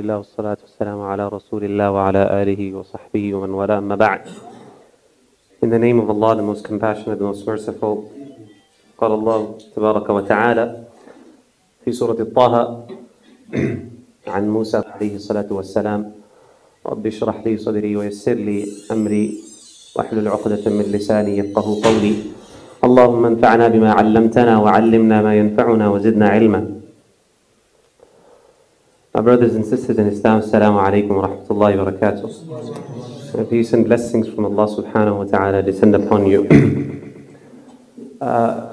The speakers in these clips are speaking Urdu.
لله والصلاة والسلام على رسول الله وعلى آله وصحبه ومن والاه. أما بعد In the name of Allah, the most compassionate, the most merciful, قال الله تبارك وتعالى في سورة الطه عن موسى عليه الصلاة والسلام رب اشرح لي صدري ويسر لي أمري واحلل عقدة من لساني يفقه قولي. اللهم انفعنا بما علمتنا وعلمنا ما ينفعنا وزدنا علما. My brothers and sisters in Islam, Assalamu alaikum wa rahmatullahi wa barakatuh. Peace and blessings from Allah subhanahu wa ta'ala descend upon you. uh,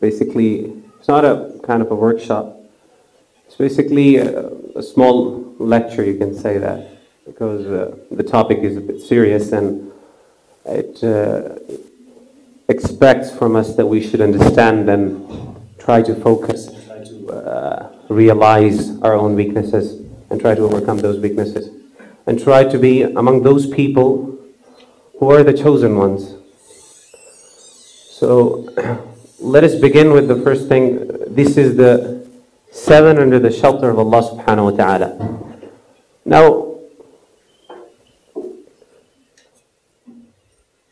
basically, it's not a kind of a workshop. It's basically a, a small lecture, you can say that, because uh, the topic is a bit serious and it uh, expects from us that we should understand and try to focus, try to uh, realize our own weaknesses and try to overcome those weaknesses and try to be among those people who are the chosen ones. So let us begin with the first thing. This is the seven under the shelter of Allah subhanahu wa ta'ala. Now,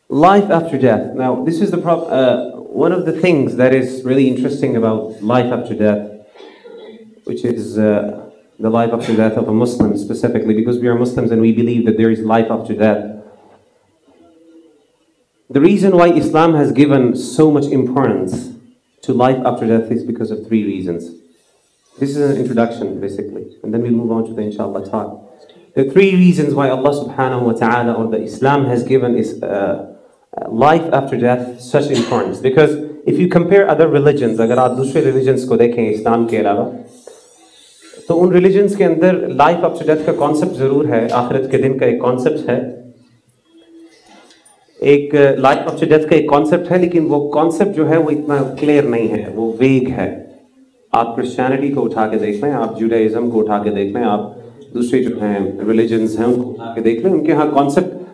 life after death. Now, this is the prob- uh, one of the things that is really interesting about life after death, which is uh, the life after death of a Muslim specifically, because we are Muslims and we believe that there is life after death. The reason why Islam has given so much importance to life after death is because of three reasons. This is an introduction, basically, and then we'll move on to the inshallah talk. The three reasons why Allah subhanahu wa ta'ala or the Islam has given is uh, life after death such importance because if you compare other religions اگر آپ دوسرے ریلیجنس کو دیکھیں، اسلام کے علاوہ، تو ان ریلیجنس کے اندر لائف آفٹر ڈیتھ کا کانسیپٹ ضرور ہے، آخرت کے دن کا ایک کانسیپٹ ہے۔ ایک لائف آفٹر ڈیتھ کا ایک کانسیپٹ ہے، لیکن وہ کانسیپٹ جو ہے، وہ اتنا کلیئر نہیں ہے، وہ ویگ ہے۔ آپ کرسچینٹی کو اٹھا کے دیکھ لیں، آپ جوڈائزم کو اٹھا کے دیکھ لیں، آپ دوسرے جو ہیں ریلیجنس ہیں، ان کو اٹھا کے دیکھ لیں، ان کے یہاں concept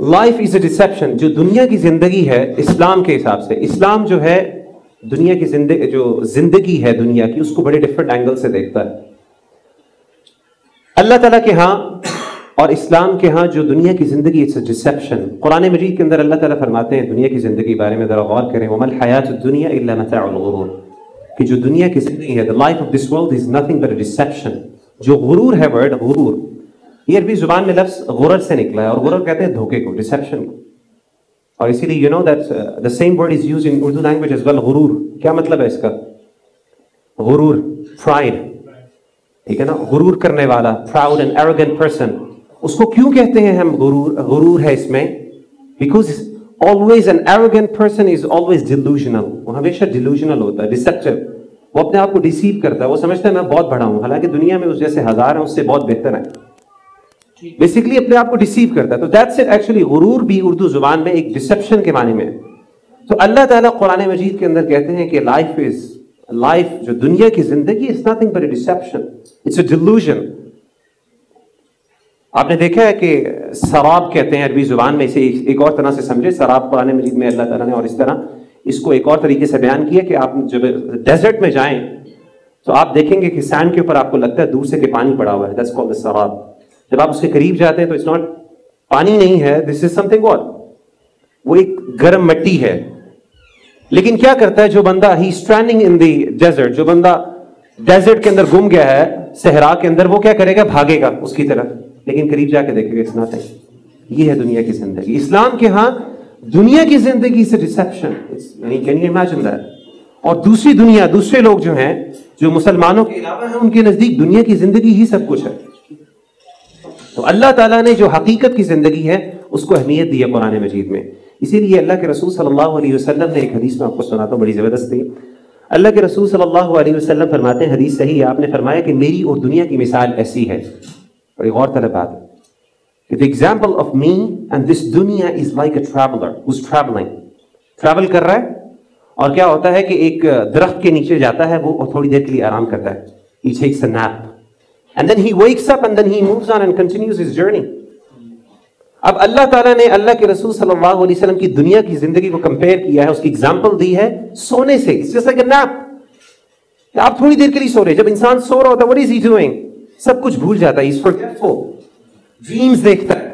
life is a deception جو دنیا کی زندگی ہے، اسلام کے حساب سے، اسلام جو ہے، دنیا کی زندگی جو زندگی ہے دنیا کی، اس کو بڑے ڈفرنٹ اینگل سے دیکھتا ہے۔ اللہ تعالیٰ کے ہاں اور اسلام کے ہاں جو دنیا کی زندگی اٹس اے ڈسپشن قرآن مجید کے اندر اللہ تعالیٰ فرماتے ہیں دنیا کی زندگی کے بارے میں ذرا غور کریں۔ ومل حیات دنیا اللہ متاع الغرور۔ کہ جو دنیا کی زندگی ہے the life of this world is nothing but deception جو غرور ہے ورڈ غرور۔ یہ عربی زبان میں لفظ غرر سے نکلا ہے اور غرر کہتے ہیں دھوکے کو ڈسپشن کو۔ اور اسی لیے you know that the same word is used in Urdu language as well غرور۔ کیا مطلب ہے اس کا؟ غرور فرائڈ ٹھیک ہے نا؟ غرور کرنے والا فراؤڈ اینڈ ایروگنٹ پرسن اس کو کیوں کہتے ہیں ہم غرور؟ غرور ہے اس میں۔ Because always an arrogant person is always delusional وہ ہمیشہ ڈیلوژنل ہوتا ہے ڈسپچو وہ اپنے آپ کو ڈیسیو کرتا ہے۔ وہ سمجھتا ہے میں بہت بڑا ہوں، حالانکہ دنیا میں اس جیسے ہزار ہیں، اس سے بہت بہتر ہے بیسکلی اپنے آپ کو ڈیسیو کرتا ہے. تو دیٹس اٹ ایکچولی غرور بھی اردو زبان میں ایک ڈسپشن کے معنی میں. تو اللہ تعالیٰ قرآن مجید کے اندر کہتے ہیں کہ لائف از لائف جو دنیا کی زندگی is nothing but a deception it's a delusion آپ نے دیکھا ہے کہ سراب کہتے ہیں عربی زبان میں. اسے ایک اور طرح سے سمجھے. سراب قرآن مجید میں اللہ تعالیٰ نے اور اس طرح اس کو ایک اور طریقے سے بیان کیا کہ آپ جب ڈیزرٹ میں جائیں تو آپ دیکھیں گے کہ سینڈ کے اوپر آپ کو لگتا ہے دور سے کہ پانی پڑا ہوا ہے. دس کال دا سراب. جب آپ اس کے قریب جاتے ہیں تو اٹس ناٹ پانی نہیں ہے دس از سم تھنگ اور وہ ایک گرم مٹی ہے۔ لیکن کیا کرتا ہے جو بندہ he standing in the desert جو بندہ ڈیزرٹ کے اندر گم گیا ہے، صحرا کے اندر، وہ کیا کرے گا؟ بھاگے گا اس کی طرف۔ لیکن قریب جا کے دیکھے گا اس ناطے یہ ہے دنیا کی زندگی۔ اسلام کے ہاں دنیا کی زندگی سے ڈسپشن یعنی اور دوسری دنیا، دوسرے لوگ جو ہیں، جو مسلمانوں کے علاوہ ہیں، ان کے نزدیک دنیا کی زندگی ہی سب کچھ ہے۔ تو اللہ تعالیٰ نے جو حقیقت کی زندگی ہے، اس کو اہمیت دی ہے قرآن مجید میں۔ اسی لیے اللہ کے رسول صلی اللہ علیہ وسلم نے ایک حدیث میں آپ کو سناتا ہوں، بڑی زبردست تھی۔ اللہ کے رسول صلی اللہ علیہ وسلم فرماتے ہیں، حدیث صحیح ہے، آپ نے فرمایا کہ میری اور دنیا کی مثال ایسی ہے۔ بڑی غور طلب بات ہے۔ کہ the example of me and this دنیا is like a traveler who's traveling travel کر رہا ہے اور کیا ہوتا ہے کہ ایک درخت کے نیچے جاتا ہے، وہ اور تھوڑی دیر کے لیے آرام کرتا ہے۔ He takes a nap and then he wakes up and then he moves on and continues his journey. اب اللہ تعالیٰ نے اللہ کے رسول صلی اللہ علیہ وسلم کی دنیا کی زندگی کو کمپیئر کیا ہے، اس کی اگزامپل دی ہے سونے سے جیسا کہ نیپ آپ تھوڑی دیر کے لیے سو رہے، جب انسان سو رہا ہوتا ہے، what is he doing سب کچھ بھول جاتا ہے اس forgetful. Dreams دیکھتا ہے.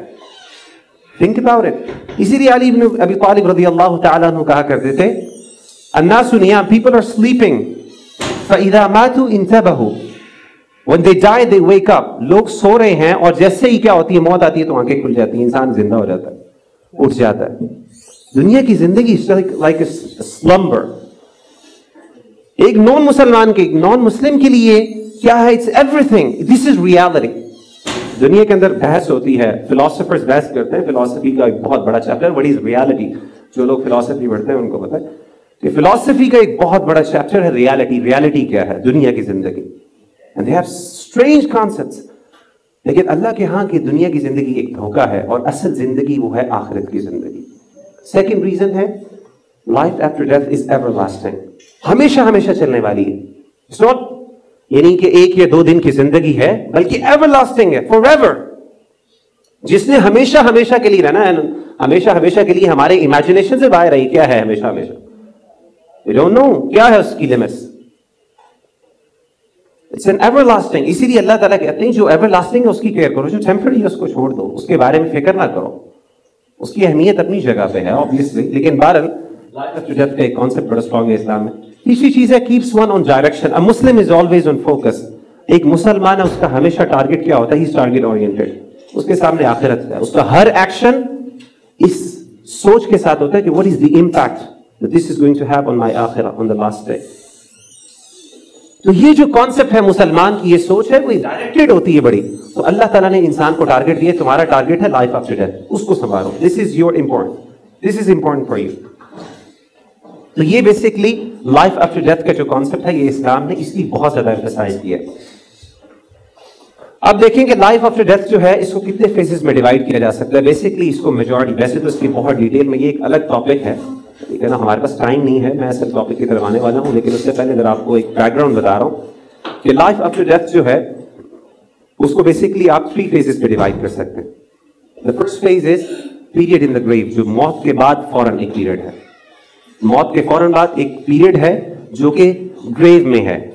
Think about it. اسی لیے علی بن ابی طالب رضی اللہ تعالیٰ عنہ کہا کرتے تھے، الناس نیام people are sleeping. فَإِذَا مَاتُوا انْتَبَهُ when they die they wake up. لوگ سو رہے ہیں اور جیسے ہی کیا ہوتی ہے، موت آتی ہے تو آنکھیں کھل جاتی ہیں، انسان زندہ ہو جاتا ہے، اٹھ جاتا ہے۔ دنیا کی زندگی لائک سلمبر ایک نان مسلمان کے نان مسلم کے لیے کیا ہے؟ It's everything this is reality دنیا کے اندر بحث ہوتی ہے فلاسفرز بحث کرتے ہیں۔ فلاسفی کا ایک بہت بڑا چیپٹر وٹ از ریالٹی جو لوگ فلاسفی پڑھتے ہیں ان کو پتا ہے۔ کہ فلاسفی کا ایک بہت بڑا چیپٹر ہے ریالٹی ریالٹی کیا ہے؟ دنیا کی زندگی۔ And they have strange concepts. لیکن اللہ کے ہاں کی دنیا کی زندگی ایک دھوکہ ہے اور اصل زندگی وہ ہے آخرت کی زندگی۔ سیکنڈ ریزن ہے life after death is everlasting ہمیشہ ہمیشہ چلنے والی ہے۔ Not یعنی کہ ایک یا دو دن کی زندگی ہے، بلکہ ایور لاسٹنگ ہے فار ایور جس نے ہمیشہ ہمیشہ کے لیے رہنا ہے، ہمیشہ ہمیشہ کے لیے ہمارے امیجنیشن سے باہر رہی، کیا ہے ہمیشہ ہمیشہ؟ یو ڈونٹ نو کیا ہے اس کی limits it's an everlasting اسی لیے اللہ تعالیٰ کہتے ہیں، جو ایور لاسٹنگ ہے اس کی کیئر کرو، جو ٹیمپرری ہے اس کو چھوڑ دو، اس کے بارے میں فکر نہ کرو۔ اس کی اہمیت اپنی جگہ پہ ہے آبویسلی لیکن بہرحال کا ایک کانسیپٹ بڑا اسٹرانگ ہے اسلام میں۔ تیسری چیز ہے keeps one on direction Muslim is always on focus ایک مسلمان ہے، اس کا ہمیشہ ٹارگیٹ کیا ہوتا ہے ہی ٹارگیٹ اورینٹیڈ اس کے سامنے آخرت ہے۔ اس کا ہر ایکشن اس سوچ کے ساتھ ہوتا ہے کہ what is the impact this is going to have on my آخر آن دا لاسٹ ڈے تو یہ جو کانسیپٹ ہے مسلمان کی، یہ سوچ ہے وہ ڈائریکٹڈ ہوتی ہے بڑی۔ تو اللہ تعالیٰ نے انسان کو ٹارگیٹ دیا، تمہارا ٹارگیٹ ہے لائف آفٹر ڈیتھ اس کو سنبھالو this is your important this is important for you تو یہ بیسکلی لائف آفٹر ڈیتھ کا جو کانسیپٹ ہے، یہ اسلام نے اس کی بہت زیادہ ایمفسائز کیا۔ اب دیکھیں کہ لائف آفٹر ڈیتھ جو ہے، اس کو کتنے فیزز میں ڈیوائڈ کیا جا سکتا ہے۔ بیسکلی اس کو میجورٹی ویسے تو اس کی بہت ڈیٹیل میں یہ ایک الگ ٹاپک ہے۔ ٹھیک ہے نا؟ ہمارے پاس ٹائم نہیں ہے، میں اصل ٹاپک کی طرف آنے والا ہوں، لیکن اس سے پہلے اگر آپ کو ایک بیک گراؤنڈ بتا رہا ہوں کہ لائف آفٹر ڈیتھ جو ہے، اس کو بیسکلی آپ تھری فیزز پہ ڈیوائڈ کر سکتے ہیں۔ The first phase is period in the grave جو موت کے بعد فوراً ایک پیریڈ ہے۔ موت کے فوراً بعد ایک پیریڈ ہے جو کہ گریو میں ہے۔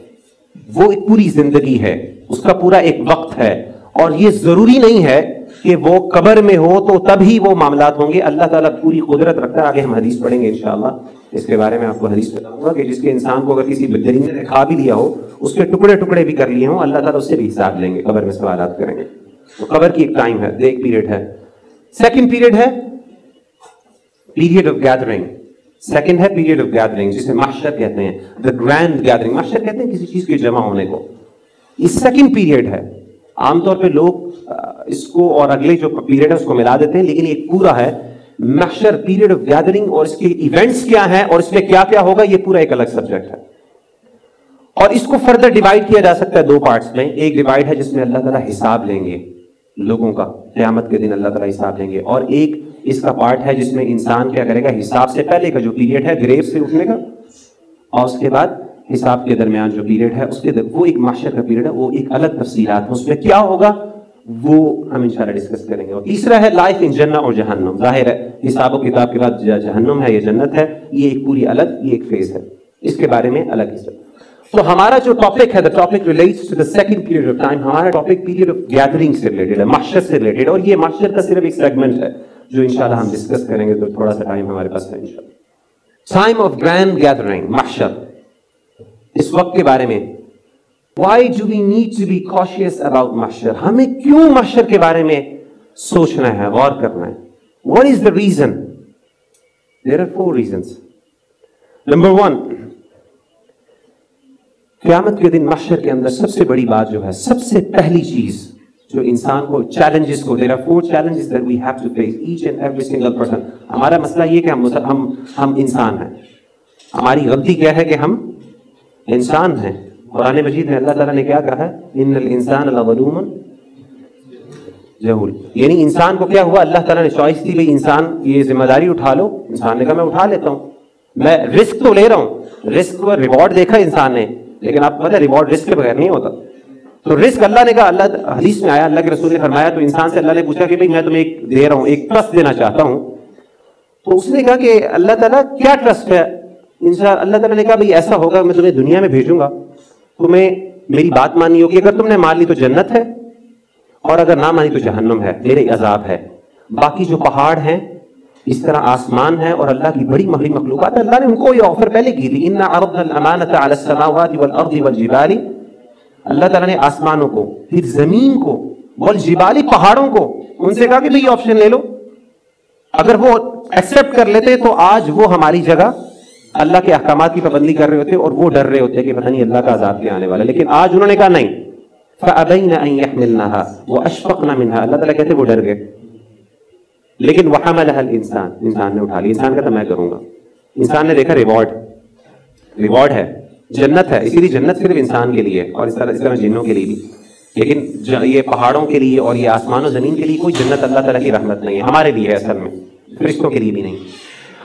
وہ ایک پوری زندگی ہے۔ اس کا پورا ایک وقت ہے۔ اور یہ ضروری نہیں ہے کہ وہ قبر میں ہو تو تب ہی وہ معاملات ہوں گے۔ اللہ تعالیٰ پوری قدرت رکھتا ہے۔ آگے ہم حدیث پڑھیں گے انشاءاللہ۔ اس کے بارے میں آپ کو حدیث بتاؤں گا کہ جس کے انسان کو اگر کسی بہترین نے کھا بھی لیا ہو، اس کے ٹکڑے ٹکڑے بھی کر لیے ہوں، اللہ تعالیٰ اس سے بھی حساب لیں گے۔ قبر میں سوالات کریں گے۔ تو قبر کی ایک ٹائم ہے، ایک پیریڈ ہے۔ سیکنڈ پیریڈ ہے، پیریڈ آف گیدرنگ۔ سیکنڈ ہے پیریڈ آف گیدرنگ، جسے معاشر کہتے ہیں۔ دا گرینڈ گیدرنگ معاشر کہتے ہیں کسی چیز کے جمع ہونے کو۔ یہ سیکنڈ پیریڈ ہے۔ عام طور پہ لوگ اس کو اور اگلے جو پیریڈ ہے اس کو ملا دیتے ہیں، لیکن یہ پورا ہے محشر پیریڈ آف گیدرنگ اور اس کے ایونٹس کیا ہیں اور اس میں کیا کیا ہوگا، یہ پورا ایک الگ سبجیکٹ ہے۔ اور اس کو فردر ڈیوائڈ کیا جا سکتا ہے دو پارٹس میں۔ ایک ڈیوائڈ ہے جس میں اللہ تعالیٰ حساب لیں گے لوگوں کا، قیامت کے دن اللہ تعالیٰ حساب لیں گے۔ اور ایک اس کا پارٹ ہے جس میں انسان کیا کرے گا، حساب سے پہلے کا جو پیریڈ ہے گریو سے اٹھنے کا، اور اس کے بعد حساب کے درمیان جو پیریڈ ہے، اس کے در... وہ ایک معاشر کا پیریڈ ہے، وہ ایک الگ تفصیلات ہے اس میں کیا ہوگا؟ وہ ہم انشاءاللہ ڈسکس کریں گے۔ اور تیسرا ہے لائف ان جنہ اور جہنم۔ ظاہر ہے حساب و کتاب کے بعد جہنم ہے یہ جنت ہے، یہ ایک پوری الگ، یہ ایک فیز ہے۔ اس کے بارے میں الگ حصہ تو ہمارا جو ٹاپک ہے topic relates to the second period of time ہمارا ٹاپک پیریڈ آف گیدرنگ سے ریلیٹڈ ہے معاشر سے ریلیٹڈ اور یہ معاشر کا صرف ایک سیگمنٹ ہے، جو انشاءاللہ ہم ڈسکس کریں گے تو تھوڑا سا ٹائم ہمارے پاس ہے انشاءاللہ۔ ٹائم آف گرینڈ گیدرنگ معاشر اس وقت کے بارے میں why do we need to be conscious about مشر ہمیں کیوں مشر کے بارے میں سوچنا ہے، غور کرنا ہے۔ What is the reason there are four reasons number one قیامت کے دن مشر کے اندر سب سے بڑی بات جو ہے، سب سے پہلی چیز جو انسان کو چیلنجز کو there are four challenges that we have to face each and every single person ہمارا مسئلہ یہ کہ ہم ہم ہم انسان ہیں۔ ہماری غلطی کیا ہے کہ ہم انسان ہیں؟ قرآن مجید میں اللہ تعالیٰ نے کیا کہا ان الانسان لظلوم جہول یعنی انسان کو کیا ہوا؟ اللہ تعالیٰ نے چوائس دی بھائی انسان یہ ذمہ داری اٹھا لو۔ انسان نے کہا میں اٹھا لیتا ہوں۔ میں رسک تو لے رہا ہوں۔ رسک پر ریوارڈ دیکھا انسان نے۔ لیکن آپ پتہ ریوارڈ رسک کے بغیر نہیں ہوتا۔ تو رسک اللہ نے کہا، اللہ حدیث میں آیا، اللہ کے رسول نے فرمایا، تو انسان سے اللہ نے پوچھا کہ بھائی میں تمہیں ایک دے رہا ہوں، ایک ٹرسٹ دینا چاہتا ہوں۔ تو اس نے کہا کہ اللہ تعالیٰ کیا ٹرسٹ ہے؟ انسان اللہ تعالیٰ نے کہا بھائی ایسا ہوگا، میں تمہیں دنیا میں بھیجوں گا۔ تمہیں میری بات مانی ہوگی، اگر تم نے مان لی تو جنت ہے، اور اگر نہ مانی تو جہنم ہے، میرے عذاب ہے۔ باقی جو پہاڑ ہیں، اس طرح آسمان ہے اور اللہ کی بڑی مغری مخلوقات ہے اللہ نے ان کو یہ آفر پہلے کی تھی ان عرضنا الامانت علی السماوات والارض والجبال اللہ تعالیٰ نے آسمانوں کو، پھر زمین کو والجبال، پہاڑوں کو، ان سے کہا کہ بھئی آپشن لے لو۔ اگر وہ ایکسپٹ کر لیتے تو آج وہ ہماری جگہ اللہ کے احکامات کی پابندی کر رہے ہوتے اور وہ ڈر رہے ہوتے کہ پتہ نہیں اللہ کا عذاب کے آنے والا لیکن آج انہوں نے کہا نہیں۔ فَأَبَيْنَ أَن يَحْمِلْنَهَا وَأَشْفَقْنَ مِنْهَا۔ اللہ تعالیٰ کہتے وہ ڈر گئے۔ لیکن وَحَمَلَهَا الْإِنسان۔ انسان نے اٹھا لی انسان کہتا میں کروں گا۔ انسان نے دیکھا ریوارڈ۔ ریوارڈ ہے۔ جنت ہے۔ اسی لیے جنت صرف انسان کے لیے اور اس طرح اس طرح جنوں کے لیے بھی۔ لیکن یہ پہاڑوں کے لیے اور یہ آسمان و زمین کے لیے کوئی جنت اللہ تعالیٰ کی رحمت نہیں ہے۔ ہمارے لیے ہے اصل میں۔ فرشتوں کے لیے بھی نہیں۔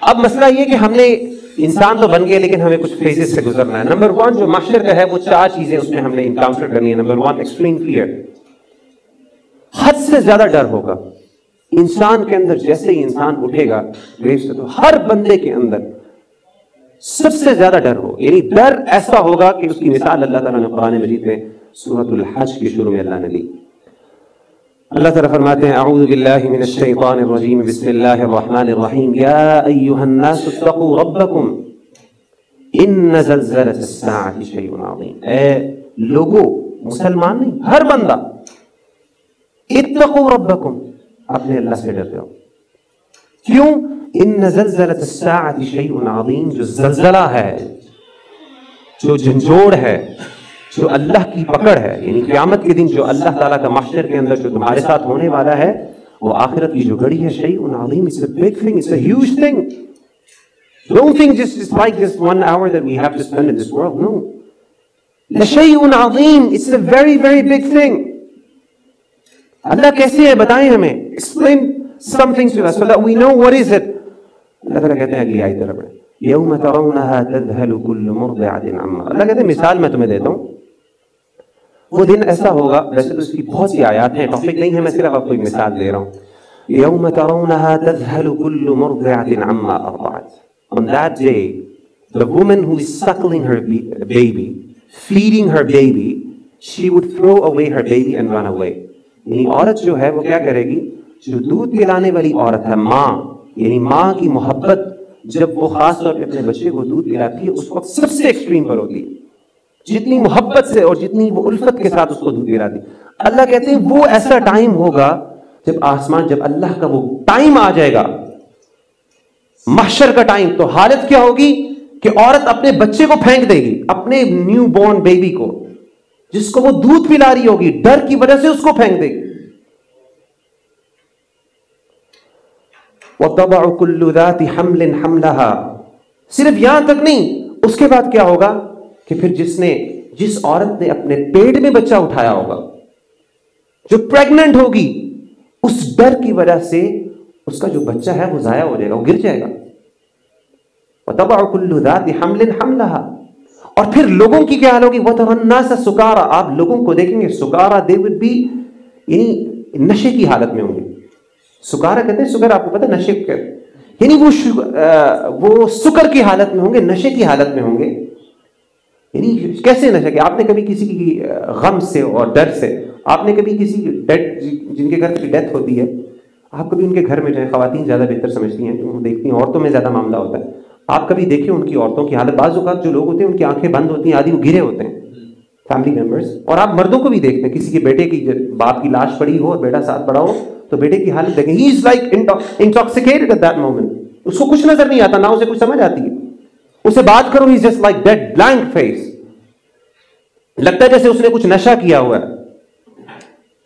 اب مسئلہ یہ کہ ہم نے انسان تو بن گئے لیکن ہمیں کچھ فیزز سے گزرنا ہے۔ نمبر ون جو معاشر کا ہے، وہ چار چیزیں اس میں ہم نے انکاؤنٹر کرنی ہے نمبر ون ایکسٹریم فیئر حد سے زیادہ ڈر ہوگا۔ انسان کے اندر جیسے ہی انسان اٹھے گا تو ہر بندے کے اندر سب سے زیادہ ڈر ہو یعنی ڈر ایسا ہوگا کہ اس کی مثال اللہ تعالیٰ نے قرآن مجید میں سورت الحج کی شروع میں اللہ نے لی۔ اللہ تعالیٰ فرماتے ہیں، اعوذ باللہ من الشیطان الرجیم، بسم اللہ الرحمن الرحیم، یا ایوہ الناس اتقوا ربکم ان زلزلت الساعت شیء عظیم۔ اے لوگو، مسلمان نہیں، ہر بندہ، اتقوا ربکم، اپنے اللہ سے ڈرتے ہو کیوں؟ ان زلزلت الساعت شیء عظیم، جو زلزلہ ہے، جو جھنجھوڑ ہے جو اللہ کی پکڑ ہے یعنی قیامت کے دن جو اللہ تعالیٰ کا محشر کے اندر جو تمہارے ساتھ ہونے والا ہے، وہ آخرت کی جو گھڑی ہے، شیء عظیم، it's a big thing it's a huge thing. Don't think just it's like this one hour that we have to spend in this world. No. لشیء Azeem, it's a very very big thing. اللہ کیسے ہے؟ بتائیں ہمیں. Explain something to us so that we know what is it. اللہ تعالیٰ کہتے ہیں اگلی آیت طرف یوم ترونها تذهل كل مرضعة عما. اللہ کہتے ہیں، مثال میں تمہیں دیتا ہوں. وہ دن ایسا ہوگا، ویسے تو اس کی بہت سی آیات ہیں ٹاپک نہیں ہے میں صرف آپ کو ایک مثال دے رہا ہوں۔ یوم ترونها تذهل كل مرضعة عما ارضعت۔ On that day the woman who is suckling her baby feeding her baby she would throw away her baby and run away. یعنی عورت جو ہے، وہ کیا کرے گی؟ جو دودھ پلانے والی عورت ہے، ماں یعنی ماں کی محبت، جب وہ خاص طور پہ اپنے بچے کو دودھ پلاتی ہے، اس وقت سب سے ایکسٹریم پر ہوتی ہے جتنی محبت سے اور جتنی وہ الفت کے ساتھ اس کو دودھ پلاتی اللہ کہتے ہیں وہ ایسا ٹائم ہوگا جب آسمان، جب اللہ کا وہ ٹائم آ جائے گا۔ محشر کا ٹائم تو حالت کیا ہوگی کہ عورت اپنے بچے کو پھینک دے گی، اپنے نیو بورن بیبی کو، جس کو وہ دودھ پلا رہی ہوگی، ڈر کی وجہ سے اس کو پھینک دے گی۔ وَطَبَعُ كُلُّ ذَاتِ حَمْلٍ حَمْلَهَا۔ صرف یہاں تک نہیں، اس کے بعد کیا ہوگا؟ کہ پھر جس نے، جس عورت نے اپنے پیٹ میں بچہ اٹھایا ہوگا، جو پریگننٹ ہوگی، اس ڈر کی وجہ سے اس کا جو بچہ ہے، وہ ضائع ہو جائے گا، وہ گر جائے گا۔ وَطَبَعُ كُلُّ ذَاتِ حَمْلٍ حَمْلَهَا۔ اور پھر لوگوں کی کیا حال ہوگی؟ وَتَرَ النَّاسَ سُكَارَ آپ لوگوں کو دیکھیں گے سکارا دے would be یعنی نشے کی حالت میں ہوں گے۔ سکارا کہتے ہیں، سکر آپ کو پتہ نشے کہتے یعنی وہ وہ سکر کی حالت میں ہوں گے، نشے کی حالت میں ہوں گے۔ یعنی کیسے نشہ کہ آپ نے کبھی کسی کی غم سے اور ڈر سے، آپ نے کبھی کسی ڈیتھ جن کے گھر کی ڈیتھ ہوتی ہے، آپ کبھی ان کے گھر میں جائیں، خواتین زیادہ بہتر سمجھتی ہیں جو دیکھتی ہیں، عورتوں میں زیادہ معاملہ ہوتا ہے۔ آپ کبھی دیکھیں ان کی عورتوں کی حالت، بعض اوقات جو لوگ ہوتے ہیں، ان کی آنکھیں بند ہوتی ہیں، آدھی وہ گرے ہوتے ہیں فیملی ممبرس اور آپ مردوں کو بھی دیکھتے ہیں، کسی کے بیٹے کی باپ کی لاش پڑی ہو بیٹا ساتھ پڑا ہو، تو بیٹے کی حالت دیکھیں۔ He is like intoxicated at that moment اس کو کچھ نظر نہیں آتا، نہ اسے کچھ سمجھ آتی ہے۔ اسے بات کرو he just like that blank face لگتا ہے جیسے اس نے کچھ نشہ کیا ہوا ہے۔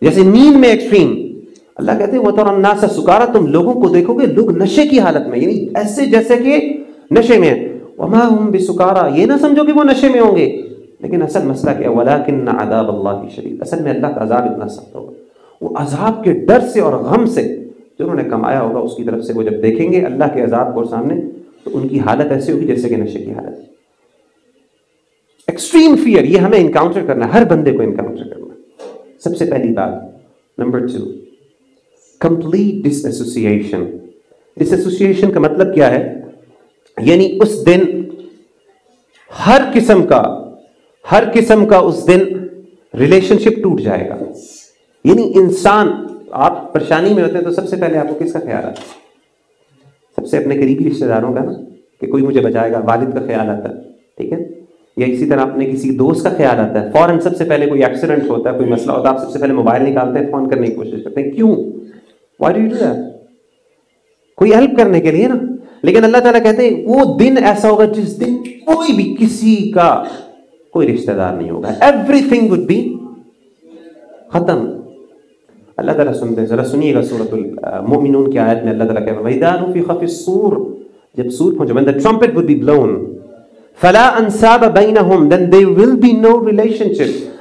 جیسے نیند میں ایکسٹریم اللہ کہتے ہیں وہ تو الناس سکارا تم لوگوں کو دیکھو گے لوگ نشے کی حالت میں یعنی ایسے جیسے کہ نشے میں وما هم بسکارا یہ نہ سمجھو کہ وہ نشے میں ہوں گے۔ لیکن اصل مسئلہ کیا ولیکن عذاب اللہ کی شدید اصل میں اللہ کا عذاب اتنا سخت ہوگا۔ وہ عذاب کے ڈر سے اور غم سے، جو انہوں نے کمایا ہوگا، اس کی طرف سے وہ جب دیکھیں گے، اللہ کے عذاب کو سامنے تو ان کی حالت ایسی ہوگی جیسے کہ نشے کی حالت ایکسٹریم فیئر یہ ہمیں انکاؤنٹر کرنا ہر بندے کو انکاؤنٹر کرنا سب سے پہلی بات، number two complete disassociation disassociation کا مطلب کیا ہے؟ یعنی اس دن ہر قسم کا، ہر قسم کا اس دن ریلیشن شپ ٹوٹ جائے گا۔ یعنی انسان، آپ پریشانی میں ہوتے ہیں تو سب سے پہلے آپ کو کس کا خیال آتا ہے؟ سب سے اپنے قریبی رشتے داروں کا نا، کہ کوئی مجھے بچائے گا، والد کا خیال آتا ہے، ٹھیک ہے؟ یا اسی طرح اپنے کسی دوست کا خیال آتا ہے، فوراً سب سے پہلے کوئی ایکسیڈنٹ ہوتا ہے، کوئی مسئلہ ہوتا ہے، آپ سب سے پہلے موبائل نکالتے ہیں فون کرنے کی کوشش کرتے ہیں، کیوں؟ Why do you do that کوئی ہیلپ کرنے کے لیے نا۔ لیکن اللہ تعالیٰ کہتے ہیں، وہ دن ایسا ہوگا جس دن کوئی بھی کسی کا کوئی رشتہ دار نہیں ہوگا۔ ایوری تھنگ وڈ بی ختم۔ الذي لسون دي لسوني لسورة المؤمنون كعادنا الذي لكيف ميدان ونفخ في الصور يبصور when the trumpet would be blown فلا انساب بينهم then there will be no relationship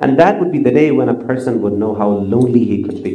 and that would be the day when a person would know how lonely he could be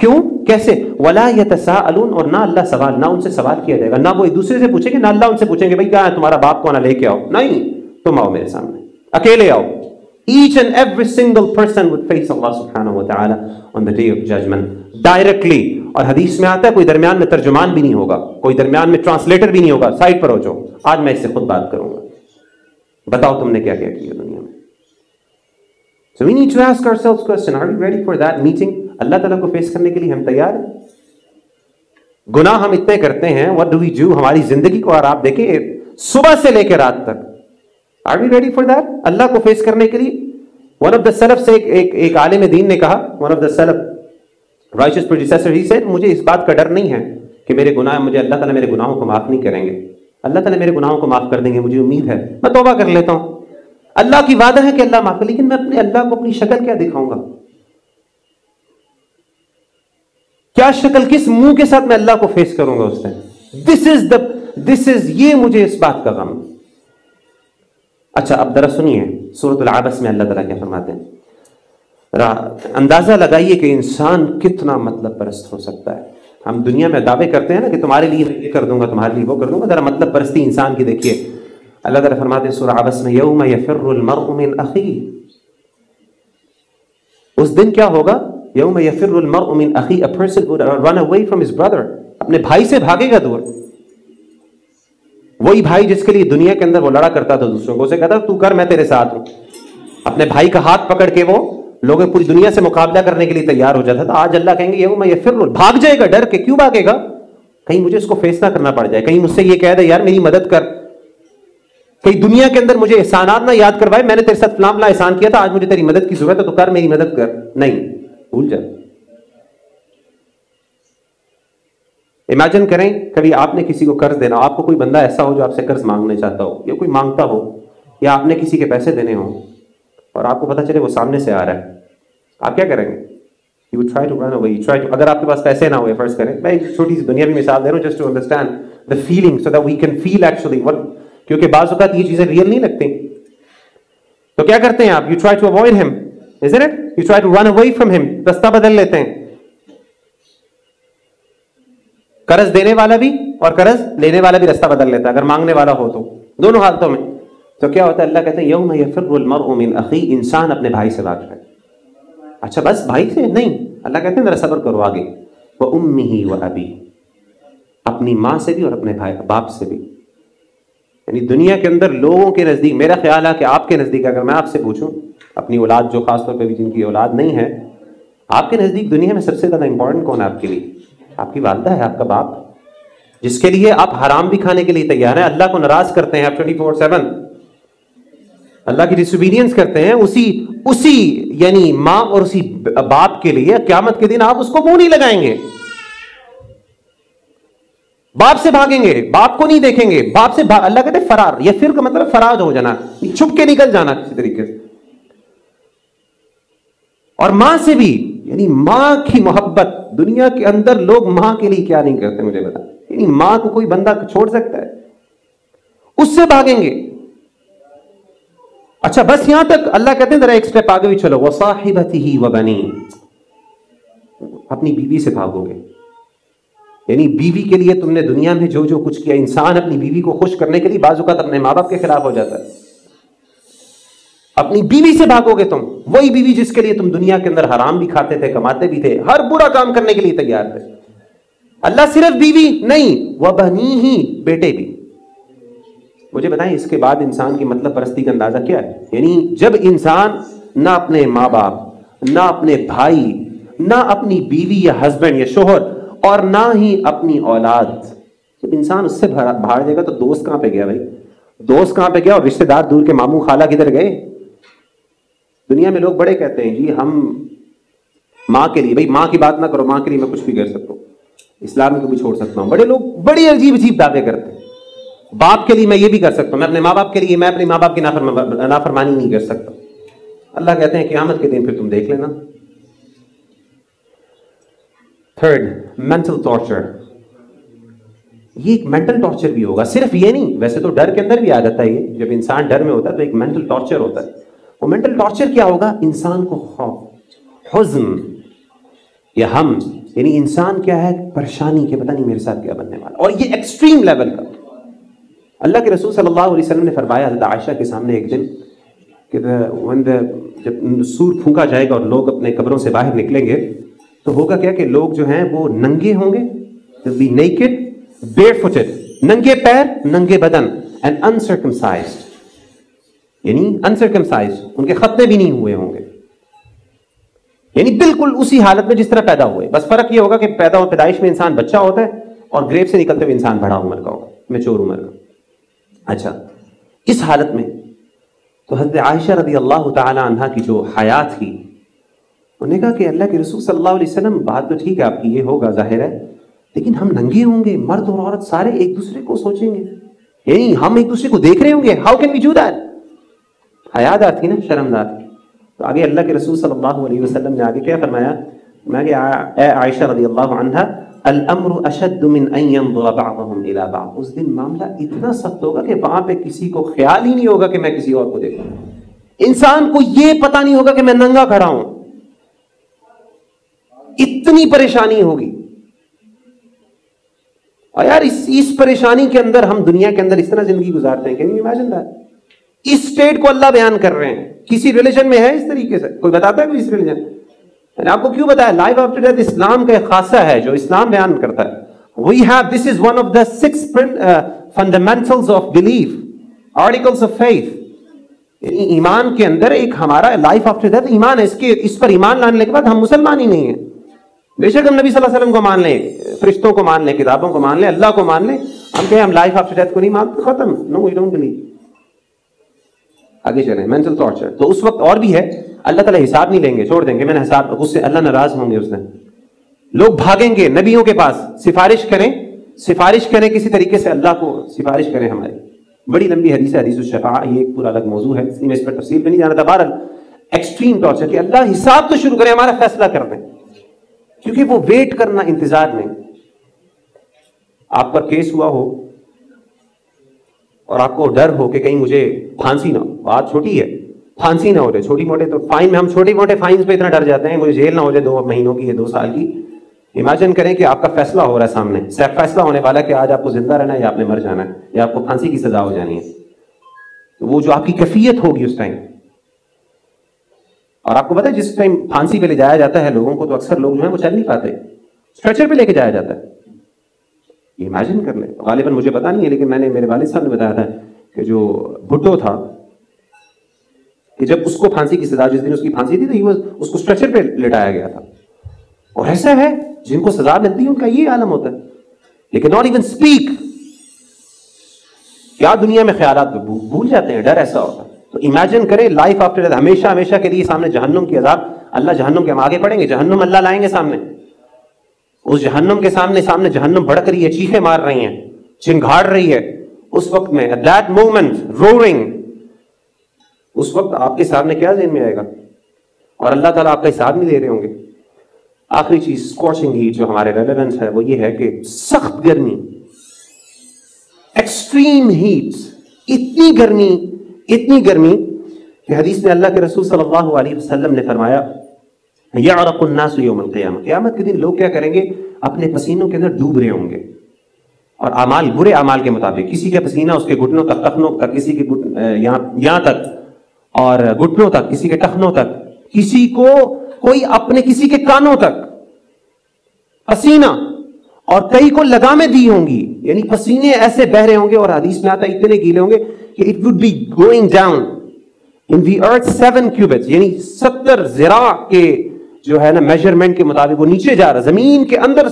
کیوں؟ کیسے؟ ولا یتساءلون اور نہ اللہ سوال نہ ان سے سوال کیا جائے گا نہ وہ ایک دوسرے سے پوچھیں گے نہ اللہ ان سے پوچھیں گے بھائی کیا ہے تمہارا باپ کو نہ لے کے آؤ۔ نہیں تم آؤ میرے سامنے۔ اکیلے آؤ۔ Each and every single person would face Allah سبحانہ و تعالی on the day of judgment directly اور حدیث میں آتا ہے کوئی درمیان میں ترجمان بھی نہیں ہوگا کوئی درمیان میں ٹرانسلیٹر بھی نہیں ہوگا سائڈ پر ہو جاؤ۔ آج میں اس سے خود بات کروں گا۔ بتاؤ تم نے کیا کیا کیا دنیا میں۔ So we need to ask ourselves question, are we ready for that meeting? اللہ تعالیٰ کو فیس کرنے کے لیے ہم تیار ہیں۔ گناہ ہم اتنے کرتے ہیں what do we do ہماری زندگی کو اور آپ دیکھیں صبح سے لے کے رات تک۔ Are we ready for that اللہ کو فیس کرنے کے لیے۔ One of the سلف سے ایک, ایک, ایک عالم دین نے کہا one of the سلف righteous predecessor he said مجھے اس بات کا ڈر نہیں ہے کہ میرے گناہ مجھے اللہ تعالیٰ میرے گناہوں کو معاف نہیں کریں گے۔ اللہ تعالیٰ میرے گناہوں کو معاف کر دیں گے مجھے امید ہے۔ میں توبہ کر لیتا ہوں۔ اللہ کی وعدہ ہے کہ اللہ معاف لیکن میں اپنے اللہ کو اپنی شکل کیا دکھاؤں گا؟ کیا شکل کس منہ کے ساتھ میں اللہ کو فیس کروں گا اس دن دس از دا دس از یہ مجھے اس بات کا غم. اچھا اب ذرا سنیے سورت العبس میں اللہ تعالیٰ کیا فرماتے ہیں؟ اندازہ لگائیے کہ انسان کتنا مطلب پرست ہو سکتا ہے۔ ہم دنیا میں دعوے کرتے ہیں نا کہ تمہارے لیے یہ کر دوں گا، تمہارے لیے وہ کر دوں گا۔ ذرا مطلب پرستی انسان کی دیکھیے۔ اللہ تعالیٰ فرماتے ہیں سورہ عبس میں، یوم یفر المرء من اخی اس دن کیا ہوگا؟ یوم یفر المرء من اخی a person would run away from his brother. اپنے بھائی سے بھاگے گا دور. وہی بھائی جس کے لیے دنیا کے اندر وہ لڑا کرتا تھا دوسروں کو، اسے کہتا تھا، تو کر، میں تیرے ساتھ ہوں. اپنے بھائی کا ہاتھ پکڑ کے وہ لوگ پوری دنیا سے مقابلہ کرنے کے لیے تیار ہو جاتا تھا۔ آج اللہ کہیں گے، یوم یفر بھاگ جائے گا، ڈر کے کیوں بھاگے گا؟ کہیں مجھے اس کو فیس نہ کرنا پڑ جائے، کہیں مجھ سے یہ کہہ دے، یار، میری مدد کر۔ کئی دنیا کے اندر مجھے احسانات نہ یاد کروائے، میں نے تیرے ساتھ فلام احسان کیا تھا، آج مجھے تیری مدد کی ضرورت ہے، تو کر، میری مدد کر۔ نہیں۔ بھول جا امیجن کریں کبھی آپ نے کسی کو قرض دینا آپ کو کوئی بندہ ایسا ہو جو آپ سے قرض مانگنے چاہتا ہو، یا کوئی مانگتا ہو، یا آپ نے کسی کے پیسے دینے ہوں اور آپ کو پتا چلے وہ سامنے سے آ رہا ہے۔ آپ کیا کریں گے؟ You try to run away try to اگر آپ کے پاس پیسے نہ ہوئے فرض کریں۔ میں ایک چھوٹی سی دنیا بھی مثال دے رہا ہوں just to understand the feeling so that we can feel actually what کیونکہ بعض اوقات یہ چیزیں ریئل نہیں لگتی تو کیا کرتے ہیں آپ؟ You try to avoid him is it you try to run away from him رستہ بدل لیتے ہیں قرض دینے والا بھی اور قرض لینے والا بھی رستہ بدل لیتا ہے اگر مانگنے والا ہو تو دونوں حالتوں میں تو کیا ہوتا ہے اللہ کہتے ہیں یوم یفر المرء من اخی انسان اپنے بھائی سے بات کرے اچھا بس بھائی سے نہیں اللہ کہتے ہیں ذرا صبر کرو آگے وہ امی ہی وہ ابھی اپنی ماں سے بھی اور اپنے بھائی باپ سے بھی یعنی دنیا کے اندر لوگوں کے نزدیک، میرا خیال ہے کہ آپ کے نزدیک، اگر میں آپ سے پوچھوں، اپنی اولاد جو خاص طور پہ بھی جن کی اولاد نہیں ہے، آپ کے نزدیک دنیا میں سب سے زیادہ امپورٹنٹ کون ہے آپ کے لیے؟ آپ کی والدہ ہے، آپ کا باپ۔ جس کے لیے آپ حرام بھی کھانے کے لیے تیار ہیں، اللہ کو ناراض کرتے ہیں آپ ٹوئنٹی فور سیون اللہ کی ڈسوبیڈینس کرتے ہیں، اسی اسی یعنی ماں اور اسی باپ کے لیے قیامت کے دن آپ اس کو منہ نہیں لگائیں گے۔ باپ سے بھاگیں گے، باپ کو نہیں دیکھیں گے، باپ سے اللہ کہتے فرار، یہ پھر کا مطلب فراز ہو جانا، چھپ کے نکل جانا کسی طریقے سے۔ اور ماں سے بھی یعنی ماں کی محبت، دنیا کے اندر لوگ ماں کے لیے کیا نہیں کرتے مجھے بتا۔ یعنی ماں کو کوئی بندہ چھوڑ سکتا ہے، اس سے بھاگیں گے۔ اچھا بس یہاں تک اللہ کہتے ہیں ذرا ایک اسٹیپ آگے بھی چلو۔ وہ صاحبت ہی و بنی اپنی بیوی سے بھاگو گے۔ یعنی بیوی کے لیے تم نے دنیا میں جو جو کچھ کیا، انسان اپنی بیوی کو خوش کرنے کے لیے بعض اوقات اپنے ماں باپ کے خلاف ہو جاتا ہے۔ اپنی بیوی سے بھاگو گے تم۔ وہی بیوی جس کے لیے تم دنیا کے اندر حرام بھی کھاتے تھے، کماتے بھی تھے، ہر برا کام کرنے کے لیے تیار تھے۔ اللہ صرف بیوی نہیں وہ بنی ہی بیٹے بھی۔ مجھے بتائیں، اس کے بعد انسان کی مطلب پرستی کا اندازہ کیا ہے؟ یعنی جب انسان نہ اپنے ماں باپ، نہ اپنے بھائی، نہ اپنی بیوی یا ہسبینڈ یا شوہر اور نہ ہی اپنی اولاد۔ جب انسان اس سے بھاڑ دے گا تو دوست کہاں پہ گیا بھائی؟ دوست کہاں پہ گیا اور رشتے دار دور کے ماموں خالہ کدھر گئے؟ دنیا میں لوگ بڑے کہتے ہیں جی ہم ماں کے لیے، بھائی ماں کی بات نہ کرو، ماں کے لیے میں کچھ بھی کر سکتا ہوں۔ اسلام کو بھی چھوڑ سکتا ہوں۔ بڑے لوگ بڑی عجیب عجیب دعوے کرتے ہیں۔ باپ کے لیے میں یہ بھی کر سکتا ہوں، میں اپنے ماں باپ کے لیے میں اپنے ماں باپ کی نافرمانی نہیں کر سکتا۔ اللہ کہتے ہیں قیامت کے دن پھر تم دیکھ لینا۔ تھرڈ مینٹل ٹارچر یہ ایک مینٹل ٹارچر بھی ہوگا. صرف یہ نہیں، ویسے تو ڈر کے اندر بھی آ جاتا ہے یہ. جب انسان ڈر میں ہوتا ہے تو ایک مینٹل ٹارچر ہوتا ہے. وہ مینٹل ٹارچر کیا ہوگا؟ انسان کو خوف، حزن، یا ہم. یعنی انسان کیا ہے؟ پریشانی کے، پتہ نہیں میرے ساتھ کیا بننے والا. اور یہ ایکسٹریم لیول کا. اللہ کے رسول صلی اللہ علیہ وسلم نے فرمایا، حضرت عائشہ کے سامنے ایک دن، کہ جب سور پھونکا جائے گا اور لوگ اپنے قبروں سے باہر نکلیں گے تو ہوگا کیا کہ لوگ جو ہیں وہ ننگے ہوں گے؟ بی نیکڈ بیئر فوٹڈ ننگے پیر، ننگے بدن. اینڈ انسرکمسائزڈ یعنی انسرکمسائزڈ ان کے ختنے بھی نہیں ہوئے ہوں گے. یعنی بالکل اسی حالت میں جس طرح پیدا ہوئے. بس فرق یہ ہوگا کہ پیدا ہو پیدائش میں انسان بچہ ہوتا ہے اور گریب سے نکلتے ہوئے انسان بڑا عمر کا ہوگا. میچور عمر کا. اچھا. اس حالت میں تو حضرت عائشہ رضی اللہ تعالی عنہ کی جو حیات تھی انہوں نے کہا کہ اللہ کے رسول صلی اللہ علیہ وسلم، بات تو ٹھیک ہے، آپ کی یہ ہوگا، ظاہر ہے۔ لیکن ہم ننگے ہوں گے، مرد اور عورت سارے ایک دوسرے کو سوچیں گے۔ یعنی ہم ایک دوسرے کو دیکھ رہے ہوں گے۔ How can we do that حیادار تھی نا، شرمدار تھی۔ تو آگے اللہ کے رسول صلی اللہ علیہ وسلم نے آگے کیا فرمایا؟ میں کہ اے عائشہ رضی اللہ عنہ الامر اشد من ان ينظر بعضهم الى بعض۔ اس دن معاملہ اتنا سخت ہوگا کہ وہاں پہ کسی کو خیال ہی نہیں ہوگا کہ میں کسی اور کو دیکھوں۔ انسان کو یہ پتہ نہیں ہوگا کہ میں ننگا کھڑا ہوں۔ اتنی پریشانی ہوگی۔ اور یار اس اس پریشانی کے اندر ہم دنیا کے اندر اس طرح زندگی گزارتے ہیں کین یو امیجن دیٹ اس اسٹیٹ کو اللہ بیان کر رہے ہیں۔ کسی ریلیشن میں ہے اس طریقے سے؟ کوئی بتاتا ہے کوئی اس ریلیشن یعنی آپ کو کیوں بتایا؟ لائف آفٹر ڈیتھ اسلام کا ایک خاصہ ہے جو اسلام بیان کرتا ہے۔ We have this is one of the six fundamental of belief articles of faith ایمان کے اندر ایک ہمارا لائف آفٹر ڈیتھ ایمان ہے۔ اس کے، اس پر ایمان لانے کے بعد ہم مسلمان ہی نہیں ہیں۔ بے شک ہم نبی صلی اللہ علیہ وسلم کو مان لیں، فرشتوں کو مان لیں، کتابوں کو مان لیں، اللہ کو مان لیں، ہم کہیں ہم لائف آفٹر ڈیتھ کو نہیں مانتے، ختم نو وی ڈونٹ بلیو آگے چلیں مینٹل ٹارچر تو اس وقت اور بھی ہے، اللہ تعالیٰ حساب نہیں لیں گے، چھوڑ دیں گے، میں نے حساب، اس سے اللہ ناراض ہوں گے اس دن۔ لوگ بھاگیں گے نبیوں کے پاس، سفارش کریں سفارش کریں کسی طریقے سے اللہ کو، سفارش کریں ہماری۔ بڑی لمبی حدیث ہے، حدیث الشفاء، یہ ایک پورا الگ موضوع ہے، اس میں اس پر تفصیل بھی نہیں جانا تھا بہرحال ایکسٹریم ٹارچر کہ اللہ حساب تو شروع کرے، ہمارا فیصلہ کر دیں۔ کیونکہ وہ ویٹ کرنا انتظار میں۔ آپ پر کیس ہوا ہو اور آپ کو ڈر ہو کہ کہیں مجھے پھانسی نہ ہو۔ بات چھوٹی ہے، پھانسی نہ ہو جائے۔ چھوٹی موٹے تو فائن میں ہم چھوٹی موٹے فائنس پہ اتنا ڈر جاتے ہیں مجھے جیل نہ ہو جائے دو مہینوں کی یا دو سال کی۔ امیجن کریں کہ آپ کا فیصلہ ہو رہا ہے سامنے۔ صرف فیصلہ ہونے والا ہے کہ آج آپ کو زندہ رہنا ہے یا آپ نے مر جانا ہے یا آپ کو پھانسی کی سزا ہو جانی ہے۔ تو وہ جو آپ کی کیفیت ہوگی اس ٹائم اور آپ کو پتا ہے جس ٹائم پھانسی پہ لے جایا جاتا ہے، لوگوں کو تو اکثر لوگ جو ہیں وہ چل نہیں پاتے۔ اسٹریچر پہ لے کے جایا جاتا ہے۔ یہ امیجن کر لیں۔ غالباً مجھے پتا نہیں ہے، لیکن میں نے میرے والد صاحب نے بتایا تھا کہ جو بھٹو تھا، کہ جب اس کو پھانسی کی سزا، جس دن اس کی پھانسی تھی، تو اس کو اسٹرکچر پہ لٹایا گیا تھا۔ اور ایسا ہے، جن کو سزا ملتی ہے، ان کا یہ عالم ہوتا ہے۔ لیکن ناٹ ایون اسپیک کیا دنیا میں خیالات بھول جاتے ہیں؟ ڈر ایسا ہوتا ہے۔ تو امیجن کرے لائف آفٹر ہمیشہ ہمیشہ کے لیے سامنے جہنم کی عذاب. اللہ جہنم کے ہم آگے پڑھیں گے. جہنم اللہ لائیں گے سامنے. اس جہنم کے سامنے سامنے جہنم بڑک رہی ہے چیخے مار رہی ہیں چنگھاڑ رہی ہے. اس وقت میں دیٹ مومنٹ رورنگ اس وقت آپ کے سامنے کیا ذہن میں آئے گا؟ اور اللہ تعالیٰ آپ کا حساب نہیں دے رہے ہوں گے. آخری چیز اسکوچنگ ہیٹ جو ہمارے ریلیونس ہے، وہ یہ ہے کہ سخت گرمی. ایکسٹریم ہیٹ اتنی گرمی اتنی گرمی کہ حدیث میں اللہ کے رسول صلی اللہ علیہ وسلم نے فرمایا، یعرق الناس یوم القیامہ قیامت کے دن لوگ کیا کریں گے؟ اپنے پسینوں کے اندر ڈوب رہے ہوں گے۔ اور اعمال، برے اعمال کے مطابق، کسی کا پسینہ اس کے گھٹنوں تک ٹخنوں تک، کسی کے یہاں تک، اور گھٹنوں تک، کسی کے ٹخنوں تک۔ کسی کو کوئی اپنے کسی کے کانوں تک۔ پسینہ۔ اور کئی کو لگامیں دی ہوں گی۔ یعنی پسینے ایسے بہ رہے ہوں گے اور حدیث میں آتا ہے اتنے گیلے ہوں گے۔ کہ it would be going down in the earth seven cubits یعنی ستر زرا کے جو ہے نا میجرمنٹ کے مطابق وہ نیچے جا رہا زمین کے اندر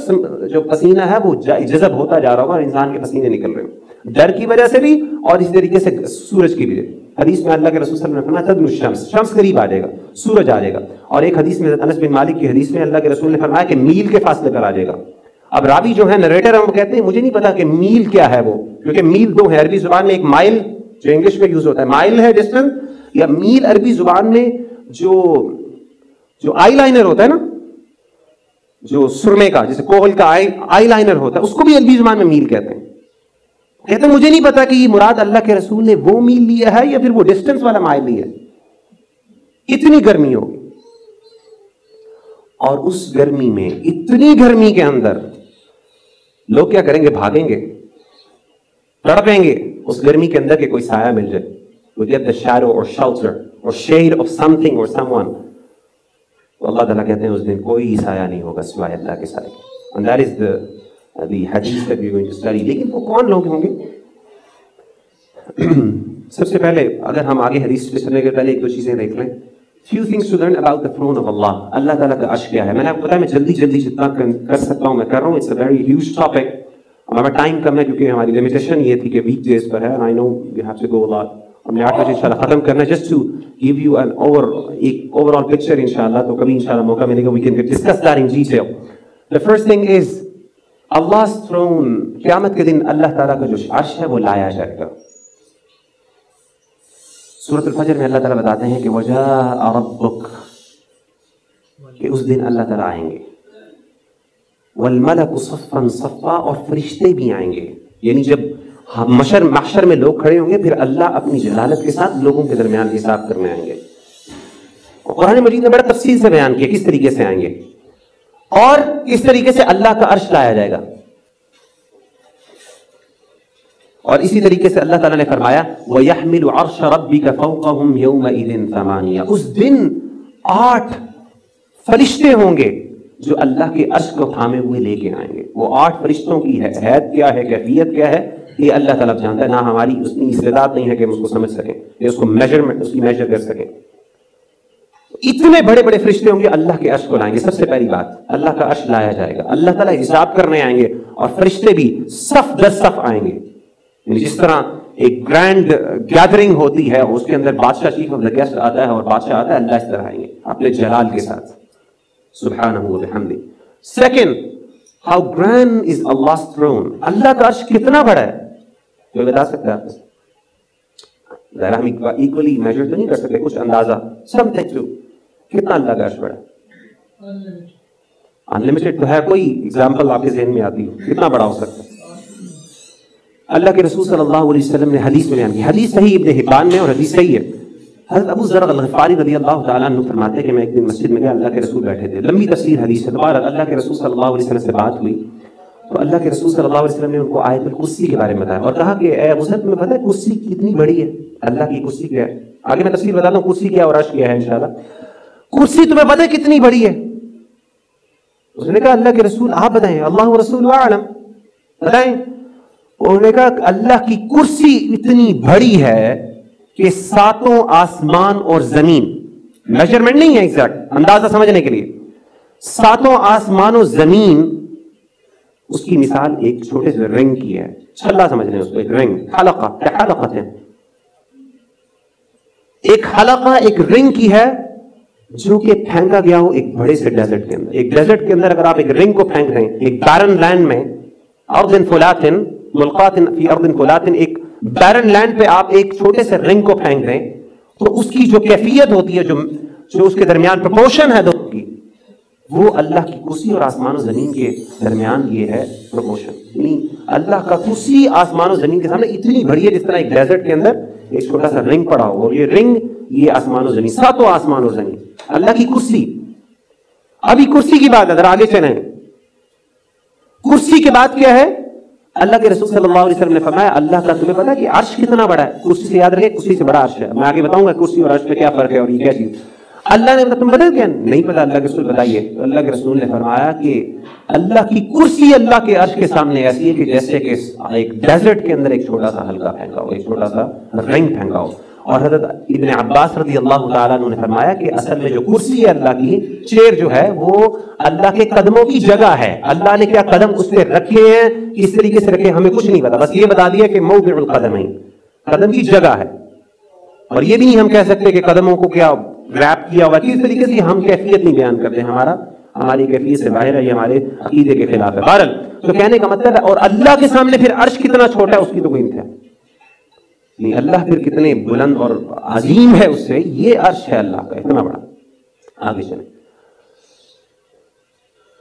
جو پسینہ ہے وہ جذب ہوتا جا رہا ہوگا اور انسان کے پسینے نکل رہے ہوں ڈر کی وجہ سے بھی اور اسی طریقے سے سورج کی وجہ حدیث میں اللہ کے رسول صلی اللہ علیہ وسلم نے فرمایا تدن الشمس، شمس قریب آ جائے گا، سورج آ جائے گا. اور ایک حدیث میں انس بن مالک کی حدیث میں اللہ کے رسول نے فرمایا کہ میل کے فاصلے پر آ جائے گا. اب راوی جو ہے نریٹر ہم کہتے ہیں، مجھے نہیں پتا کہ میل کیا ہے وہ، کیونکہ میل دو ہے عربی زبان میں ایک مائل جو انگلش میں یوز ہوتا ہے، مائل ہے ڈسٹنس یا میل عربی زبان میں جو جو آئی لائنر ہوتا ہے نا، جو سرمے کا جیسے کوہل کا آئی لائنر ہوتا ہے، اس کو بھی عربی زبان میں میل کہتے ہیں۔ کہتے ہیں، مجھے نہیں پتا کہ یہ مراد اللہ کے رسول نے وہ میل لیا ہے یا پھر وہ ڈسٹنس والا مائل لیا ہے۔ اتنی گرمی ہوگی۔ اور اس گرمی میں، اتنی گرمی کے اندر، لوگ کیا کریں گے؟ بھاگیں گے۔ تڑپیں گے۔ اس گرمی کے اندر کہ کوئی سایہ مل جائے۔ اللہ تعالیٰ کہتے ہیں اس دن کوئی سایہ نہیں ہوگا سوائے اللہ کے سائے لیکن وہ کون لوگ ہوں گے؟ سب سے پہلے اگر ہم آگے حدیث پہ چلنے کے پہلے ایک دو چیزیں دیکھ لیں۔ Few things to learn about the throne of Allah اللہ تعالیٰ کا عرش کیا ہے۔ میں نے آپ کو بتایا میں جلدی جلدی جتنا کر سکتا ہوں، میں کر رہا ہوں۔ It's a very huge topic ہمارا ٹائم کم ہے کیونکہ ہماری لمیٹیشن یہ تھی کہ ویک ڈیز پر ہے I know you have to go a ہم نے آٹھ بجے انشاءاللہ ختم کرنا ہے. Just to give you an over ایک overall picture انشاءاللہ، تو کبھی انشاءاللہ موقع ملے گا. We can discuss that in detail. The first thing is Allah's throne قیامت کے دن اللہ تعالیٰ کا جو عرش ہے وہ لایا جائے گا. سورت الفجر میں اللہ تعالیٰ بتاتے ہیں کہ وجہ ربک کہ اس دن اللہ تعالیٰ آئیں گے. والملک صفا صفا اور فرشتے بھی آئیں گے۔ یعنی جب مشر محشر میں لوگ کھڑے ہوں گے، پھر اللہ اپنی جلالت کے ساتھ لوگوں کے درمیان حساب کرنے آئیں گے۔ قرآن مجید نے بڑا تفصیل سے بیان کیا کس طریقے سے آئیں گے۔ اور کس طریقے سے اللہ کا عرش لایا جائے گا۔ اور اسی طریقے سے اللہ تعالیٰ نے فرمایا، وَيَحْمِلُ عَرْشَ رَبِّكَ فَوْقَهُمْ يَوْمَئِذٍ ثَمَانِيَا اس دن آٹھ فرشتے ہوں گے۔ جو اللہ کے عرش کو تھامے ہوئے لے کے آئیں گے۔ وہ آٹھ فرشتوں کی حید کیا ہے، کیفیت کیا ہے؟ یہ اللہ تعالیٰ جانتا ہے، نہ ہماری اس کی استعداد نہیں ہے کہ ہم اس کو سمجھ سکیں، یا اس کو میجرمنٹ اس کی میجر کر سکیں۔ اتنے بڑے بڑے فرشتے ہوں گے اللہ کے عرش کو لائیں گے۔ سب سے پہلی بات، اللہ کا عرش لایا جائے گا۔ اللہ تعالیٰ حساب کرنے آئیں گے اور فرشتے بھی صف در صف آئیں گے۔ یعنی جس طرح ایک گرینڈ گیدرنگ ہوتی ہے، اس کے اندر بادشاہ چیف آف دا گیسٹ آتا ہے اور بادشاہ آتا ہے، اللہ اس طرح آئیں گے، اپنے جلال کے ساتھ۔ سبحانہ و بحمدی second how grand is Allah throne Allah کا عرش کتنا بڑا ہے؟ جو بتا سکتے ہیں ظاہر ہم ایکولی میجر تو نہیں کر سکتے، کچھ اندازہ. سم تھنک ٹو کتنا اللہ کا عرش بڑا ہے؟ انلمیٹڈ تو ہے کوئی ایگزامپل آپ کے ذہن میں آتی ہے کتنا بڑا ہو سکتا ہے؟ اللہ کے رسول صلی اللہ علیہ وسلم نے حدیث میں بیان کی، حدیث صحیح ابن حبان میں اور حدیث صحیح ہے۔ حضرت ابو ذر الغفاری رضی اللہ تعالیٰ عنہ فرماتے ہیں کہ میں ایک دن مسجد میں گیا، اللہ کے رسول بیٹھے تھے۔ لمبی تفسیر حدیث ہے۔ دوبارہ اللہ کے رسول صلی اللہ علیہ وسلم سے بات ہوئی۔ تو اللہ کے رسول صلی اللہ علیہ وسلم نے ان کو آیت القسی کے بارے میں بتایا اور کہا کہ اے ابو ذر، تمہیں پتہ ہے کرسی کتنی بڑی ہے؟ اللہ کی کرسی کیا ہے؟ آگے میں تفسیر بتاتا ہوں کرسی کیا اور عرش کیا ہے انشاءاللہ۔ کرسی تمہیں پتہ ہے کتنی بڑی ہے؟ اس نے کہا، اللہ کے رسول، آپ بتائیں۔ اللہ رسول عالم بتائیں۔ انہوں نے کہا، اللہ کی کرسی اتنی بڑی ہے کہ ساتوں آسمان اور زمین میجرمنٹ نہیں ہے ایگزیکٹ اندازہ سمجھنے کے لیے، ساتوں آسمان و زمین، اس کی مثال ایک چھوٹے سے رنگ کی ہے۔ چھلا سمجھنے اس کو، ایک رنگ، حلقہ حلقہ ہے ایک حلقہ، ایک رنگ کی ہے، جو کہ پھینکا گیا ہو ایک بڑے سے ڈیزرٹ کے اندر۔ ایک ڈیزرٹ کے اندر اگر آپ ایک رنگ کو پھینک رہے ہیں ایک بیرن لینڈ میں اردن فلاتن ملقات فی اردن فلاتن، ایک بیرن لینڈ پہ آپ ایک چھوٹے سے رنگ کو پھینک رہے ہیں تو اس کی جو کیفیت ہوتی ہے جو جو اس کے درمیان پرپورشن ہے دونوں کی وہ اللہ کی کرسی اور آسمان و زمین کے درمیان یہ ہے پروموشن یعنی اللہ کا کرسی آسمان و زمین کے سامنے اتنی بڑی ہے جس طرح ایک ڈیزرٹ کے اندر ایک چھوٹا سا رنگ پڑا ہو اور یہ رنگ یہ آسمان و زمین ساتوں آسمان و زمین اللہ کی کرسی ابھی کرسی کی بات ہے اگر آگے چلیں کرسی کے بعد کیا ہے اللہ کے رسول صلی اللہ علیہ وسلم نے فرمایا، اللہ کا تمہیں پتا کہ عرش کتنا بڑا ہے؟ کرسی سے یاد رکھے کرسی سے بڑا عرش ہے۔ میں آگے بتاؤں گا کرسی اور عرش میں کیا فرق ہے اور یہ کیا چیز۔ اللہ نے تم بتا کیا؟ نہیں پتا اللہ کے رسول بتائیے۔ تو اللہ کے رسول نے فرمایا کہ اللہ کی کرسی اللہ کے عرش کے سامنے ایسی ہے کہ جیسے کہ ایک ڈیزرٹ کے اندر ایک چھوٹا سا ہلکا پھینکا ہو، ایک چھوٹا سا رنگ پھینکا ہو۔ اور حضرت ابن عباس رضی اللہ تعالیٰ نے فرمایا کہ اصل میں جو کرسی ہے اللہ کی، چیر جو ہے وہ اللہ کے قدموں کی جگہ ہے۔ اللہ نے کیا قدم اس پہ رکھے ہیں؟ کس طریقے سے رکھے، ہمیں کچھ نہیں پتا، بس یہ بتا دیا کہ موضع القدم ہے۔ قدم کی جگہ ہے۔ اور یہ بھی نہیں ہم کہہ سکتے کہ قدموں کو کیا ریپ کیا ہوا کس طریقے سے ہم کیفیت نہیں بیان کرتے ہمارا۔ ہماری کیفیت سے باہر ہے، یہ ہمارے عقیدے کے خلاف ہے۔ بہرحال، تو کہنے کا مطلب ہے اور اللہ کے سامنے پھر عرش کتنا چھوٹا ہے، اس کی تو کوئی انتہا نہیں، اللہ پھر کتنے بلند اور عظیم ہے اس سے؟ یہ عرش ہے اللہ کا، اتنا بڑا۔ آگے چلیں۔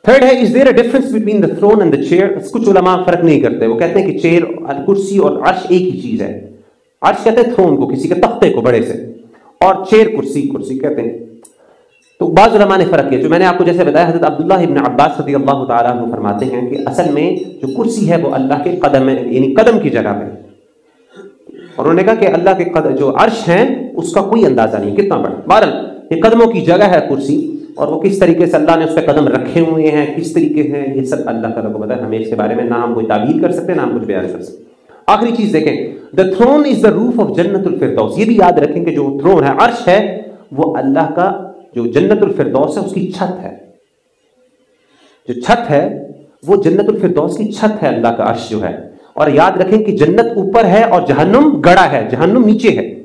تھرڈ ہے is there a difference between the throne and the chair کچھ علماء فرق نہیں کرتے، وہ کہتے ہیں کہ چیئر کرسی اور عرش ایک ہی چیز ہے۔ عرش کہتے ہیں تھرون کو، کسی کے تختے کو بڑے سے۔ اور چیر کرسی کرسی کہتے ہیں۔ تو بعض علماء نے فرق کیا، جو میں نے آپ کو جیسے بتایا، حضرت عبداللہ ابن عباس رضی اللہ تعالیٰ عنہ فرماتے ہیں کہ اصل میں جو کرسی ہے وہ اللہ کے قدم ہے یعنی قدم کی جگہ پہ۔ اور انہوں نے کہا کہ اللہ کے جو عرش ہیں، اس کا کوئی اندازہ نہیں، کتنا بڑا؟ بہرحال، یہ قدموں کی جگہ ہے کرسی، اور وہ کس طریقے سے اللہ نے اس پہ قدم رکھے ہوئے ہیں، کس طریقے ہیں، یہ سب اللہ تعالیٰ کو بتایا ہمیں اس کے بارے میں نہ ہم کوئی تعبیر کر سکتے ہیں نہ ہم کچھ بیان کر سکتے۔ آخری چیز دیکھیں the throne is the roof of جنت الفردوس یہ بھی یاد رکھیں کہ جو تھرون ہے، عرش ہے، وہ اللہ کا جو جنت الفردوس ہے، اس کی چھت ہے۔ جو چھت ہے، وہ جنت الفردوس کی چھت ہے، اللہ کا عرش جو ہے۔ اور یاد رکھیں کہ جنت اوپر ہے اور جہنم گڑا ہے، جہنم نیچے ہے۔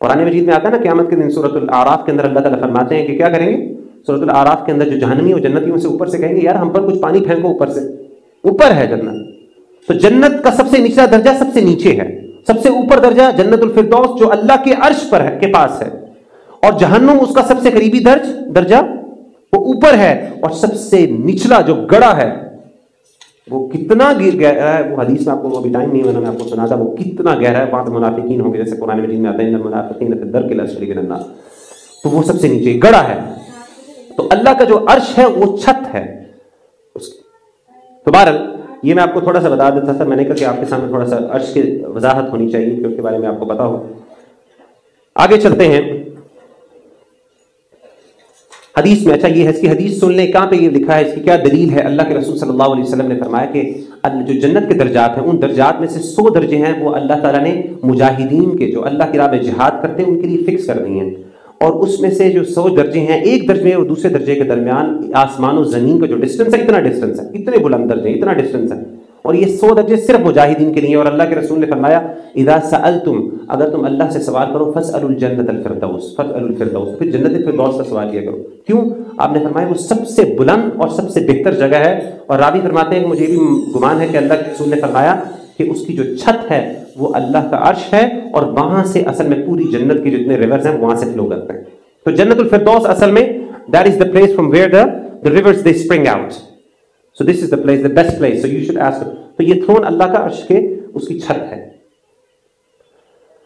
قرآن مجید میں آتا ہے نا، قیامت کے دن صورت العراف کے اندر اللہ تعالیٰ فرماتے ہیں کہ کیا کریں گے؟ صورت العراف کے اندر جو جہنمی اور جنتیوں سے اوپر سے کہیں گے، یار ہم پر کچھ پانی پھینکو اوپر سے۔ اوپر ہے جنت۔ تو جنت کا سب سے نچلا درجہ سب سے نیچے ہے۔ سب سے اوپر درجہ جنت الفردوس جو اللہ کے عرش پر ہے، کے پاس ہے۔ اور جہنم اس کا سب سے قریبی درج درجہ وہ اوپر ہے۔ اور سب سے نچلا جو گڑا ہے وہ کتنا گہرا ہے، وہ حدیث میں آپ کو ابھی ٹائم نہیں ہونا میں آپ کو سنا تھا، وہ کتنا گہرا ہے وہاں منافقین ہوں گے، جیسے قرآن مجید میں آتا ہے منافقین در کے لشکری کے تو وہ سب سے نیچے گڑا ہے۔ تو اللہ کا جو عرش ہے، وہ چھت ہے۔ تو بہرحال، یہ میں آپ کو تھوڑا سا بتا دیتا تھا، میں نے کہا کہ آپ کے سامنے تھوڑا سا عرش کی وضاحت ہونی چاہیے کہ اس کے بارے میں آپ کو پتا ہو۔ آگے چلتے ہیں۔ حدیث میں اچھا یہ ہے اس کی حدیث سن لیں، کہاں پہ یہ لکھا ہے؟ اس کی کیا دلیل ہے؟ اللہ کے رسول صلی اللہ علیہ وسلم نے فرمایا کہ جو جنت کے درجات ہیں، ان درجات میں سے سو درجے ہیں، وہ اللہ تعالیٰ نے مجاہدین کے، جو اللہ کی راہ میں جہاد کرتے ہیں، ان کے لیے فکس کر دی ہیں۔ اور اس میں سے جو سو درجے ہیں، ایک درجے اور دوسرے درجے کے درمیان آسمان و زمین کا جو ڈسٹنس ہے، اتنا ڈسٹنس ہے، اتنے بلند درجے، اتنا ڈسٹنس ہے۔ اور یہ سو درجے صرف مجاہدین کے لیے اور اللہ کے رسول نے فرمایا، اذا سألتم، اگر تم اللہ سے سوال کرو فسأل الجنت الفردوس فسأل الفردوس۔ پھر جنت الفردوس کا سوال کیا کرو۔ کیوں؟ آپ نے فرمایا، وہ سب سے بلند اور سب سے بہتر جگہ ہے۔ اور راوی فرماتے ہیں کہ مجھے بھی گمان ہے کہ اللہ کے رسول نے فرمایا کہ اس کی جو چھت ہے، وہ اللہ کا عرش ہے اور وہاں سے اصل میں پوری جنت کے جتنے ریورز ہیں، وہاں سے فلو کرتے ہیں۔ تو جنت الفردوس اصل میں that is the place from where the the rivers they spring out so this is the place the best place so you should ask تو یہ تھرون اللہ کا عرش کے اس کی چھت ہے۔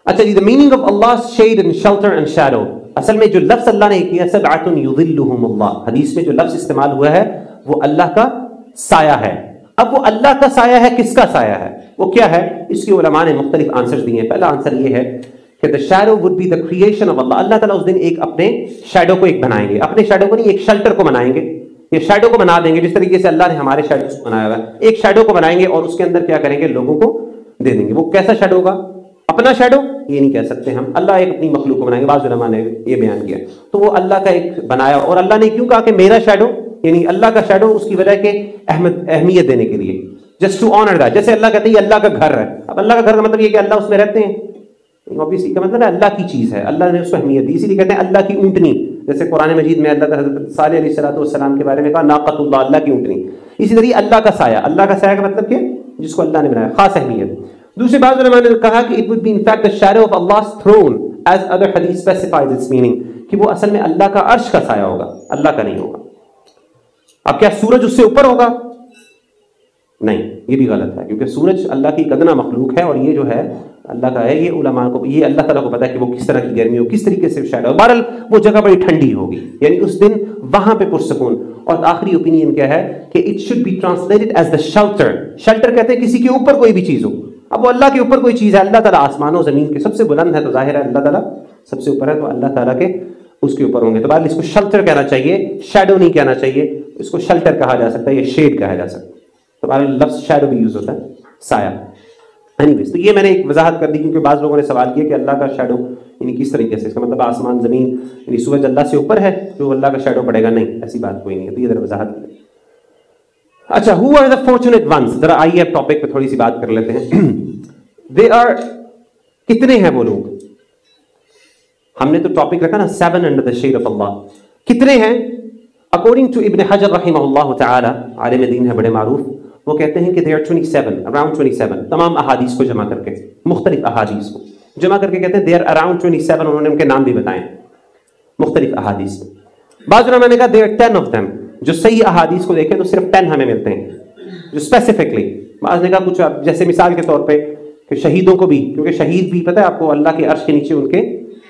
اچھا جی the meaning of Allah shade and shelter and shadow اصل میں جو لفظ اللہ نے کیا سبعۃ یظلهم اللہ۔ حدیث میں جو لفظ استعمال ہوا ہے، وہ اللہ کا سایہ ہے۔ اب وہ اللہ کا سایہ ہے، کس کا سایہ ہے؟ وہ کیا ہے؟ اس کی علماء نے مختلف آنسر دیے ہیں۔ پہلا آنسر یہ ہے کہ the shadow would be the creation of Allah Allah تعالیٰ اس دن ایک اپنے شیڈو کو ایک بنائیں گے۔ اپنے شیڈو کو نہیں، ایک شیلٹر کو بنائیں گے۔ یہ شیڈو کو بنا دیں گے جس طریقے سے اللہ نے ہمارے شیڈو کو بنایا ہوا ہے۔ ایک شیڈو کو بنائیں گے اور اس کے اندر کیا کریں گے؟ لوگوں کو دے دیں گے۔ وہ کیسا شیڈو ہوگا؟ اپنا شیڈو یہ نہیں کہہ سکتے ہم۔ اللہ ایک اپنی مخلوق کو بنائیں گے۔ بعض علماء نے یہ بیان کیا۔ تو وہ اللہ کا ایک بنایا اور اللہ نے کیوں کہا کہ میرا شیڈو یعنی اللہ کا شیڈو اس کی وجہ کے احمد، اہمیت دینے کے لیے۔ جسٹ ٹو آنر دا جیسے اللہ کہتے ہیں یہ اللہ کا گھر ہے۔ اب اللہ کا گھر کا مطلب یہ کہ اللہ اس میں رہتے ہیں۔ اوبیسلی کا مطلب ہے اللہ کی چیز ہے، اللہ نے اس کو اہمیت دی۔ اسی لیے کہتے ہیں اللہ کی اونٹنی۔ جیسے قرآن مجید میں اللہ حضرت صالح علیہ السلاۃ والسلام کے بارے میں کہا ناقت اللہ اللہ کی اونٹنی۔ اسی طریقے اللہ کا سایہ۔ اللہ کا سایہ کا مطلب کیا؟ جس کو اللہ نے بنایا، خاص اہمیت۔ دوسری بات علماء نے کہا کہ it would be in fact the shadow of Allah's throne as other hadith specifies its meaning کہ وہ اصل میں اللہ کا عرش کا سایہ ہوگا، اللہ کا نہیں ہوگا۔ اب کیا سورج اس سے اوپر ہوگا؟ نہیں، یہ بھی غلط ہے، کیونکہ سورج اللہ کی قدنا مخلوق ہے اور یہ جو ہے، اللہ کا ہے، یہ علماء کو، یہ اللہ تعالیٰ کو پتا ہے کہ وہ کس طرح کی گرمی ہو کس طریقے سے شیڈو بہرحال وہ جگہ بڑی ٹھنڈی ہوگی یعنی اس دن وہاں پہ پرسکون۔ اور آخری اوپینین کیا ہے کہ it should be translated as the shelter shelter کہتے ہیں کسی کے اوپر کوئی بھی چیز ہو۔ اب وہ اللہ کے اوپر کوئی چیز ہے، اللہ تعالیٰ آسمان و زمین کے سب سے بلند ہے تو ظاہر ہے اللہ تعالیٰ سب سے اوپر ہے، تو اللہ تعالیٰ کے اس کے اوپر ہوں گے۔ تو بعد اس کو شلٹر کہنا چاہیے شیڈو نہیں کہنا چاہیے۔ اس کو شلٹر کہا جا سکتا ہے یا شیڈ کہا جا سکتا ہے۔ تو بعد لفظ شیڈو بھی یوز ہوتا ہے، سایہ۔ اینی تو یہ میں نے ایک وضاحت کر دی کیونکہ بعض لوگوں نے سوال کیا کہ اللہ کا شیڈو یعنی کس طریقے سے، اس کا مطلب آسمان، زمین یعنی سورج اللہ سے اوپر ہے جو اللہ کا شیڈو پڑے گا نہیں، ایسی بات کوئی نہیں ہے۔ تو یہ ذرا وضاحت اچھا who are the fortunate ones ذرا آئیے اب ٹاپک پہ تھوڑی سی بات کر لیتے ہیں۔ دے آر کتنے ہیں وہ لوگ؟ ہم نے تو ٹاپک رکھا نا seven under the shade of Allah کتنے ہیں؟ اکارڈنگ ٹو ابن حجر رحمہ اللہ تعالی، عالم دین ہے، بڑے معروف۔ وہ کہتے ہیں کہ دے آر 27 اراؤنڈ 27 تمام احادیث کو جمع کر کے، مختلف احادیث کو۔ جمع کر کے کہتے ہیں دے آر اراؤنڈ 27 انہوں نے ان کے نام بھی بتائے مختلف احادیث۔ بعض علماء نے کہا دے آر 10 آف them جو صحیح احادیث کو دیکھیں تو صرف 10 ہمیں ملتے ہیں، جو اسپیسیفکلی بعض نے کہا کچھ جیسے مثال کے طور پہ کہ شہیدوں کو بھی، کیونکہ شہید بھی پتہ ہے، آپ کو اللہ کے عرش کے نیچے ان کے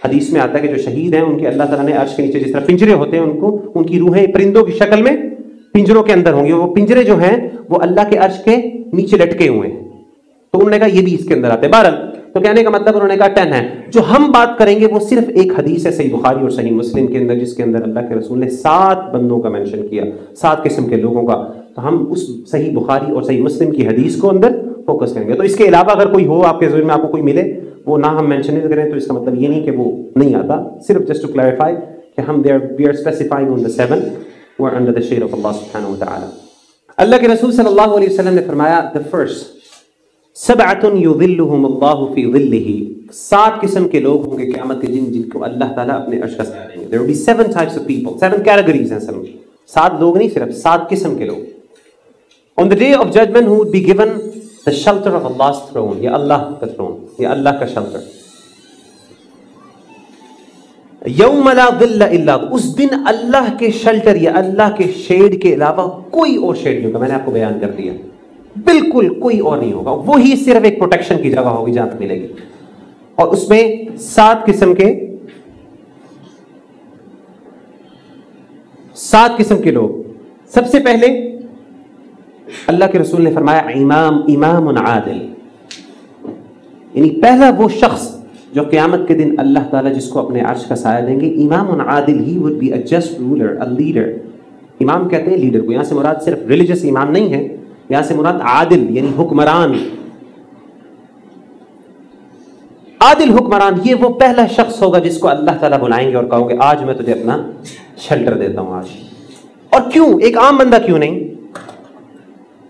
حدیث میں آتا ہے کہ جو شہید ہیں، ان کے اللہ تعالیٰ نے عرش کے نیچے جس طرح پنجرے ہوتے ہیں، ان کو، ان کی روحیں پرندوں کی شکل میں پنجروں کے اندر ہوں گی وہ پنجرے جو ہیں، وہ اللہ کے عرش کے نیچے لٹکے ہوئے ہیں۔ تو انہوں نے کہا، یہ بھی اس کے اندر آتے ہیں۔ بہرحال، تو کہنے کا مطلب انہوں نے کہا ٹین ہے۔ جو ہم بات کریں گے، وہ صرف ایک حدیث ہے صحیح بخاری اور صحیح مسلم کے اندر، جس کے اندر اللہ کے رسول نے سات بندوں کا مینشن کیا، سات قسم کے لوگوں کا۔ تو ہم اس صحیح بخاری اور صحیح مسلم کی حدیث کو اندر فوکس کریں گے۔ تو اس کے علاوہ اگر کوئی ہو، آپ کے ذہن میں آپ کو کوئی ملے، وہ نہ ہم مینشن کریں، تو اس کا مطلب یہ نہیں کہ وہ نہیں آتا۔ صرف جسٹ ٹو کلیریفائی کہ ہم they are we are specifying on the seven وہ under the share of Allah سبحانہ و تعالی اللہ کے رسول صلی اللہ علیہ وسلم نے فرمایا دا فرسٹ سبعت یظلہم اللہ فی ظلہ سات قسم کے لوگ ہوں گے قیامت کے دن جن کو اللہ تعالیٰ اپنے عرش کا سایہ دیں گے there will be seven types of people seven categories ہیں سر سات لوگ نہیں صرف سات قسم کے لوگ on the day of judgment who would be given the shelter of Allah's throne? یا اللہ کا throne. یا اللہ کا shelter. یوم لا ظل الا اس دن اللہ کے شلٹر یا اللہ کے شیڈ کے علاوہ کوئی اور شیڈ نہیں ہوگا، میں نے آپ کو بیان کر دیا۔ بالکل کوئی اور نہیں ہوگا، وہی صرف ایک پروٹیکشن کی جگہ ہوگی جہاں ملے گی۔ اور اس میں سات قسم کے سات قسم کے لوگ۔ سب سے پہلے اللہ کے رسول نے فرمایا، امام امام عادل۔ یعنی پہلا وہ شخص جو قیامت کے دن اللہ تعالیٰ جس کو اپنے عرش کا سایہ دیں گے، امام عادل he would be a just ruler a leader امام کہتے ہیں لیڈر کو، یہاں سے مراد صرف ریلیجس امام نہیں ہے، یہاں سے مراد عادل یعنی حکمران. عادل، حکمران، یہ وہ پہلا شخص ہوگا جس کو اللہ تعالیٰ بلائیں گے اور کہو گے، آج میں تجھے اپنا شیلٹر دیتا ہوں آج. اور کیوں؟ ایک عام بندہ کیوں نہیں؟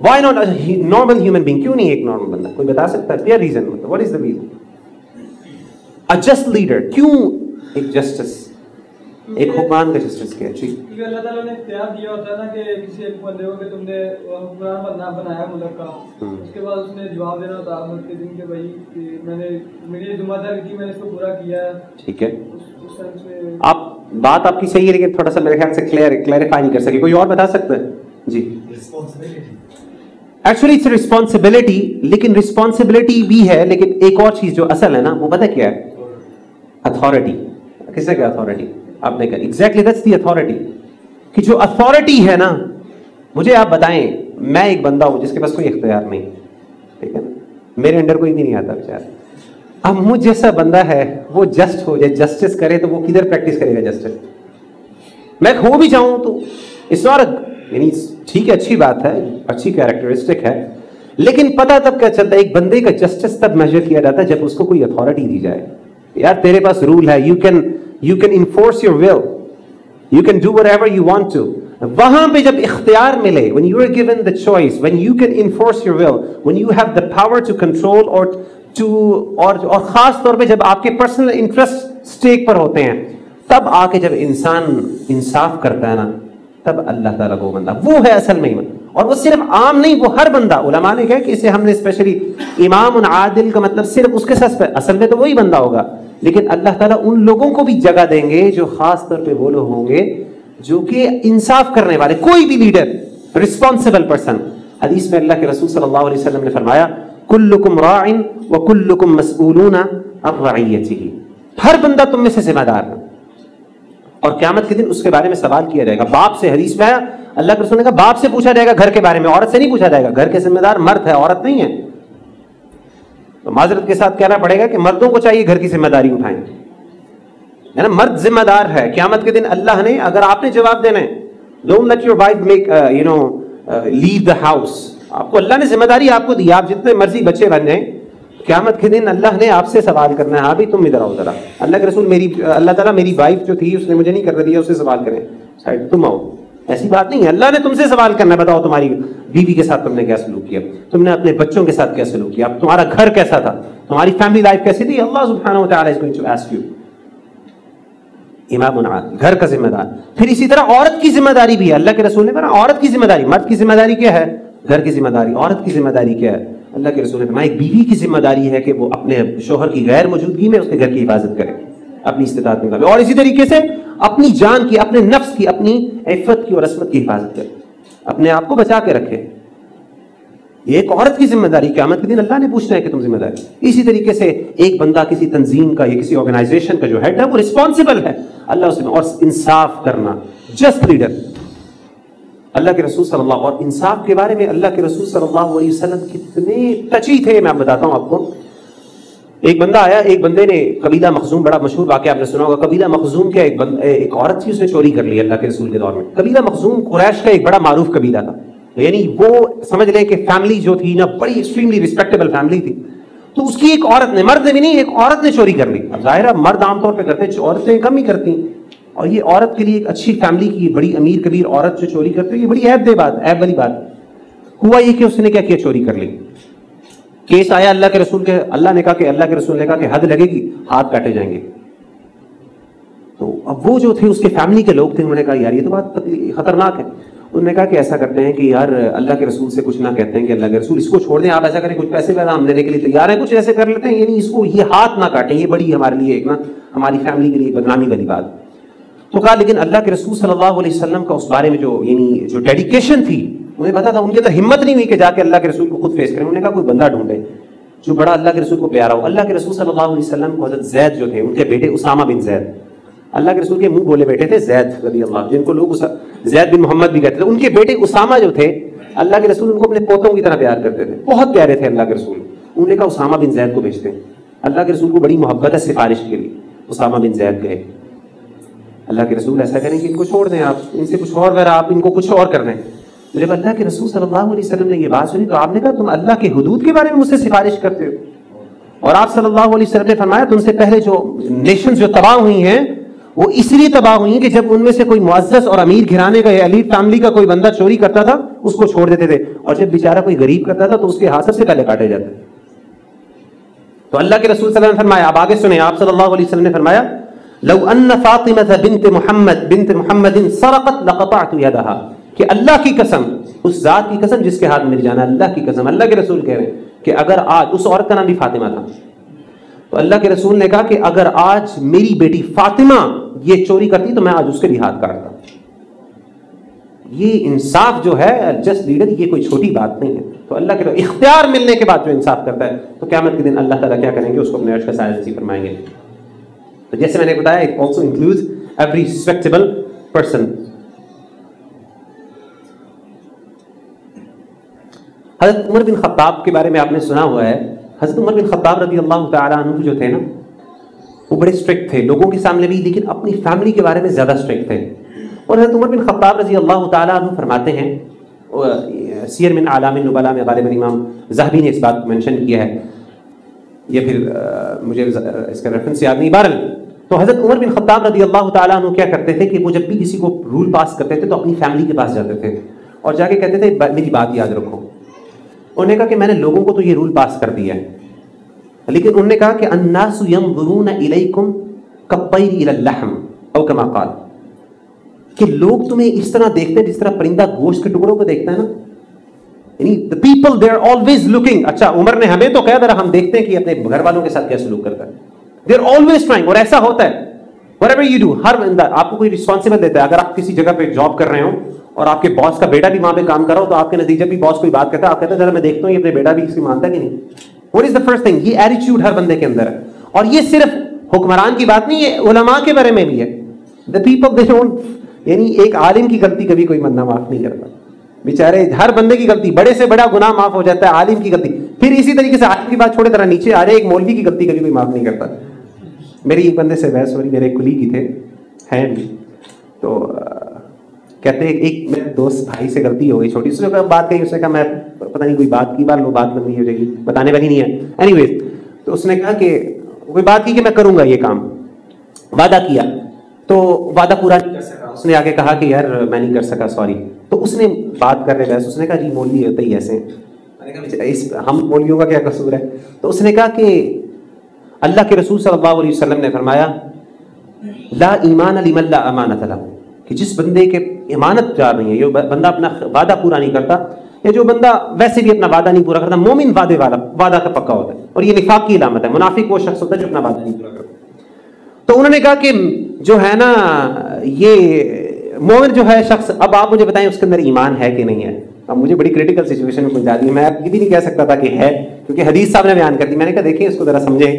Why not normal human being کیوں نہیں ایک نارمل بندہ؟ کوئی بتا سکتا ہے؟ کیا ریزن مطلب what is the reason just leader کیوں ایک جسٹس ایک حکمان کا جسٹس کیا جی اللہ تعالیٰ نے اختیار دیا ہوتا ہے نا کہ کسی ایک بندے کو کہ تم نے حکمران بننا بنایا ملک کا اس کے بعد اس نے جواب دینا ہوتا کے دن کہ بھائی کہ میں نے میری ذمہ داری تھی میں نے اس کو پورا کیا ہے ٹھیک ہے آپ بات آپ کی صحیح ہے لیکن تھوڑا سا میرے خیال سے کلیئر کلیریفائی نہیں کر سکے کوئی اور بتا سکتا ہے جی ایکچولی اٹس رسپانسبلٹی لیکن رسپانسبلٹی بھی ہے لیکن ایک اور چیز جو اصل ہے نا وہ پتہ کیا ہے اتھارٹی کس نے اتھارٹی آپ نے کہا ایگزیکٹلی دیٹس دی اتھارٹی کہ جو اتھارٹی ہے نا، مجھے آپ بتائیں، میں ایک بندہ ہوں جس کے پاس کوئی اختیار نہیں، ٹھیک ہے؟ نا میرے انڈر کوئی بھی نہیں آتا بیچارہ اب مجھ جیسا بندہ ہے، وہ جسٹ ہو جائے جسٹس کرے تو وہ کدھر پریکٹس کرے گا جسٹس میں کھو بھی چاہوں تو اس اور یعنی ٹھیک ہے، اچھی بات ہے، اچھی کیریکٹرسٹک ہے، لیکن پتا تب کیا چلتا ہے، ایک بندے کا جسٹس تب میجر کیا جاتا ہے جب اس کو کوئی اتھارٹی دی جائے۔ یار تیرے پاس رول ہے you can you can enforce your will you can do whatever you want to وہاں پہ جب اختیار ملے when you are given the choice when you can enforce your will when you have the power to control or to اور, اور خاص طور پہ جب آپ کے پرسنل انٹرسٹ سٹیک پر ہوتے ہیں تب آ کے جب انسان انصاف کرتا ہے نا تب اللہ تعالیٰ کو بندہ وہ ہے اصل میں ایمان اور وہ صرف عام نہیں وہ ہر بندہ علماء نے کہا کہ اسے ہم نے اسپیشلی امام عادل کا مطلب صرف اس کے ساتھ اصل میں تو وہی بندہ ہوگا. لیکن اللہ تعالیٰ ان لوگوں کو بھی جگہ دیں گے جو خاص طور پہ وہ لوگ ہوں گے جو کہ انصاف کرنے والے، کوئی بھی لیڈر رسپانسبل پرسن حدیث میں اللہ کے رسول صلی اللہ علیہ وسلم نے فرمایا، کلکم راعن و کلکم مسئولون اب رعیتی ہر بندہ تم میں سے ذمہ دار ہے۔ اور قیامت کے دن اس کے بارے میں سوال کیا جائے گا۔ باپ سے حدیث میں آیا، اللہ کے رسول نے کہا، باپ سے پوچھا جائے گا، گھر کے بارے میں، عورت سے نہیں پوچھا جائے گا۔ گھر کے ذمہ دار مرد ہے، عورت نہیں ہے۔ تو معذرت کے ساتھ کہنا پڑے گا کہ مردوں کو چاہیے گھر کی ذمہ داری اٹھائیں۔ ہے نا مرد ذمہ دار ہے۔ قیامت کے دن اللہ نے اگر آپ نے جواب دینا ہے don't let your wife make you no leave the house آپ کو اللہ نے ذمہ داری آپ کو دی۔ آپ جتنے مرضی بچے بن جائیں، قیامت کے دن اللہ نے آپ سے سوال کرنا ہے۔ ہاں تم ادھر آؤ ذرا۔ اللہ کے رسول میری، اللہ تعالیٰ میری وائف جو تھی، اس نے مجھے نہیں کر دیا اسے سوال کریں۔ سائڈ تم آؤ۔ ایسی بات نہیں ہے۔ اللہ نے تم سے سوال کرنا ہے، بتاؤ تمہاری بیوی کے ساتھ تم نے کیا سلوک کیا؟ تم نے اپنے بچوں کے ساتھ کیا سلوک کیا؟ تمہارا گھر کیسا تھا؟ تمہاری فیملی لائف کیسی تھی؟ اللہ سبحانہ و تعالیٰ is going to ask you. امام گھر کا ذمہ دار۔ پھر اسی طرح عورت کی ذمہ داری بھی ہے۔ اللہ کے رسول نے کہا عورت کی ذمہ داری، مرد کی ذمہ داری کیا ہے؟ گھر کی ذمہ داری۔ عورت کی ذمہ داری کیا ہے؟ اللہ کے رسول نے فرمایا، ایک بیوی کی ذمہ داری ہے کہ وہ اپنے شوہر کی غیر موجودگی میں اس کے گھر کی حفاظت کرے، اپنی استطاعت میں اور اسی طریقے سے اپنی جان کی، اپنے نفس کی، اپنی عفت کی اور عصمت کی حفاظت کرے۔ اپنے آپ کو بچا کے رکھے۔ یہ ایک عورت کی ذمہ داری، قیامت کے دن اللہ نے پوچھنا ہے کہ تم ذمہ داری۔ اسی طریقے سے ایک بندہ کسی تنظیم کا یا کسی آرگنائزیشن کا جو ہیڈ ہے، وہ رسپانسبل ہے۔ اللہ اس میں، اور انصاف کرنا۔ جسٹ لیڈر اللہ کے رسول صلی اللہ، اور انصاف کے بارے میں اللہ کے رسول صلی اللہ علیہ وسلم کتنے ٹچی تھے، میں بتاتا ہوں آپ کو۔ ایک بندہ آیا ایک بندے نے قبیلہ مخزوم بڑا مشہور واقعہ آپ نے سنا ہوگا۔ قبیلہ مخزوم کیا ایک, ایک عورت تھی اس نے چوری کر لی اللہ کے رسول کے دور میں۔ قبیلہ مخزوم قریش کا ایک بڑا معروف قبیلہ تھا۔ یعنی وہ سمجھ لیں کہ فیملی جو تھی نا بڑی ایکسٹریملی رسپیکٹیبل فیملی تھی۔ تو اس کی ایک عورت نے مرد نے بھی نہیں ایک عورت نے چوری کر لی۔ اب ظاہر ہے مرد عام طور پہ کرتے ہیں عورتیں کم ہی کرتی ہیں۔ اور یہ عورت کے لیے ایک اچھی فیملی کی بڑی امیر کبیر عورت جو چوری کرتی ہے یہ بڑی عیب دے بات عیب والی بات۔ ہوا یہ کہ اس نے کیا کیا؟ چوری کر لی۔ کیس آیا اللہ کے رسول کے، اللہ نے کہا کہ اللہ کے رسول نے کہا کہ حد لگے گی، ہاتھ کاٹے جائیں گے۔ تو اب وہ جو تھے، اس کے فیملی کے لوگ تھے، انہوں نے کہا، یار، یہ تو بات خطرناک ہے۔ انہوں نے کہا کہ ایسا کرتے ہیں کہ یار، اللہ کے رسول سے کچھ نہ کہتے ہیں کہ اللہ کے رسول اس کو چھوڑ دیں، آپ ایسا کریں، کچھ پیسے پیدا ہم دینے کے لیے تیار ہیں، کچھ ایسے کر لیتے ہیں۔ یعنی اس کو یہ ہاتھ نہ کاٹیں، یہ بڑی ہمارے لیے ایک نا، ہماری فیملی کے لیے بدنامی والی بات۔ تو کہا، لیکن اللہ کے رسول صلی اللہ علیہ وسلم کا اس بارے میں جو یعنی جو ڈیڈیکیشن تھی انہیں پتا تھا، ان کے تو ہمت نہیں ہوئی کہ جا کے اللہ کے رسول کو خود فیس کریں۔ انہوں نے کہا، کوئی بندہ ڈھونڈے۔ جو بڑا اللہ کے رسول کو پیارا ہو۔ اللہ کے رسول صلی اللہ علیہ وسلم کو حضرت زید جو تھے، ان کے بیٹے اسامہ بن زید۔ اللہ کے رسول کے منہ بولے بیٹے تھے زید رضی اللہ جن کو لوگ زید بن محمد بھی کہتے تھے۔ ان کے بیٹے اسامہ جو تھے، اللہ کے رسول ان کو اپنے پوتوں کی طرح پیار کرتے تھے۔ بہت پیارے تھے اللہ کے رسول۔ انہوں نے کہا، اسامہ بن زید کو بھیجتے ہیں۔ اللہ کے رسول کو بڑی محبت ہے سفارش کے لیے۔ اسامہ بن زید گئے۔ اللہ کے رسول ایسا کریں کہ ان کو چھوڑ دیں آپ، ان سے کچھ اور آپ ان کو کچھ اور کر دیں۔ جب اللہ کے رسول صلی اللہ علیہ وسلم نے یہ بات سنی تو آپ نے کہا تم اللہ کے حدود کے بارے میں مجھ سے سفارش کرتے ہو؟ اور آپ صلی اللہ علیہ وسلم نے فرمایا تم سے پہلے جو نیشن جو تباہ ہوئی ہیں، وہ اس لیے تباہ ہوئی ہیں کہ جب ان میں سے کوئی معزز اور امیر گھرانے کا یا علی فیملی کا کوئی بندہ چوری کرتا تھا، اس کو چھوڑ دیتے تھے۔ اور جب بیچارہ کوئی غریب کرتا تھا، تو اس کے ہاتھ سب سے پہلے کاٹے جاتے تو اللہ کے رسول صلی اللہ علیہ وسلم نے فرمایا، آپ آگے سنیں، آپ صلی اللہ علیہ وسلم نے فرمایا، لو ان فاطمہ بنت محمد بنت محمد سرقت لقطعت يدها۔ کہ اللہ کی قسم، اس ذات کی قسم جس کے ہاتھ میں جانا، اللہ کی قسم، اللہ کے رسول کہہ رہے ہیں کہ اگر آج اس عورت کا نام بھی فاطمہ تھا۔ تو اللہ کے رسول نے کہا کہ اگر آج میری بیٹی فاطمہ یہ چوری کرتی تو میں آج اس کے بھی ہاتھ کاٹتا یہ انصاف جو ہے جسٹ لیڈر یہ کوئی چھوٹی بات نہیں ہے۔ تو اللہ کے اختیار ملنے کے بعد جو انصاف کرتا ہے، تو قیامت کے دن اللہ تعالیٰ کیا کریں گے؟ اس کو اپنے عرش کا سائز نصیب فرمائیں گے۔ تو جیسے میں نے بتایا it also include every respectable person حضرت عمر بن خطاب کے بارے میں آپ نے سنا ہوا ہے۔ حضرت عمر بن خطاب رضی اللہ تعالیٰ عنہ جو تھے نا، وہ بڑے اسٹرکٹ تھے۔ لوگوں کے سامنے بھی، لیکن اپنی فیملی کے بارے میں زیادہ اسٹرکٹ تھے۔ اور حضرت عمر بن خطاب رضی اللہ تعالیٰ عنہ فرماتے ہیں سیر من عالم النبلا میں غالب امام زہبی نے اس بات کو مینشن کیا ہے۔ یہ پھر مجھے اس کا ریفرنس یاد نہیں، بہرحال۔ تو حضرت عمر بن خطاب رضی اللہ تعالیٰ عنہ کیا کرتے تھے کہ وہ جب بھی کسی کو رول پاس کرتے تھے تو اپنی فیملی کے پاس جاتے تھے۔ اور جا کے کہتے تھے میری بات یاد رکھو۔ انہوں نے کہا کہ میں نے لوگوں کو تو یہ رول پاس کر دیا ہے۔ لیکن انہوں نے کہا کہ الناس ينظرون الیکم کالطیر الى اللحم او کما قال۔ کہ لوگ تمہیں اس طرح دیکھتے ہیں جس طرح پرندہ گوشت کے ٹکڑوں کو دیکھتا ہے نا۔ یعنی the people they are always looking اچھا عمر نے ہمیں تو کہا، ذرا ہم دیکھتے ہیں کہ اپنے گھر والوں کے ساتھ کیا سلوک کرتا ہے۔ دے آر آلویز ٹرائنگ اور ایسا ہوتا ہے۔ Whatever you do ہر بندہ آپ کو کوئی رسپانسبل دیتا ہے۔ اگر آپ کسی جگہ پہ جاب کر رہے ہو اور آپ کے باس کا بیٹا بھی وہاں پہ کام کر رہا ہو تو آپ کے نتیجے بھی باس کوئی بات کرتا ہے؟ آپ کہتے ہیں، ذرا میں دیکھتا ہوں، یہ اپنے بیٹا بھی اس کی مانتا ہے کہ نہیں؟ What is the first thing یہ ایٹیچیوڈ ہر بندے کے اندر ہے۔ اور یہ صرف حکمران کی بات نہیں، یہ علماء کے بارے میں بھی ہے۔ دا پیپل دے ڈونٹ یعنی ایک عالم کی غلطی کبھی کوئی بندہ معاف نہیں کرتا۔ بیچارے، ہر بندے کی غلطی، بڑے سے بڑا گناہ معاف ہو جاتا ہے عالم کی غلطی۔ پھر اسی طریقے سے عالم کی بات چھوڑے طرح نیچے آ رہے ایک مولوی کی غلطی کبھی کوئی معاف نہیں کرتا۔ میری ایک بندے سے بحث ہو رہی، میرے کلی کی تھے، ہیں بھی۔ تو کہتے ہیں، ایک میرے دوست بھائی سے غلطی ہو گئی چھوٹی اس نے بات کہی، اس نے کہا، میں پتہ نہیں کوئی بات کی، بار لو بات لمبی ہو جائے گی، بتانے والی نہیں ہے. اینی ویز تو اس نے کہا کہ کوئی بات کی کہ میں کروں گا یہ کام؟ وعدہ کیا۔ تو وعدہ پورا نہیں کر سکا۔ اس نے آگے کہا کہ، یار، میں نہیں کر سکا، سوری. تو اس نے بات کر رہے بحث، اس نے کہا جی مولوی ہوتا ہی ایسے اچھا، اس ہم مولویوں کا کیا قصور ہے؟ تو اس نے کہا کہ اللہ کے رسول صلی اللہ علیہ وسلم نے فرمایا، لا ایمان علی ملا امانت اللہ کہ جس بندے کے امانت جا رہی ہے، یہ بندہ اپنا وعدہ پورا نہیں کرتا، یا جو بندہ ویسے بھی اپنا وعدہ نہیں پورا کرتا، مومن وعدے والا، وعدہ کا پکا ہوتا ہے، اور یہ نفاق کی علامت ہے، منافق وہ شخص ہوتا ہے جو اپنا وعدہ نہیں پورا کرتا۔ تو انہوں نے کہا کہ جو ہے نا، یہ مومن جو ہے شخص، اب آپ مجھے بتائیں اس کے اندر ایمان ہے کہ نہیں ہے؟ اب مجھے بڑی کریٹیکل سچویشن میں پہنچا دی میں آپ یہ بھی نہیں کہہ سکتا تھا کہ ہے، کیونکہ حدیث صاحب نے بیان کر دی۔ میں نے کہا دیکھیں اس کو ذرا سمجھیں۔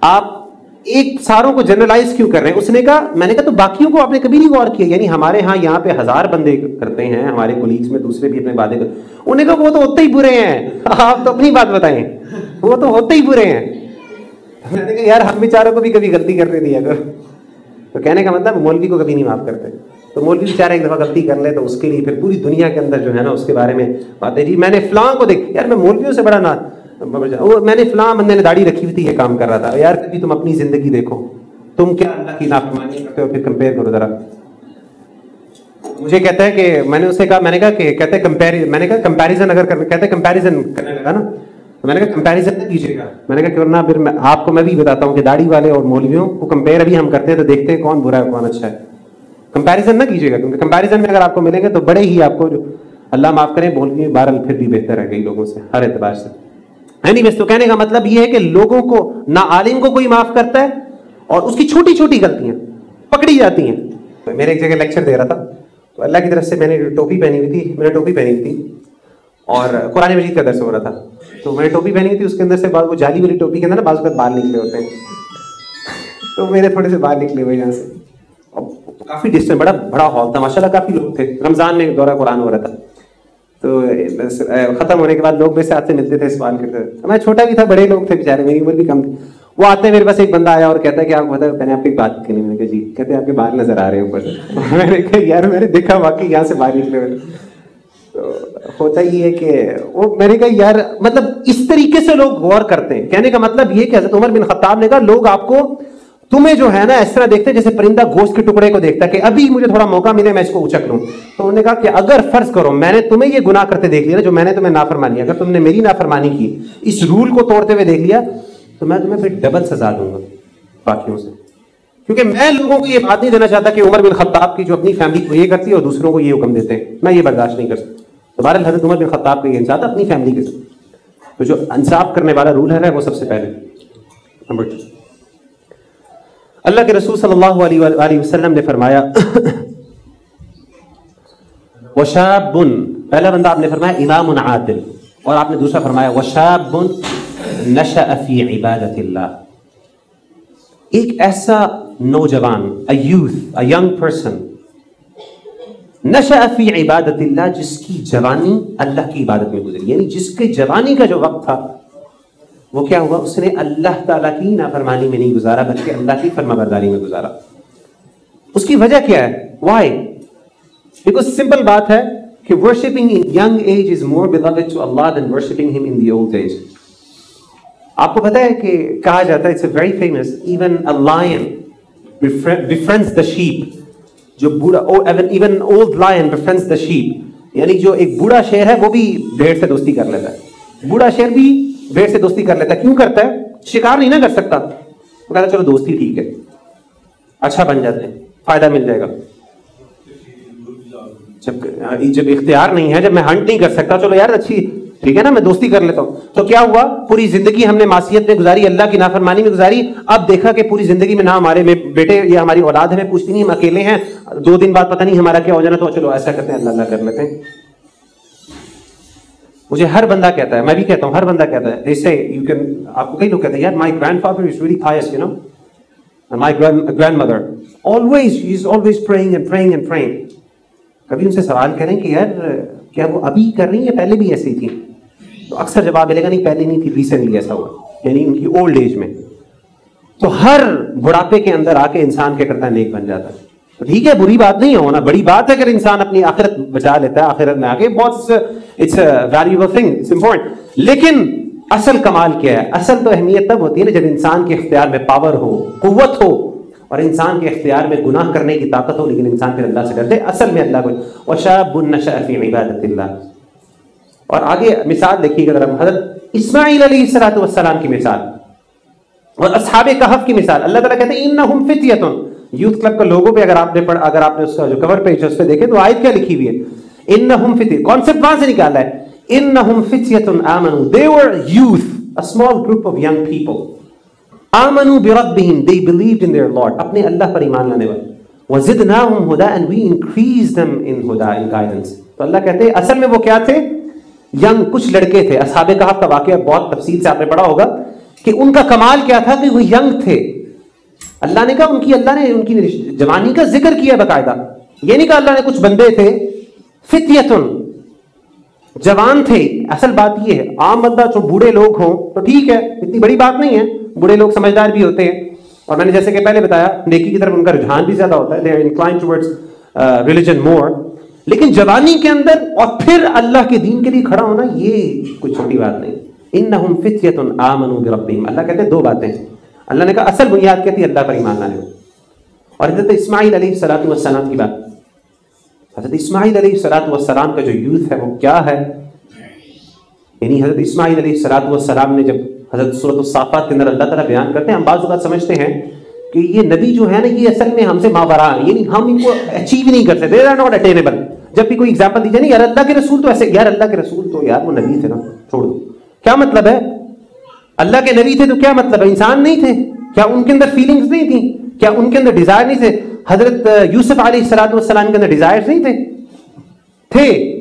آپ ایک ساروں کو جنرلائز کیوں کر رہے ہیں؟ اس نے کہا، میں نے کہا، تو باقیوں کو آپ نے کبھی نہیں غور کیا؟ یعنی ہمارے ہاں یہاں پہ ہزار بندے کرتے ہیں، ہمارے کولیگس میں دوسرے بھی اپنے باتیں کرتے انہوں نے کہا وہ تو ہوتے ہی برے ہیں۔ آپ تو اپنی بات بتائیں۔ وہ تو ہوتے ہی برے ہیں۔ میں نے کہا، یار، ہم بیچاروں کو بھی کبھی غلطی کرنے دیا کر تو کہنے کا مطلب مولوی کو کبھی نہیں معاف کرتے۔ تو مولوی بیچارہ ایک دفعہ غلطی کر لے تو اس کے لیے پھر پوری دنیا کے اندر جو ہے نا، اس کے بارے میں باتیں۔ جی میں نے فلاں کو دیکھ، یار، میں مولویوں سے بڑا نہ وہ میں نے فلاں بندے نے داڑھی رکھی ہوئی تھی، یہ کام کر رہا تھا۔ یار، کبھی تم اپنی زندگی دیکھو۔ تم کیا اللہ کی نافرمانی کرتے ہو؟ پھر کمپیئر کرو ذرا۔ مجھے کہتا ہے کہ میں نے اسے کہا، میں نے کہا کہ کہتے کمپیر میں نے کہا کمپیریزن اگر کرنا کہتے کمپیریزن کرنے لگا نا۔ تو میں نے کہا کمپیریزن نہ کیجیے گا۔ میں نے کہا کہ ورنہ پھر میں آپ کو میں بھی بتاتا ہوں کہ داڑھی والے اور مولویوں کو کمپیئر ابھی ہم کرتے ہیں تو دیکھتے ہیں کون برا ہے، کون اچھا ہے۔ کمپیریزن نہ کیجیے گا، کیونکہ کمپیریزن میں اگر آپ کو ملیں گے تو بڑے ہی آپ کو جو اللہ معاف کریں مولوی بہرحال پھر بھی بہتر ہے کئی لوگوں سے، ہر اعتبار سے۔ اینی ویز تو کہنے کا مطلب یہ ہے کہ لوگوں کو نہ عالم کو کوئی معاف کرتا ہے اور اس کی چھوٹی چھوٹی غلطیاں پکڑی جاتی ہیں۔ میرے ایک جگہ لیکچر دے رہا تھا۔ تو اللہ کی طرف سے میں نے ٹوپی پہنی ہوئی تھی، میں نے ٹوپی پہنی ہوئی تھی۔ اور قرآن مجید کا درس ہو رہا تھا۔ تو میں نے ٹوپی پہنی ہوئی تھی، اس کے اندر سے بعض وہ جالی والی ٹوپی کے اندر نا بعض اوقات بال نکلے ہوتے ہیں۔ تو میرے تھوڑے سے بال نکلے ہوئے یہاں سے۔ اور کافی ڈسٹینس بڑا بڑا ہال تھا ماشاء اللہ کافی لوگ تھے۔ رمضان میں دورہ قرآن ہو رہا تھا۔ تو ختم ہونے کے بعد لوگ میرے سے آتے ملتے تھے سوال کرتے تھے میں چھوٹا بھی تھا، بڑے لوگ تھے بےچارے میری عمر بھی کم تھی۔ وہ آتے ہیں میرے پاس، ایک بندہ آیا اور کہتا ہے کہ آپ کو میں نے آپ کی بات کرنی میں نے کہا جی کہتے ہیں آپ کے بال نظر آ رہے ہیں اوپر سے۔ میں نے کہا، یار، میں نے دیکھا، واقعی یہاں سے باہر نکلے ہوئے تو ہوتا یہ ہے کہ وہ، میں نے کہا، یار مطلب اس طریقے سے لوگ غور کرتے ہیں۔ کہنے کا مطلب یہ کہ حضرت عمر بن خطاب نے کہا، لوگ آپ کو تمہیں جو ہے نا اس طرح دیکھتے جیسے پرندہ گوشت کے ٹکڑے کو دیکھتا کہ ابھی مجھے تھوڑا موقع ملے میں اس کو اچک لوں۔ تو انہوں نے کہا کہ اگر فرض کرو میں نے تمہیں یہ گناہ کرتے دیکھ لیا جو میں نے تمہیں نافرمانی اگر تم نے میری نافرمانی کی، اس رول کو توڑتے ہوئے دیکھ لیا، تو میں تمہیں پھر ڈبل سزا دوں گا باقیوں سے۔ کیونکہ میں لوگوں کو یہ بات نہیں دینا چاہتا کہ عمر بن خطاب کی جو اپنی فیملی کو یہ کرتی ہے اور دوسروں کو یہ حکم دیتے ہیں۔ میں یہ برداشت نہیں کر سکتا۔ دوبارہ حضرت عمر بن خطاب کا یہ انصاف اپنی فیملی کے ساتھ۔ تو جو انصاف کرنے والا رول ہے وہ سب سے پہلے۔ نمبر ٹو اللہ کے رسول صلی اللہ علیہ وسلم نے فرمایا وشاب پہلا بندہ آپ نے فرمایا امام عادل۔ اور آپ نے دوسرا فرمایا وشاب نشأ فی عبادت اللہ۔ ایک ایسا نوجوان a youth, a young person نشأ فی عبادت اللہ جس کی جوانی اللہ کی عبادت میں گزری۔ یعنی جس کے جوانی کا جو وقت تھا وہ کیا ہوا اس نے اللہ تعالیٰ کی نافرمانی میں نہیں گزارا، بلکہ اللہ کی فرما برداری میں گزارا۔ اس کی وجہ کیا ہے؟ وائی بیکاز سمپل بات ہے کہ worshipping in young age is more beloved to Allah than worshipping him in the old age. آپ کو پتا ہے کہ کہا جاتا ہے، it's a very famous even a lion befriends the sheep. جو بوڑھا even old lion befriends the sheep. یعنی جو ایک بوڑھا شیر ہے، وہ بھی بھیڑ سے دوستی کر لیتا ہے۔ بوڑھا شیر بھی بھیڑ سے دوستی کر لیتا ہے۔ کیوں کرتا ہے؟ شکار نہیں نہ کر سکتا۔ وہ کہتا چلو دوستی ٹھیک ہے۔ اچھا بن جاتے ہیں فائدہ مل جائے گا۔ جب جب اختیار نہیں ہے، جب میں ہنٹ نہیں کر سکتا، چلو یار اچھی، ٹھیک ہے نا، میں دوستی کر لیتا ہوں۔ تو کیا ہوا؟ پوری زندگی ہم نے معصیت میں گزاری، اللہ کی نافرمانی میں گزاری۔ اب دیکھا کہ پوری زندگی میں نہ ہمارے بیٹے یا ہماری اولاد ہمیں پوچھتی نہیں، ہم اکیلے ہیں۔ دو دن بعد پتہ نہیں ہمارا کیا ہو جانا، تو چلو ایسا کرتے ہیں، اللہ اللہ کر لیتے ہیں۔ مجھے ہر بندہ کہتا ہے، میں بھی کہتا ہوں، ہر بندہ کہتا ہے ایسے یو کین آپ کو کئی لوگ کہتے ہیں یار my grandfather is very pious you know my grandmother always is always praying and praying and praying کبھی ان سے سوال کریں کہ یار، کیا وہ ابھی کر رہی ہیں؟ پہلے بھی ایسی تھی تو اکثر جواب ملے گا، نہیں، پہلے نہیں تھی ریسنٹلی ایسا ہوا۔ یعنی ان کی اولڈ ایج میں۔ تو ہر بڑھاپے کے اندر آ کے انسان کیا کرتا ہے؟ نیک بن جاتا ہے۔ ٹھیک ہے، بری بات نہیں ہونا۔ بڑی بات ہے اگر انسان اپنی آخرت بچا لیتا ہے، آخرت میں آگے۔ بہت it's valuable thing it's important لیکن اصل کمال کیا ہے؟ اصل تو اہمیت تب ہوتی ہے نا جب انسان کے اختیار میں پاور ہو، قوت ہو اور انسان کے اختیار میں گناہ کرنے کی طاقت ہو، لیکن انسان پھر اللہ سے ڈرتے اصل میں اللہ کو وشاب النشا فی عبادت اللہ اور آگے مثال دیکھیے گا حضرت اسماعیل علیہ السلاۃ والسلام کی مثال اور اصحاب کہف کی مثال۔ اللہ تعالیٰ کہتے ہیں انہم فتیتن یوتھ کلب کا لوگوں پہ اگر آپ نے پڑھ اگر آپ نے اس کا جو کور پیج ہے اس پہ دیکھیں تو آیت کیا لکھی ہوئی ہے؟ انہم فتی کانسیپٹ وہاں سے نکالا ہے۔ انہم فتیتن آمنو they were youth a small group of young people. آمنو بربہم they believed in their Lord. اپنے اللہ پر ایمان لانے والے۔ وزدناہم ہدا and we increased them in ہدا in guidance. تو اللہ کہتے ہیں، اصل میں وہ کیا تھے؟ ینگ کچھ لڑکے تھے۔ اصحاب کہف کا واقعہ بہت تفصیل سے آپ نے پڑھا ہوگا کہ ان کا کمال کیا تھا کہ وہ ینگ تھے۔ اللہ نے کہا ان کی اللہ نے ان کی جوانی کا ذکر کیا باقاعدہ۔ یہ نہیں کہا اللہ نے کچھ بندے تھے فتیتن جوان تھے۔ اصل بات یہ ہے، عام بندہ جو بوڑھے لوگ ہوں تو ٹھیک ہے، اتنی بڑی بات نہیں ہے۔ بوڑھے لوگ سمجھدار بھی ہوتے ہیں۔ اور میں نے جیسے کہ پہلے بتایا، نیکی کی طرف ان کا رجحان بھی زیادہ ہوتا ہے ریلیجن مور لیکن جوانی کے اندر اور پھر اللہ کے دین کے لیے کھڑا ہونا، یہ کوئی چھوٹی بات نہیں۔ انہم فتیت آمنوا بربہم اللہ کہتے ہیں دو باتیں۔ اللہ نے کہا، اصل بنیاد کہتی ہے اللہ پر ایمان لانے اور حضرت اسماعیل علیہ السلاۃ والسلام کی بات۔ حضرت اسماعیل علیہ السلاۃ والسلام کا جو یوتھ ہے وہ کیا ہے؟ یعنی حضرت اسماعیل علیہ السلاۃ والسلام نے جب حضرت صورت الصافات کے اندر اللہ تعالیٰ بیان کرتے ہیں، ہم بعض اوقات سمجھتے ہیں کہ یہ نبی جو ہے نا، یہ اصل میں ہم سے ماورا یعنی ہم ان کو اچیو نہیں کر سکتے دے آر ناٹ اٹینیبل جب بھی کوئی ایگزامپل دی جائے نا، یار اللہ کے رسول تو ایسے، یار اللہ کے رسول تو، یار وہ نبی تھے نا، چھوڑ دو۔ کیا مطلب ہے؟ اللہ کے نبی تھے تو کیا مطلب ہے؟ انسان نہیں تھے۔ کیا ان کے اندر فیلنگز نہیں تھیں؟ کیا ان کے اندر ڈیزائر نہیں تھے؟ حضرت یوسف علیہ السلاۃ والسلام کے اندر ڈیزائر نہیں تھے؟ تھے۔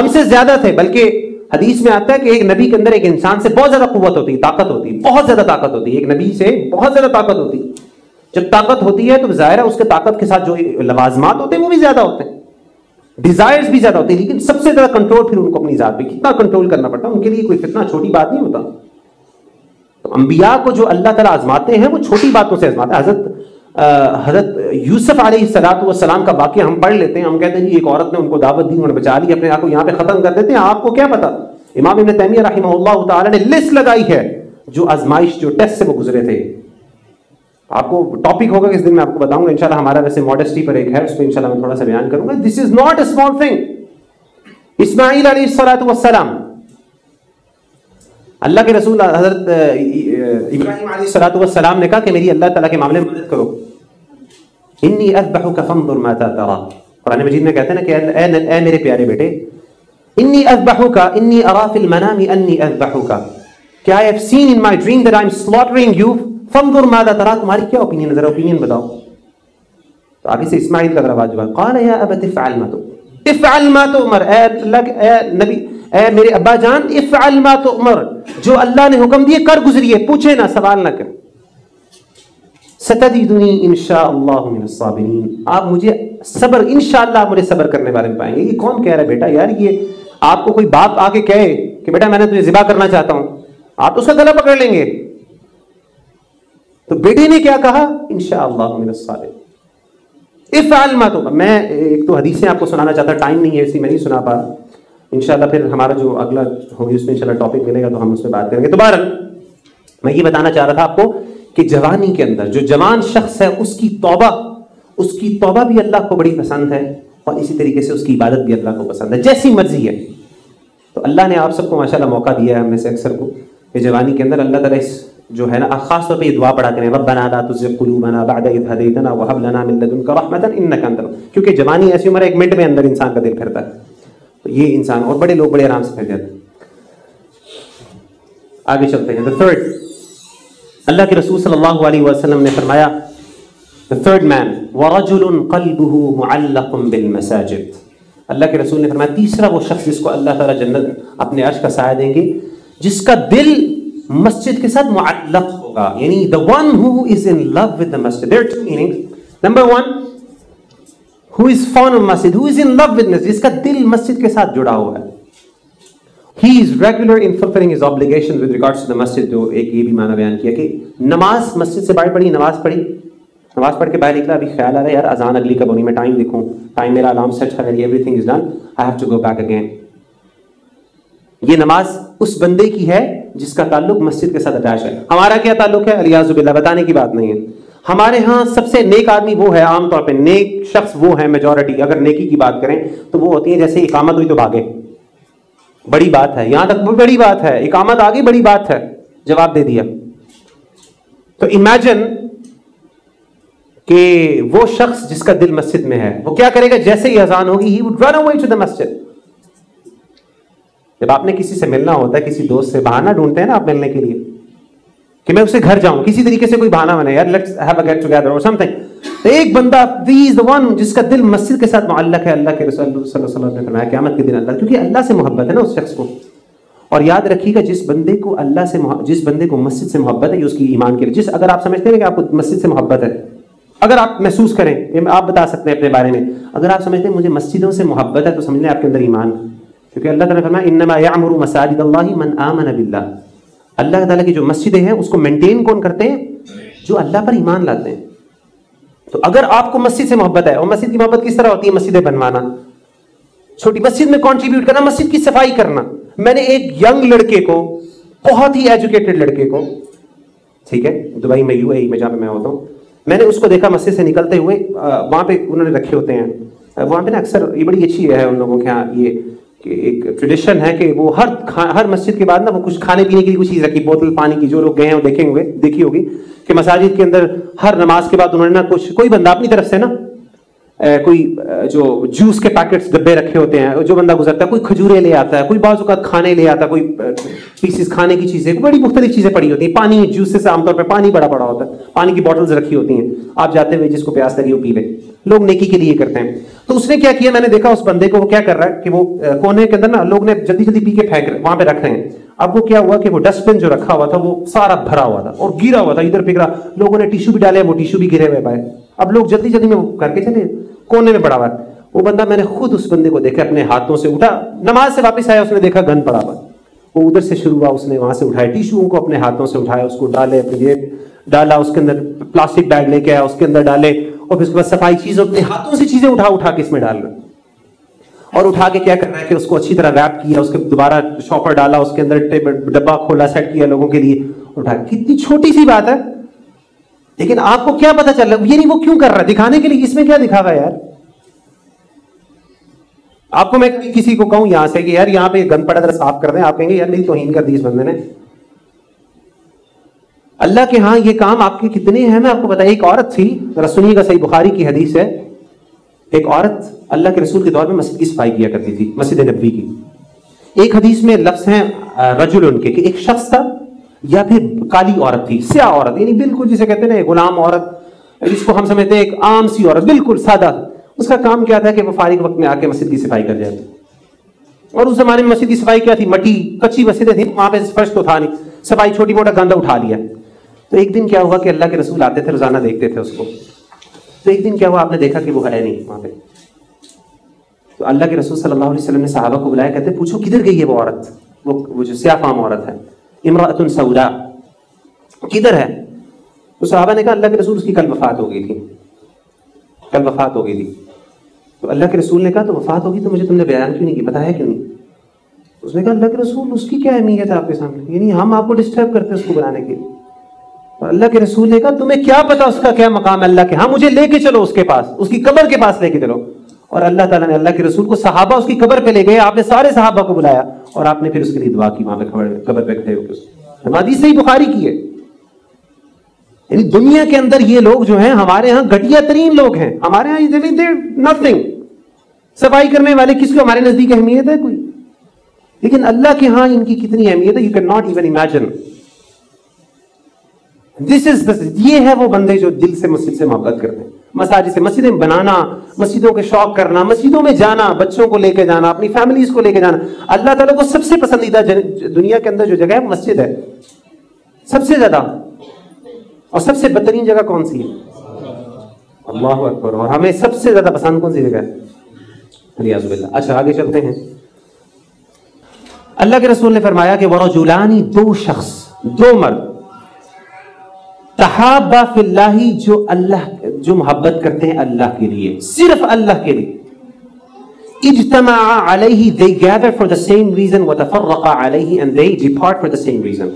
ہم سے زیادہ تھے، بلکہ حدیث میں آتا ہے کہ ایک نبی کے اندر ایک انسان سے بہت زیادہ قوت ہوتی ہے طاقت ہوتی ہے بہت زیادہ طاقت ہوتی۔ ہے ایک نبی سے بہت زیادہ طاقت ہوتی۔ ہے جب طاقت ہوتی ہے تو ظاہر ہے اس کے طاقت کے ساتھ جو لوازمات ہوتے ہیں وہ بھی زیادہ ہوتے ہیں۔ ڈیزائرز بھی زیادہ ہوتے ہیں، لیکن سب سے زیادہ کنٹرول پھر ان کو اپنی ذات پہ کتنا کنٹرول کرنا پڑتا ہے؟ ان کے لیے کوئی فتنہ چھوٹی بات نہیں ہوتا۔ انبیاء کو جو اللہ تعالیٰ آزماتے ہیں، وہ چھوٹی باتوں سے آزماتے ہیں۔ حضرت حضرت یوسف علیہ السلاۃ والسلام کا واقعہ ہم پڑھ لیتے ہیں۔ ہم کہتے ہیں جی ایک عورت نے ان کو دعوت دی، انہوں نے بچا لی، اپنے آپ کو یہاں پہ ختم کر دیتے ہیں۔ آپ کو کیا پتا؟ امام ابن تیمیہ رحمہ اللہ تعالیٰ نے لسٹ لگائی ہے جو آزمائش، جو ٹیسٹ سے وہ گزرے تھے۔ آپ کو ٹاپک ہوگا کس دن میں آپ کو بتاؤں گا۔ انشاءاللہ ہمارا ویسے ماڈسٹی پر ایک ہے، اس پہ انشاءاللہ میں تھوڑا سا بیان کروں گا۔ This is not a small thing Ismail علیہ السلاۃ والسلام اللہ کے رسول حضرت ابراہیم علیہ السلاۃ والسلام نے کہا کہ میری اللہ تعالیٰ کے معاملے میں مدد کرو۔ انی اذبحک فانظر ما ترى قرآن مجید میں کہتے ہیں نا کہ اے, اے میرے پیارے بیٹے انی اذبحک انی ارا فی المنام انی اذبحک۔ کہ I have seen in my dream that I am slaughtering you? فانظر ماذا ترى تمہاری کیا اوپینین ہے؟ ذرا اوپینین بتاؤ۔ تو آگے سے اسماعیل کا ذرا جواب قال یا ابت افعل ما تؤمر۔ افعل ما تؤمر۔ اے اللہ اے نبی اے میرے ابا جان افعل ما تؤمر جو اللہ نے حکم دیے، کر گزریے، پوچھے نہ، سوال نہ کریں ستجدنی انشاءاللہ من الصابرین۔ آپ مجھے صبر، انشاءاللہ مجھے صبر کرنے والے میں پائیں گے۔ یہ کون کہہ رہا ہے بیٹا؟ یار، یہ آپ کو کوئی باپ آ کے کہے کہ بیٹا، میں نے تجھے ذبح کرنا چاہتا ہوں، آپ اس کا گلا پکڑ لیں گے۔ تو بیٹے نے کیا کہا؟ انشاءاللہ من الصابرین۔ افعل ما تو میں ایک تو حدیثیں آپ کو سنانا چاہتا، ٹائم نہیں ہے اسی میں نہیں سنا پا رہا۔ انشاءاللہ پھر ہمارا جو اگلا ہوگی اس میں انشاءاللہ ٹاپک ملے گا تو ہم اس پہ بات کریں گے۔ تو بہرحال، میں یہ بتانا چاہ رہا تھا آپ کو کہ جوانی کے اندر جو جوان شخص ہے، اس کی توبہ، اس کی توبہ بھی اللہ کو بڑی پسند ہے اور اسی طریقے سے اس کی عبادت بھی اللہ کو پسند ہے، جیسی مرضی ہے۔ تو اللہ نے آپ سب کو ماشاءاللہ موقع دیا ہے، ہم میں سے اکثر کو، کہ جوانی کے اندر اللہ تعالیٰ اس جو ہے نا خاص طور پہ یہ دعا پڑھا کریں۔ ربنا لا تزغ قلوبنا بعد اذ هديتنا وهب لنا من لدنك رحمة انك انت کیونکہ جوانی ایسی عمر ہے، ایک منٹ میں اندر انسان کا دل پھرتا ہے۔ تو یہ انسان اور بڑے لوگ بڑے آرام سے پھر جاتے ہیں۔ آگے چلتے ہیں۔ دا تھرڈ اللہ کے رسول صلی اللہ علیہ وسلم نے فرمایا، the third man ورجل قلبه معلق بالمساجد۔ اللہ کے رسول نے فرمایا، تیسرا وہ شخص جس کو اللہ تعالیٰ جنت اپنے عرش کا سایہ دیں گے، جس کا دل مسجد کے ساتھ معلق ہوگا۔ یعنی the one who is in love with the masjid. There are two meanings. Number one who is fond of masjid? Who is in love with masjid? جس کا دل مسجد کے ساتھ جڑا ہوا ہے he is regular in fulfilling his obligations with regards to the masjid. جو ایک یہ بھی معنی بیان کیا کہ نماز مسجد سے باہر پڑھی نماز پڑھی نماز پڑھ کے باہر نکلا ابھی خیال آ رہا ہے یار اذان اگلی کب ہونی میں ٹائم دیکھوں ٹائم میرا الارم سیٹ ہے everything is done I have to go back again یہ نماز اس بندے کی ہے جس کا تعلق مسجد کے ساتھ اٹیچ ہے ہمارا کیا تعلق ہے الیاز باللہ بتانے کی بات نہیں ہے ہمارے ہاں سب سے نیک آدمی وہ ہے، عام طور پہ نیک شخص وہ ہے میجورٹی اگر نیکی کی بات کریں تو وہ ہوتی ہے جیسے اقامت ہوئی تو بھاگے۔ بڑی بات ہے، یہاں تک وہ بڑی بات ہے، اقامت آگے بڑی بات ہے۔ جواب دے دیا۔ تو امیجن کہ وہ شخص جس کا دل مسجد میں ہے، وہ کیا کرے گا؟ جیسے ہی اذان ہوگی he would run away to the مسجد جب آپ نے کسی سے ملنا ہوتا ہے، کسی دوست سے بہانہ ڈھونڈتے ہیں نا آپ ملنے کے لیے۔ کہ میں اسے گھر جاؤں کسی طریقے سے کوئی بہانہ بنے یار let's have a get together اور سم تھنگ تو ایک بندہ وی از دا ون جس کا دل مسجد کے ساتھ معلق ہے اللہ کے رسول صلی اللہ علیہ وسلم نے فرمایا قیامت کے دن اللہ کیونکہ اللہ سے محبت ہے نا اس شخص کو۔ اور یاد رکھیے گا جس بندے کو اللہ سے محبت, جس بندے کو مسجد سے محبت ہے یہ اس کی ایمان کے لیے جس اگر آپ سمجھتے ہیں کہ آپ کو مسجد سے محبت ہے اگر آپ محسوس کریں آپ بتا سکتے ہیں اپنے بارے میں اگر آپ سمجھتے ہیں مجھے مسجدوں سے محبت ہے تو سمجھ لیں آپ کے اندر ایمان۔ کیونکہ اللہ تعالیٰ نے فرمایا انما یعمر مساجد اللہ من آمن باللہ۔ اللہ تعالیٰ کی جو مسجدیں ہیں، اس کو مینٹین کون کرتے ہیں؟ جو اللہ پر ایمان لاتے ہیں۔ تو اگر آپ کو مسجد سے محبت ہے، اور مسجد کی محبت کس طرح ہوتی ہے؟ مسجدیں بنوانا۔ چھوٹی مسجد میں کانٹریبیوٹ کرنا، مسجد کی صفائی کرنا۔ میں نے ایک ینگ لڑکے کو، بہت ہی ایجوکیٹڈ لڑکے کو، ٹھیک ہے؟ دبئی میں یو اے میں، جہاں پہ میں ہوتا ہوں۔ میں نے اس کو دیکھا مسجد سے نکلتے ہوئے وہاں پہ انہوں نے رکھے ہوتے ہیں۔ وہاں پہ نا اکثر یہ بڑی اچھی ہے ان لوگوں کے یہاں یہ کہ ایک ٹریڈیشن ہے کہ وہ ہر ہر مسجد کے بعد نا وہ کچھ کھانے پینے کی کچھ چیز رکھی، بوتل پانی کی جو لوگ گئے ہیں وہ دیکھیں ہوئے، دیکھی ہوگی کہ مساجد کے اندر ہر نماز کے بعد انہوں نے نا کچھ، کوئی بندہ اپنی طرف سے نا کوئی جو جوس کے پیکٹس ڈبے رکھے ہوتے ہیں، جو بندہ گزرتا ہے، کوئی کھجورے لے آتا ہے، کوئی بعض اوقات کھانے لے آتا ہے، کوئی پیسز کھانے کی چیزیں بڑی مختلف چیزیں پڑی ہوتی ہیں، پانی جوس سے عام طور پہ پانی بڑا بڑا ہوتا ہے، پانی کی بوٹلز رکھی ہوتی ہیں، آپ جاتے ہوئے جس کو پیاس لگی وہ پی لے لوگ نیکی کے لیے کرتے ہیں۔ تو اس نے کیا کیا؟ میں نے دیکھا اس بندے کو وہ کیا کر رہا ہے کہ وہ کونے کے اندر نا لوگ نے جلدی جلدی پی کے پھینک وہاں پہ رکھ رہے ہیں۔ اب وہ کیا ہوا کہ وہ ڈسٹ بن جو رکھا ہوا تھا وہ سارا بھرا ہوا تھا اور گرا ہوا تھا۔ ادھر پھر لوگوں نے ٹیشو بھی ڈالے، وہ ٹیشو بھی گرے ہوئے پائے۔ اب لوگ جلدی جلدی میں کر کے چلے۔ کونے میں پڑا ہوا ہے وہ بندہ میں نے خود اس بندے کو دیکھا، اپنے ہاتھوں سے اٹھا۔ نماز سے واپس آیا، اس نے دیکھا گن پڑا ہوا۔ وہ ادھر سے شروع ہوا، اس نے وہاں سے اٹھایا۔ ٹیشو کو اپنے ہاتھوں سے اٹھایا، اس کو ڈالے اپنے جیب ڈالا، اس کے اندر پلاسٹک بیگ لے کے آیا، اس کے اندر ڈالے۔ اور پھر اس کے بعد صفائی چیزوں اپنے ہاتھوں سے چیزیں اٹھا اٹھا کے اس میں ڈال رہے اور اٹھا کے کیا کر رہا ہے کہ اس کو اچھی طرح ریپ کیا، اس کے دوبارہ شاپر ڈالا، اس کے اندر ڈبا کھولا، سیٹ کیا لوگوں کے لیے۔ اٹھا، کتنی چھوٹی سی بات ہے۔ لیکن آپ کو کیا پتا چل رہا ہے؟ یہ نہیں وہ کیوں کر رہا ہے؟ دکھانے کے لیے اس میں کیا دکھا گا یار؟ آپ کو میں کسی کو کہوں یہاں سے کہ یار یہاں پہ گند پڑا ذرا صاف کر دیں، آپ کہیں گے یار میری توہین کر دی اس بندے نے۔ اللہ کے ہاں یہ کام آپ کے کتنے ہیں؟ میں آپ کو بتایا ایک عورت تھی رسونی کا صحیح بخاری کی حدیث ہے۔ ایک عورت اللہ کے رسول کے دور میں مسجد کی صفائی کیا کرتی تھی، مسجد نبوی کی۔ ایک حدیث میں لفظ ہیں رجل ان کے، کہ ایک شخص تھا یا پھر کالی عورت تھی، سیاہ عورت یعنی بالکل جسے کہتے ہیں غلام عورت، جس کو ہم سمجھتے ہیں ایک عام سی عورت، بالکل سادہ۔ اس کا کام کیا تھا کہ وہ فارغ وقت میں آ کے مسجد کی صفائی کر جائے اور اس زمانے میں مسجد کی صفائی کیا تھی؟ مٹی، کچی مسجدیں تھیں، وہاں پہ فرش تو تھا نہیں۔ صفائی چھوٹی موٹا گندہ اٹھا لیا۔ تو ایک دن کیا ہوا کہ اللہ کے رسول آتے تھے، روزانہ دیکھتے تھے اس کو۔ تو ایک دن کیا ہوا؟ آپ نے دیکھا کہ وہ ہے نہیں وہاں پہ۔ تو اللہ کے رسول صلی اللہ علیہ وسلم نے صحابہ کو بلایا، کہتے پوچھو کدھر گئی ہے وہ عورت؟ وہ وہ جو سیاہ فام عورت ہے۔ امراۃ سودا کدھر ہے؟ تو صحابہ نے کہا اللہ کے رسول اس کی کل وفات ہو گئی تھی۔ کل وفات ہو گئی تھی۔ تو اللہ کے رسول نے کہا تو وفات ہوگی تو مجھے تم نے بیان کیوں نہیں کی؟ بتایا کیوں نہیں؟ اس نے کہا اللہ کے رسول، اس کی کیا اہمیت ہے آپ کے سامنے؟ یعنی ہم آپ کو ڈسٹرب کرتے ہیں اس کو بنانے کے لیے۔ اور اللہ کے رسول نے کہا تمہیں کیا پتا اس کا کیا مقام ہے اللہ کے؟ ہاں مجھے لے کے چلو اس کے پاس، اس کی قبر کے پاس لے کے چلو۔ اور اللہ تعالیٰ نے اللہ کے رسول کو صحابہ اس کی قبر پہ لے گئے، آپ نے سارے صحابہ کو بلایا اور آپ نے پھر اس کے لیے دعا کی، وہاں پہ قبر پہ کھڑے ہو کے حدیث سے ہی بخاری کی ہے۔ یعنی دنیا کے اندر یہ لوگ جو ہیں، ہمارے ہاں گٹیا ترین لوگ ہیں۔ ہمارے ہاں نتھنگ صفائی کرنے والے کس کو؟ ہمارے نزدیک اہمیت ہے کوئی؟ لیکن اللہ کے ہاں ان کی کتنی اہمیت ہے you can not even imagine this is یہ ہے وہ بندے جو دل سے مسجد سے محبت کرتے ہیں۔ مساجد سے مسجدیں بنانا، مسجدوں کے شوق کرنا، مسجدوں میں جانا، بچوں کو لے کے جانا، اپنی فیملیز کو لے کے جانا۔ اللہ تعالیٰ کو سب سے پسندیدہ دنیا کے اندر جو جگہ ہے مسجد ہے۔ سب سے زیادہ۔ اور سب سے بہترین جگہ کون سی ہے؟ اللہ اکبر۔ اور ہمیں سب سے زیادہ پسند کون سی جگہ ہے؟ ریاض اللہ اچھا آگے چلتے ہیں۔ اللہ کے رسول نے فرمایا کہ ورجولانی دو شخص، دو مرد۔ تحابا فی اللہ جو اللہ جو محبت کرتے ہیں اللہ کے لیے، صرف اللہ کے لیے۔ اجتماع علیہ، they gather for the same reason وتفرق علیہ، and they depart for the same reason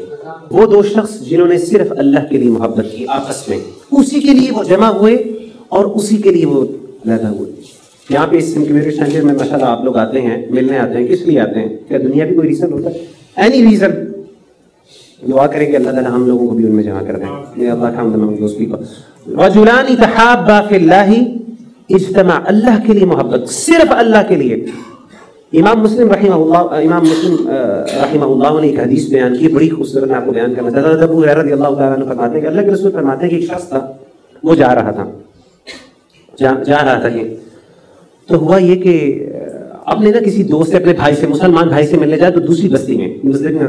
وہ دو شخص جنہوں نے صرف اللہ کے لیے محبت کی، آپس میں۔ اسی کے لیے وہ جمع ہوئے اور اسی کے لیے وہ علیحدہ ہوئے۔ یہاں پہ اس کمیونٹی سینٹر میں ماشاءاللہ آپ لوگ آتے ہیں، ملنے آتے ہیں، کس لیے آتے ہیں؟ کیا دنیا بھی کوئی ریزن ہوتا ہے؟ اینی ریزن دعا کریں کہ اللہ تعالیٰ ہم لوگوں کو بھی ان میں جمع کر دیں۔ یہ اللہ کا حمد رجلان تحابا فی اللہ اجتماع اللہ کے لیے محبت صرف اللہ کے لیے۔ امام مسلم رحمہ اللہ امام مسلم رحمہ اللہ نے ایک حدیث بیان کی بڑی خوبصورت میں آپ کو بیان کرنا چاہتا حضرت ابو رضی اللہ تعالیٰ عنہ فرماتے ہیں کہ اللہ کے رسول فرماتے ہیں کہ ایک شخص تھا وہ جا رہا تھا۔ جا, جا رہا تھا یہ۔ تو ہوا یہ کہ اپنے نا کسی دوست سے اپنے بھائی سے مسلمان بھائی سے ملنے جائے تو دوسری بستی میں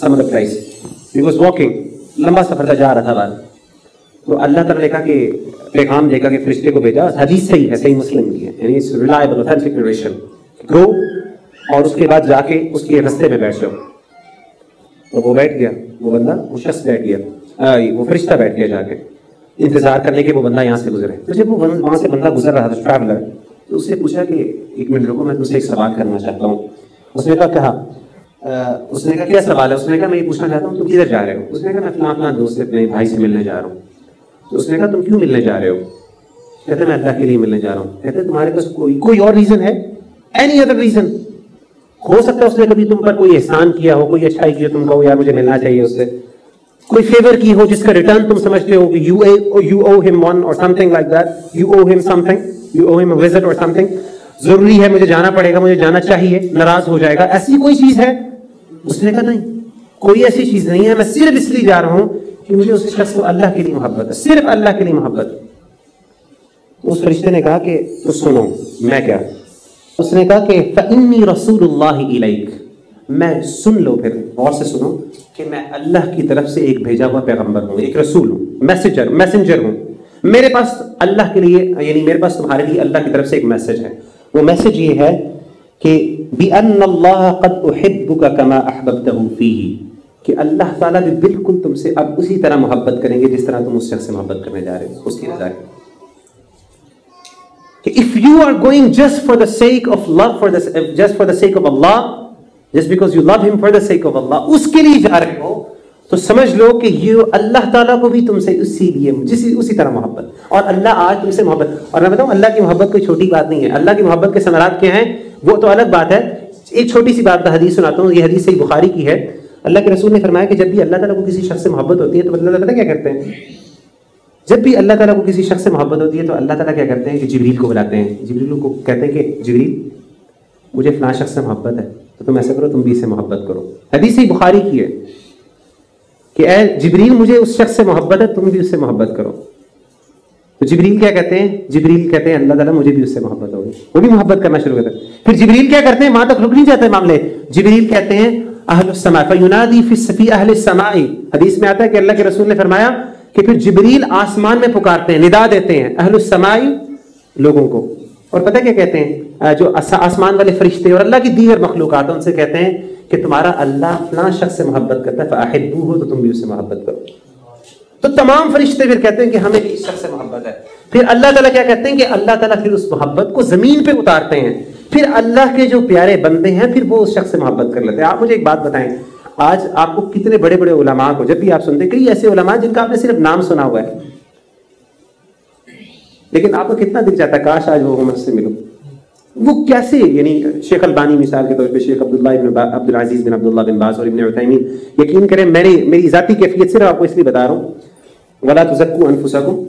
surprise he was walking لمبا سفر تھا جا رہا تھا بعد۔ تو اللہ تعالیٰ نے کہا کہ پیغام دے کہ فرشتے کو بھیجا حدیث صحیح ہے، صحیح مسلم کی ہے یعنی ریلائبل اوتھینٹک نریشن گو اور اس کے بعد جا کے اس کے رستے میں بیٹھ جاؤ۔ تو وہ بیٹھ گیا، وہ بندہ، وہ شخص بیٹھ گیا وہ فرشتہ بیٹھ گیا جا کے۔ انتظار کرنے کے وہ بندہ یہاں سے گزرے۔ تو جب وہ وہاں سے بندہ گزر رہا تھا ٹریولر تو اس سے پوچھا کہ ایک منٹ رکو، میں تم سے ایک سوال کرنا چاہتا ہوں۔ اس نے کہا کہا اس نے کہا، کیا سوال ہے؟ اس نے کہا، میں یہ پوچھنا چاہتا ہوں، تم کدھر جا رہے ہو؟ اس نے کہا، میں فلاں فلاں دوست سے، اپنے بھائی سے ملنے جا رہا ہوں۔ تو اس نے کہا، تم کیوں ملنے جا رہے ہو؟ کہتے میں اللہ کے لیے ملنے جا رہا ہوں. کہتے تمہارے پاس کوئی کوئی اور ریزن ہے? اینی ادر ریزن ہو سکتا ہے اس نے کبھی تم پر کوئی احسان کیا ہو، کوئی اچھائی کی ہو، تم کہو، یار مجھے ملنا چاہیے اس سے. کوئی فیور کی ہو جس کا ریٹرن تم سمجھتے ہو کہ یو یو او ہم one or something like that you oh um something you او ہم وزٹ اور سم تھنگ ضروری ہے مجھے جانا پڑے گا، مجھے جانا چاہیے، ناراض ہو جائے گا. ایسی کوئی چیز ہے؟ اس نے کہا، نہیں، کوئی ایسی چیز نہیں ہے، میں صرف اس لیے جا رہا ہوں کہ مجھے اس شخص کو اللہ کے لیے محبت ہے، صرف اللہ کے لیے محبت اس فرشتے نے کہا کہ، تو سنو، میں کیا؟ اس نے کہا کہ، فَإِنِّي رَسُولُ اللَّهِ إِلَيْكَ۔ میں سن لو پھر اور سے سنو کہ میں اللہ کی طرف سے ایک بھیجا ہوا پیغمبر ہوں، ایک رسول ہوں میسنجر میسنجر ہوں۔ میرے پاس اللہ کے لیے یعنی میرے پاس تمہارے لیے اللہ کی طرف سے ایک میسج ہے۔ وہ میسج یہ ہے کہ، بِأَنَّ اللَّهَ قَدْ أُحِبُّكَ كَمَا أَحْبَبْتَهُ فِيهِ۔ کہ اللہ تعالیٰ بھی بالکل تم سے اب اسی طرح محبت کریں گے جس طرح تم اس شخص سے محبت کرنے جا رہے ہو، اس کی رضا کی۔ کہ if you are going just for the sake of love for the just for the sake of Allah just because you love him for the sake of اس کے لیے جا رہے ہو، تو سمجھ لو کہ یہ اللہ تعالیٰ کو بھی تم سے اسی لیے جسی اسی طرح محبت۔ اور اللہ آج تم سے محبت، اور میں بتاؤں اللہ کی محبت کوئی چھوٹی بات نہیں ہے۔ اللہ کی محبت کے ثمرات کیا ہیں؟ وہ تو الگ بات ہے۔ ایک چھوٹی سی بات حدیث سناتا ہوں، یہ حدیث صحیح بخاری کی ہے۔ اللہ کے رسول نے فرمایا کہ جب بھی اللہ تعالیٰ کو کسی شخص سے محبت ہوتی ہے تو اللہ تعالیٰ کیا کرتے ہیں؟ جب بھی اللہ تعالیٰ کو کسی شخص سے محبت ہوتی ہے تو اللہ تعالیٰ کیا کرتے ہیں کہ جبریل کو بلاتے ہیں۔ جبریل کو کہتے ہیں کہ جبریل، مجھے فلاں شخص سے محبت ہے، تو تم ایسا کرو، تم بھی اسے محبت کرو۔ حدیث ہی بخاری کی ہے کہ اے جبریل، مجھے اس شخص سے محبت ہے، تم بھی اس سے محبت کرو۔ تو جبریل کیا کہتے ہیں؟ جبریل کہتے ہیں، اللہ تعالیٰ، مجھے بھی اس سے محبت ہوگی۔ وہ بھی محبت کرنا شروع کرتے ہیں پھر جبریل کیا کرتے ہیں؟ وہاں تک رک نہیں جاتے معاملے۔ جبریل کہتے ہیں اہل السماء فینادی فی اہل السماء۔ حدیث میں آتا ہے کہ اللہ کے رسول نے فرمایا کہ پھر جبریل آسمان میں پکارتے ہیں، ندا دیتے ہیں اہل السماء لوگوں کو۔ اور پتہ کیا کہتے ہیں؟ جو آسمان والے فرشتے اور اللہ کی دیگر مخلوقات ہیں، ان سے کہتے ہیں کہ تمہارا اللہ فلاں شخص سے محبت کرتا ہے فاحبوہ ہو تو تم بھی اس سے محبت کرو۔ تو تمام فرشتے پھر کہتے ہیں کہ ہمیں اس شخص سے محبت ہے۔ پھر اللہ تعالیٰ کیا کہتے ہیں؟ کہ اللہ تعالیٰ پھر اس محبت کو زمین پہ اتارتے ہیں۔ پھر اللہ کے جو پیارے بندے ہیں، پھر وہ اس شخص سے محبت کر لیتے ہیں۔ آپ مجھے ایک بات بتائیں، آج آپ کو کتنے بڑے بڑے علماء کو، جب بھی آپ سنتے، کئی ایسے علماء جن کا آپ نے صرف نام سنا ہوا ہے۔ لیکن آپ کو کتنا دل چاہتا ہے، کاش آج وہ عمر سے ملو وہ کیسے یعنی شیخ البانی مثال کے طور پہ شیخ عبداللہ ابن عبد العزیز بن عبداللہ بن باز اور ابن عثیمین۔ یقین کریں، میں نے، میری ذاتی کیفیت صرف آپ کو اس لیے بتا رہا ہوں۔ ولا تزکو انفسکم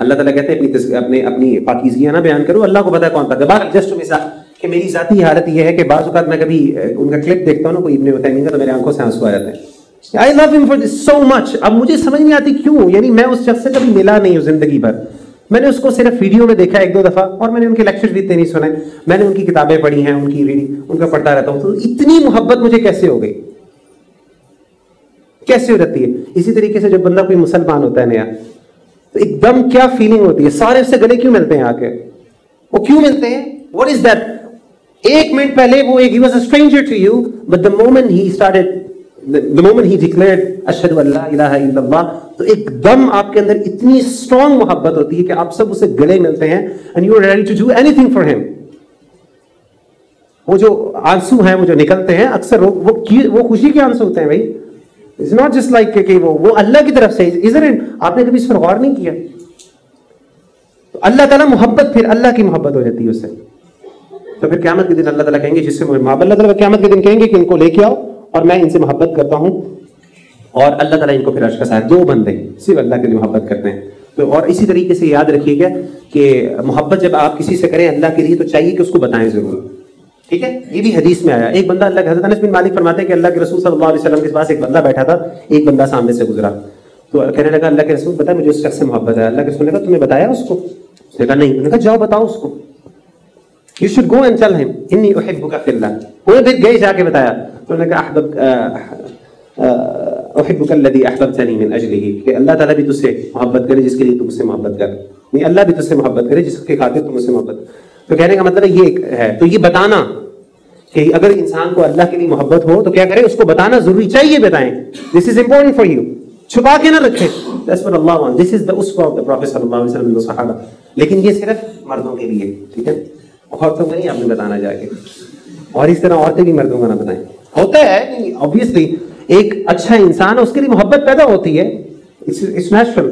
اللہ تعالیٰ کہتے ہیں اپنی اپنے اپنی پاکیزگیاں نہ بیان کرو، اللہ کو پتا ہے کون پاک ہے بات جسٹ مثال کہ میری ذاتی حالت یہ ہے کہ بعض اوقات میں کبھی ان کا کلپ دیکھتا ہوں نا، کوئی ابن عثیمین کا، تو میرے آنکھوں سے آنسو آ جاتے ہیں۔ آئی لو ہم فار سو مچ اب مجھے سمجھ نہیں آتی کیوں؟ یعنی میں اس شخص سے کبھی ملا نہیں ہوں زندگی بھر۔ میں نے اس کو صرف ویڈیو میں دیکھا ایک دو دفعہ، اور میں نے ان کے لیکچر بھی اتنے نہیں سنے۔ میں نے ان کی کتابیں پڑھی ہیں، ان کی ریڈنگ ان کا پڑھتا رہتا ہوں۔ تو اتنی محبت مجھے کیسے ہو گئی؟ کیسے ہو رہتی ہے؟ اسی طریقے سے جب بندہ کوئی مسلمان ہوتا ہے نیا تو ایک دم کیا فیلنگ ہوتی ہے؟ سارے اس سے گلے کیوں ملتے ہیں آ کے؟ وہ کیوں ملتے ہیں؟ واٹ از دیٹ ایک منٹ پہلے وہ ایک he was a stranger to you but the moment he started the moment he declared اشہد اللہ الہ الا اللہ تو ایک دم آپ کے اندر اتنی اسٹرانگ محبت ہوتی ہے کہ آپ سب اسے گلے ملتے ہیں and you are ready to do anything for him وہ جو آنسو ہیں، وہ جو نکلتے ہیں، اکثر وہ وہ خوشی کے آنسو ہوتے ہیں بھائی؟ اٹس ناٹ جسٹ لائک کہ وہ وہ اللہ کی طرف سے ادھر آپ نے کبھی اس پر غور نہیں کیا؟ تو اللہ تعالیٰ محبت پھر اللہ کی محبت ہو جاتی ہے اس سے۔ تو پھر قیامت کے دن اللہ تعالیٰ کہیں گے جس سے اللہ تعالیٰ قیامت کے دن کہیں گے کہ ان کو لے کے آؤ اور میں ان سے محبت کرتا ہوں اور اللہ تعالیٰ ان کو پھر کا ساتھ دو بندے صرف اللہ کے لیے محبت کرتے ہیں۔ تو اور اسی طریقے سے یاد رکھیے گا کہ محبت جب آپ کسی سے کریں اللہ کے لیے تو چاہیے کہ اس کو بتائیں ضرور۔ ٹھیک ہے؟ یہ بھی حدیث میں آیا۔ ایک بندہ اللہ حضرت انس بن مالک فرماتے ہیں کہ اللہ کے رسول صلی اللہ علیہ وسلم کے پاس ایک بندہ بیٹھا تھا، ایک بندہ سامنے سے گزرا۔ تو کہنے لگا، اللہ کے رسول بتا مجھے اس شخص سے محبت ہے۔ اللہ کے رسول نے کہا، تمہیں بتایا اس کو؟ اس نے کہا، نہیں۔ انہوں نے کہا، جاؤ بتاؤ اس کو۔ You should go and tell him انی احبک فی اللہ وہ پھر گئے جا کے بتایا۔ تو انہوں نے کہا، احبب احبک الذی احببتنی من اجلہ کہ اللہ تعالیٰ بھی تجھ سے محبت کرے، جس کے لیے تم سے محبت کر۔ نہیں، اللہ بھی تجھ سے محبت کرے، جس کے خاطر تم سے محبت تو کہنے کا مطلب یہ ہے۔ تو یہ بتانا کہ اگر انسان کو اللہ کے لیے محبت ہو تو کیا کرے اس کو بتانا ضروری چاہیے، بتائیں۔ This is important for you چھپا کے نہ رکھے That's what Allah wants. This is the uswa of the Prophet sallallahu alaihi wasallam and the لیکن یہ صرف مردوں کے لیے، ٹھیک ہے؟ عورتوں کو نہیں، آپ نے بتانا جا کے۔ اور اس طرح عورتیں بھی مردوں کو نہ بتائیں۔ ہوتا ہے آبویسلی ایک اچھا انسان ہے اس کے لیے محبت پیدا ہوتی ہے۔ نیچرل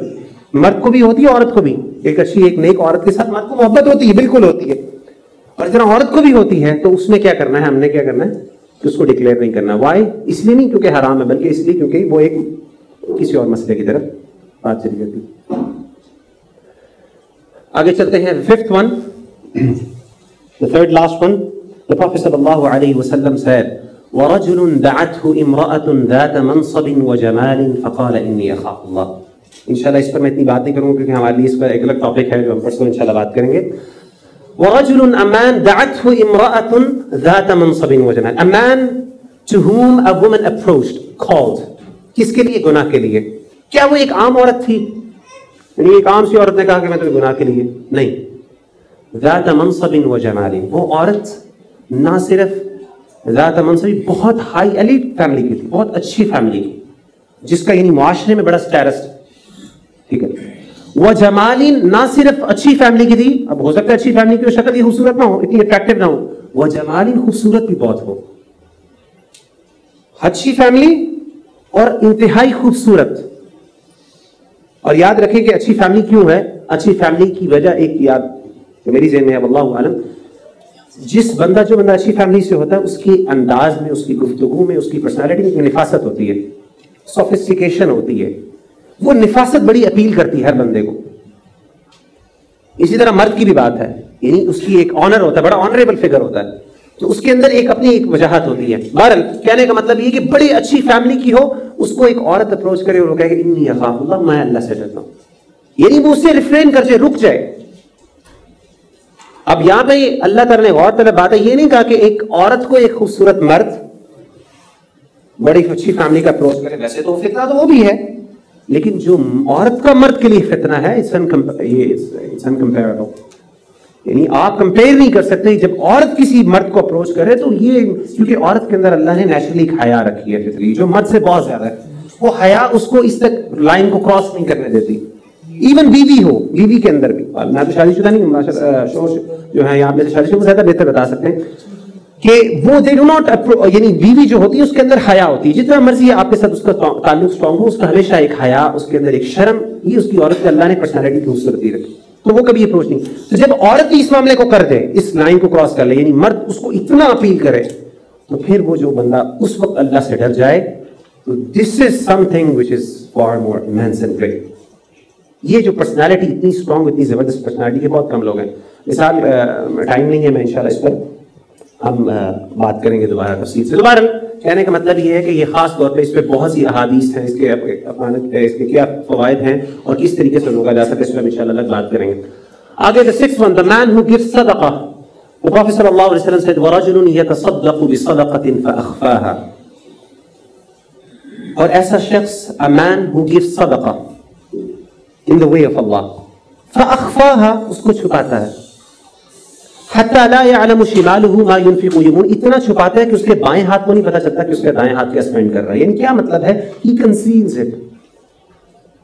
مرد کو بھی ہوتی ہے، عورت کو بھی۔ ایک اچھی، ایک نیک عورت کے ساتھ مرد کو محبت ہوتی ہے، بالکل ہوتی ہے۔ اور اس عورت کو بھی ہوتی ہے تو اس میں کیا کرنا ہے؟ ہم نے کیا کرنا ہے؟ کہ اس کو ڈکلیئر نہیں کرنا۔ وائی اس لیے نہیں کیونکہ حرام ہے بلکہ اس لیے کیونکہ وہ ایک کسی اور مسئلے کی طرف بات چلی جاتی۔ آگے چلتے ہیں۔ Fifth one The third last one, the Prophet sallallahu alayhi wa sallam said, وَرَجُلٌ دَعَتْهُ إِمْرَأَةٌ ذَاتَ مَنْصَبٍ وَجَمَالٍ فَقَالَ إِنِّي أَخَافُ اللَّهِ. انشاءاللہ اس پر میں اتنی بات نہیں کروں کیونکہ ہمارے لیے اس پر ایک الگ ٹاپک ہے جو ہم پرسوں انشاءاللہ بات کریں گے۔ ورجل امان دعته امرأة ذات منصب وجمال. a man to whom a woman approached called. کس کے لیے؟ گناہ کے لیے. کیا وہ ایک عام عورت تھی؟ یعنی ایک عام سی عورت نے کہا کہ میں تمہیں گناہ کے لیے نہیں. ذات منصب و جمال وہ عورت نہ صرف ذات منصب، بہت ہائی ایلیٹ فیملی کی تھی، بہت اچھی فیملی کی. جس کا یعنی معاشرے میں بڑا سٹیرس وہ جمالین نہ صرف اچھی فیملی کی تھی، اب ہو سکتا ہے اچھی فیملی کی شکل یہ خوبصورت نہ ہو، اتنی اٹریکٹو نہ ہو۔ وہ جمالین خوبصورت بھی بہت ہو۔ اچھی فیملی اور انتہائی خوبصورت۔ اور یاد رکھیں کہ اچھی فیملی کیوں ہے؟ اچھی فیملی کی وجہ ایک یاد میری ذہن میں ہے اللہ عالم، جس بندہ جو بندہ اچھی فیملی سے ہوتا ہے، اس کی انداز میں، اس کی گفتگو میں، اس کی پرسنالٹی میں نفاست ہوتی ہے سوفسٹیکیشن ہوتی ہے۔ وہ نفاست بڑی اپیل کرتی ہے ہر بندے کو۔ اسی طرح مرد کی بھی بات ہے۔ یعنی اس کی ایک آنر ہوتا ہے، بڑا آنریبل فگر ہوتا ہے۔ تو اس کے اندر ایک اپنی ایک وجاہت ہوتی ہے۔ بہرحال، کہنے کا مطلب یہ کہ بڑی اچھی فیملی کی ہو، اس کو ایک عورت اپروچ کرے اور وہ کہے کہ انی اخاف اللہ، میں اللہ سے ڈرتا ہوں۔ یعنی وہ اس سے ریفرین کر جائے رک جائے۔ اب یہاں پہ اللہ تعالیٰ نے غور طلب بات ہے یہ نہیں کہا کہ ایک عورت کو ایک خوبصورت مرد بڑی اچھی فیملی کا اپروچ کرے، ویسے تو فتنہ تو وہ بھی ہے۔ لیکن جو عورت کا مرد کے لیے فتنہ ہے یعنی آپ کمپیئر نہیں کر سکتے جب عورت کسی مرد کو اپروچ کرے تو یہ، کیونکہ عورت کے اندر اللہ نے نیچرلی ایک حیا رکھی ہے فطری، جو مرد سے بہت زیادہ ہے، وہ حیا اس کو اس تک لائن کو کراس نہیں کرنے دیتی۔ ایون بیوی ہو، بیوی کے اندر بھی۔ میں تو شادی شدہ نہیں ہوں جو ہے، یہاں پہ شادی شدہ زیادہ بہتر بتا سکتے ہیں۔ کہ وہ دے ڈو ناٹ یعنی بیوی جو ہوتی ہے اس کے اندر حیا ہوتی ہے۔ جتنا مرضی ہے آپ کے ساتھ اس کا تعلق اسٹرانگ ہو، اس کا ہمیشہ ایک حیا، اس کے اندر ایک شرم، یہ اس کی عورت کے اللہ نے پرسنالٹی کی خوبصورتی رکھی۔ تو وہ کبھی اپروچ نہیں۔ تو جب عورت بھی اس معاملے کو کر دے، اس لائن کو کراس کر لے یعنی مرد اس کو اتنا اپیل کرے، تو پھر وہ جو بندہ اس وقت اللہ سے ڈر جائے، تو this is something which is far more means and great یہ جو پرسنالٹی اتنی اسٹرانگ اتنی زبردست پرسنالٹی کے بہت کم لوگ ہیں۔ مثال ٹائم نہیں ہے میں انشاءاللہ اس پر۔ ہم بات کریں گے دوبارہ تفصیل سے۔ دوبارہ کہنے کا مطلب یہ ہے کہ یہ خاص طور پہ اس پہ بہت سی احادیث ہیں، اس کے اس کے کیا فوائد ہیں اور کس طریقے سے روکا جا سکتا ہے اس پہ ان شاء اللہ بات کریں گے۔ آگے the sixth one the man who gives صدقہ۔ The Prophet صلی اللہ علیہ وسلم said وَرَجُلٌ يَتَصَدَّقُ بِصَدَقَةٍ فَأَخْفَاهَا. اور ایسا شخص، a man who gives صدقہ، in the way of Allah فَأَخْفَاهَا، اس کو چھپاتا ہے۔ حتی لا يعلم شماله ما ينفق يمون اتنا چھپاتا ہے کہ اس کے بائیں ہاتھ کو نہیں پتا چلتا کہ اس کے دائیں ہاتھ کیا سپینڈ کر رہا ہے. یعنی کیا مطلب ہے؟ He conceals it.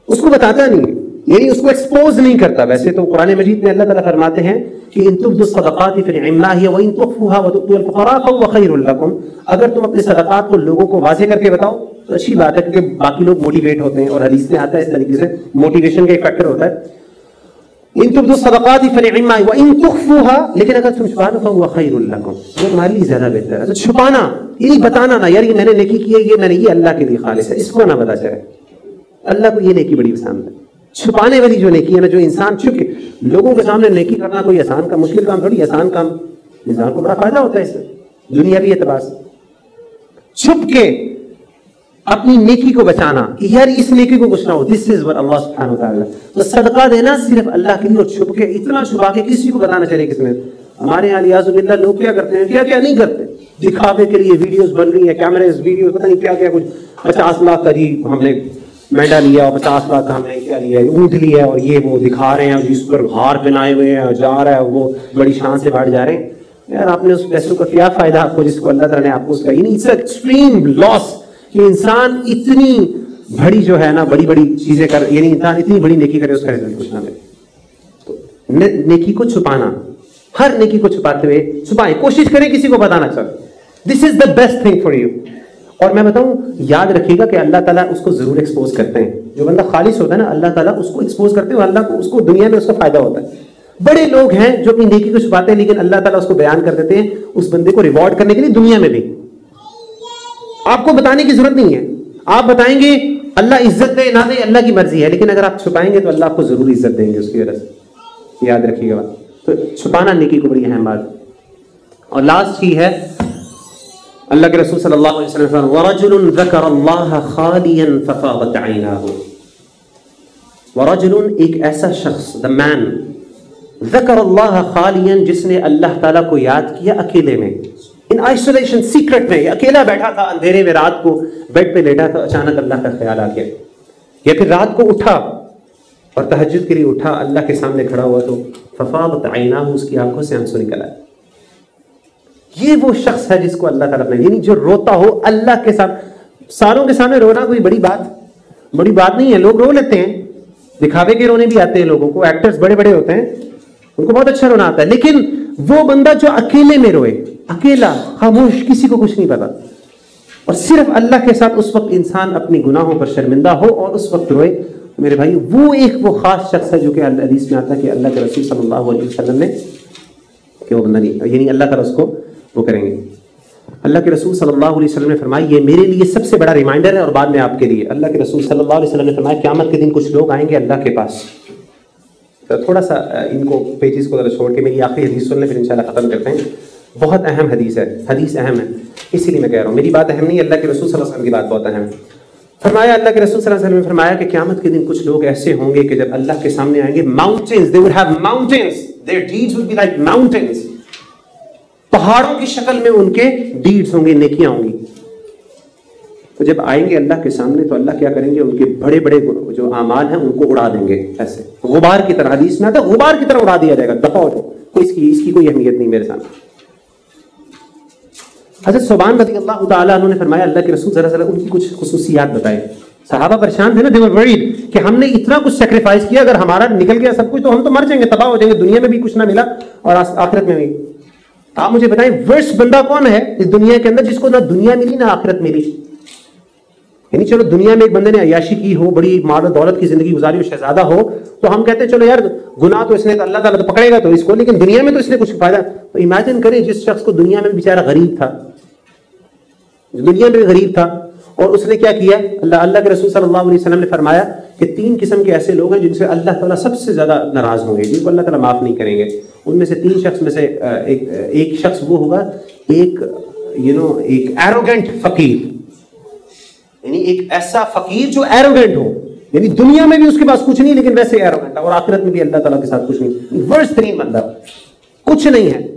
اس کو بتاتا نہیں. یعنی اس کو ایکسپوز نہیں کرتا. ویسے تو قرآن مجید میں اللہ تعالیٰ فرماتے ہیں کہ ان تبدو الصدقات فنعما هي وان تخفوها وتؤتوا الفقراء فهو خير لكم. اگر تم اپنے صدقات کو لوگوں کو واضح کر کے بتاؤ، تو اچھی بات ہے کیونکہ باقی لوگ موٹیویٹ ہوتے ہیں اور حدیث میں آتا ہے اس طریقے سے موٹیویشن کا ایک فیکٹر ہوتا ہے. ان تبدو الصدقات فنعما وان تخفوها لیکن اگر تم چھپا دو فهو خير لكم. وہ تمہارے لیے زیادہ بہتر ہے تو چھپانا یعنی بتانا نہ یار یہ میں نے نیکی کی ہے یہ میں نے یہ اللہ کے لیے خالص. ہے اس کو نہ پتا چلے اللہ کو یہ نیکی بڑی پسند ہے چھپانے والی جو نیکی ہے نا جو انسان چھپ کے لوگوں کے سامنے نیکی کرنا کوئی آسان کا مشکل کام تھوڑی، آسان کام. انسان کو بڑا فائدہ ہوتا ہے اس سے. دنیا بھی اعتبار سے. چھپ کے اپنی نیکی کو بچانا، یار اس نیکی کو کچھ نہ ہو دس از ور اللہ سبحانہ و تعالیٰ تو صدقہ دینا صرف اللہ کے لیے اور چھپ کے، اتنا چھپا کے کسی کو بتانا چاہیے کس نے؟ ہمارے یہاں لیاز اللہ لوگ کیا کرتے ہیں؟ کیا کیا نہیں کرتے؟ دکھاوے کے لیے ویڈیوز بن رہی ہیں کیمرے ویڈیوز پتہ نہیں کیا کیا کچھ۔ پچاس لاکھ کا جی ہم نے مینڈا لیا اور پچاس لاکھ کا ہم نے کیا لیا، اونٹ لیا اور یہ وہ دکھا رہے ہیں، جس پر ہار پہنائے ہوئے ہیں اور جا رہا ہے، وہ بڑی شان سے بڑھ جا رہے ہیں۔ یار آپ نے اس پیسوں کا کیا فائدہ آپ کو، جس کو اللہ تعالیٰ نے آپ کو اس کا یعنی اٹس ایکسٹریم لاس کہ انسان اتنی بڑی جو ہے نا، بڑی بڑی چیزیں کر یعنی انسان اتنی بڑی نیکی کرے، اس کا رزلٹ کچھ نہ ملے۔ نیکی کو چھپانا، ہر نیکی کو چھپاتے ہوئے چھپائیں۔ کوشش کریں کسی کو بتانا چاہے۔ This is the best thing for you اور میں بتاؤں، یاد رکھیے گا کہ اللہ تعالیٰ اس کو ضرور ایکسپوز کرتے ہیں۔ جو بندہ خالص ہوتا ہے نا، اللہ تعالیٰ اس کو ایکسپوز کرتے ہیں اللہ کو، اس کو دنیا میں اس کا فائدہ ہوتا ہے۔ بڑے لوگ ہیں جو اپنی نیکی کو چھپاتے ہیں، لیکن اللہ تعالیٰ اس کو بیان کر دیتے ہیں، اس بندے کو ریوارڈ کرنے کے لیے دنیا میں بھی۔ آپ کو بتانے کی ضرورت نہیں ہے۔ آپ بتائیں گے، اللہ عزت دے، نہ دے، اللہ کی مرضی ہے۔ لیکن اگر آپ چھپائیں گے تو اللہ آپ کو ضرور عزت دیں گے اس کی وجہ سے۔ یاد رکھیے گا۔ تو چھپانا نیکی کو بڑی اہم بات اور لاسٹ چیز ہے، اللہ کے رسول صلی اللہ علیہ وسلم ورجل ذکر اللہ خالیا ففاضت عیناہ ورجل ایک ایسا شخص، the man ذکر اللہ خالیا جس نے اللہ تعالیٰ کو یاد کیا اکیلے میں۔ ان آئسولیشن سیکرٹ میں اکیلا بیٹھا تھا، اندھیرے میں رات کو بیڈ پہ لیٹا تھا، اچانک اللہ کا خیال آ گیا۔ یا پھر رات کو اٹھا اور تہجد کے لیے اٹھا، اللہ کے سامنے کھڑا ہوا تو ففاضت عیناہ اس کی آنکھوں سے آنسو نکل آئے۔ یہ وہ شخص ہے جس کو اللہ تعالیٰ نے یعنی جو روتا ہو، اللہ کے ساتھ ساروں کے سامنے رونا کوئی بڑی بات بڑی بات نہیں ہے۔ لوگ رو لیتے ہیں۔ دکھاوے کے رونے بھی آتے ہیں لوگوں کو۔ ایکٹرز بڑے بڑے ہوتے ہیں۔ ان کو بہت اچھا رونا آتا ہے۔ لیکن وہ بندہ جو اکیلے میں روئے اکیلا، خاموش، کسی کو کچھ نہیں پتا۔ اور صرف اللہ کے ساتھ اس وقت انسان اپنی گناہوں پر شرمندہ ہو اور اس وقت روئے۔ میرے بھائی وہ ایک وہ خاص شخص ہے جو کہ حدیث میں آتا ہے کہ اللہ کے رسول صلی اللہ علیہ وسلم نے کہ وہ بندہ نہیں یعنی اللہ تعالیٰ اس کو وہ کریں گے۔ اللہ کے رسول صلی اللہ علیہ وسلم نے فرمایا، یہ میرے لیے سب سے بڑا ریمائنڈر ہے اور بعد میں آپ کے لیے۔ اللہ کے رسول صلی اللہ علیہ وسلم نے فرمایا، قیامت کے دن کچھ لوگ آئیں گے اللہ کے پاس۔ تو تھوڑا سا ان کو پیجز کو ذرا چھوڑ کے میری آخری حدیث سن لیں، پھر انشاءاللہ ختم کرتے ہیں۔ بہت اہم حدیث ہے، حدیث اہم ہے اسی لیے میں کہہ رہا ہوں۔ میری بات اہم نہیں اللہ کے رسول صلی اللہ علیہ وسلم کی بات بہت اہم ہے۔ فرمایا اللہ کے رسول صلی اللہ علیہ وسلم نے فرمایا کہ قیامت کے دن کچھ لوگ ایسے ہوں گے کہ جب اللہ کے سامنے آئیں گے، mountains they would have mountains. Their deeds would be like mountains. پہاڑوں کی شکل میں ان کے ڈیڈز ہوں گے، نیکیاں ہوں گی۔ تو جب آئیں گے اللہ کے سامنے، تو اللہ کیا کریں گے؟ ان کے بڑے بڑے جو اعمال ہیں، ان کو اڑا دیں گے ایسے۔ غبار کی طرح، حدیث میں آتا غبار کی طرح اڑا دیا جائے گا۔ دفاع ہو کوئی اس کی اس کی کوئی اہمیت نہیں میرے سامنے۔ حضرت صبان رضی اللہ تعالیٰ عنہ نے فرمایا، اللہ کے رسول ذرا ذرا ان کی کچھ خصوصیات بتائے صحابہ پریشان تھے نا دیور ورڈ کہ ہم نے اتنا کچھ سیکریفائس کیا، اگر ہمارا نکل گیا سب کچھ تو ہم تو مر جائیں گے، تباہ ہو جائیں گے، دنیا میں بھی کچھ نہ ملا اور آخرت میں بھی۔ آپ مجھے بتائیں ورس بندہ کون ہے اس دنیا کے اندر جس کو نہ دنیا ملی نہ آخرت ملی؟ یعنی چلو دنیا میں ایک بندے نے عیاشی کی ہو، بڑی مال و دولت کی زندگی گزاری ہو، شہزادہ ہو، تو ہم کہتے ہیں، چلو یار، گناہ تو اس نے، اللہ تعالیٰ تو پکڑے گا تو اس کو، لیکن دنیا میں تو اس نے کچھ فائدہ۔ تو امیجن کریں، جس شخص کو دنیا میں بیچارہ غریب تھا دنیا میں غریب تھا اور اس نے کیا کیا؟ اللہ اللہ کے رسول صلی اللہ علیہ وسلم نے فرمایا کہ تین قسم کے ایسے لوگ ہیں جن سے اللہ تعالیٰ سب سے زیادہ ناراض ہوں گے، جن کو اللہ تعالیٰ معاف نہیں کریں گے۔ ان میں سے تین شخص میں سے ایک ایک شخص وہ ہوگا، ایک یو نو ایک ایروگنٹ فقیر۔ یعنی ایک ایسا فقیر جو ایروگنٹ ہو۔ یعنی دنیا میں بھی اس کے پاس کچھ نہیں، لیکن ویسے ایروگنٹ ہے اور آخرت میں بھی اللہ تعالیٰ کے ساتھ کچھ نہیں۔ ورس ترین بندہ۔ کچھ نہیں ہے۔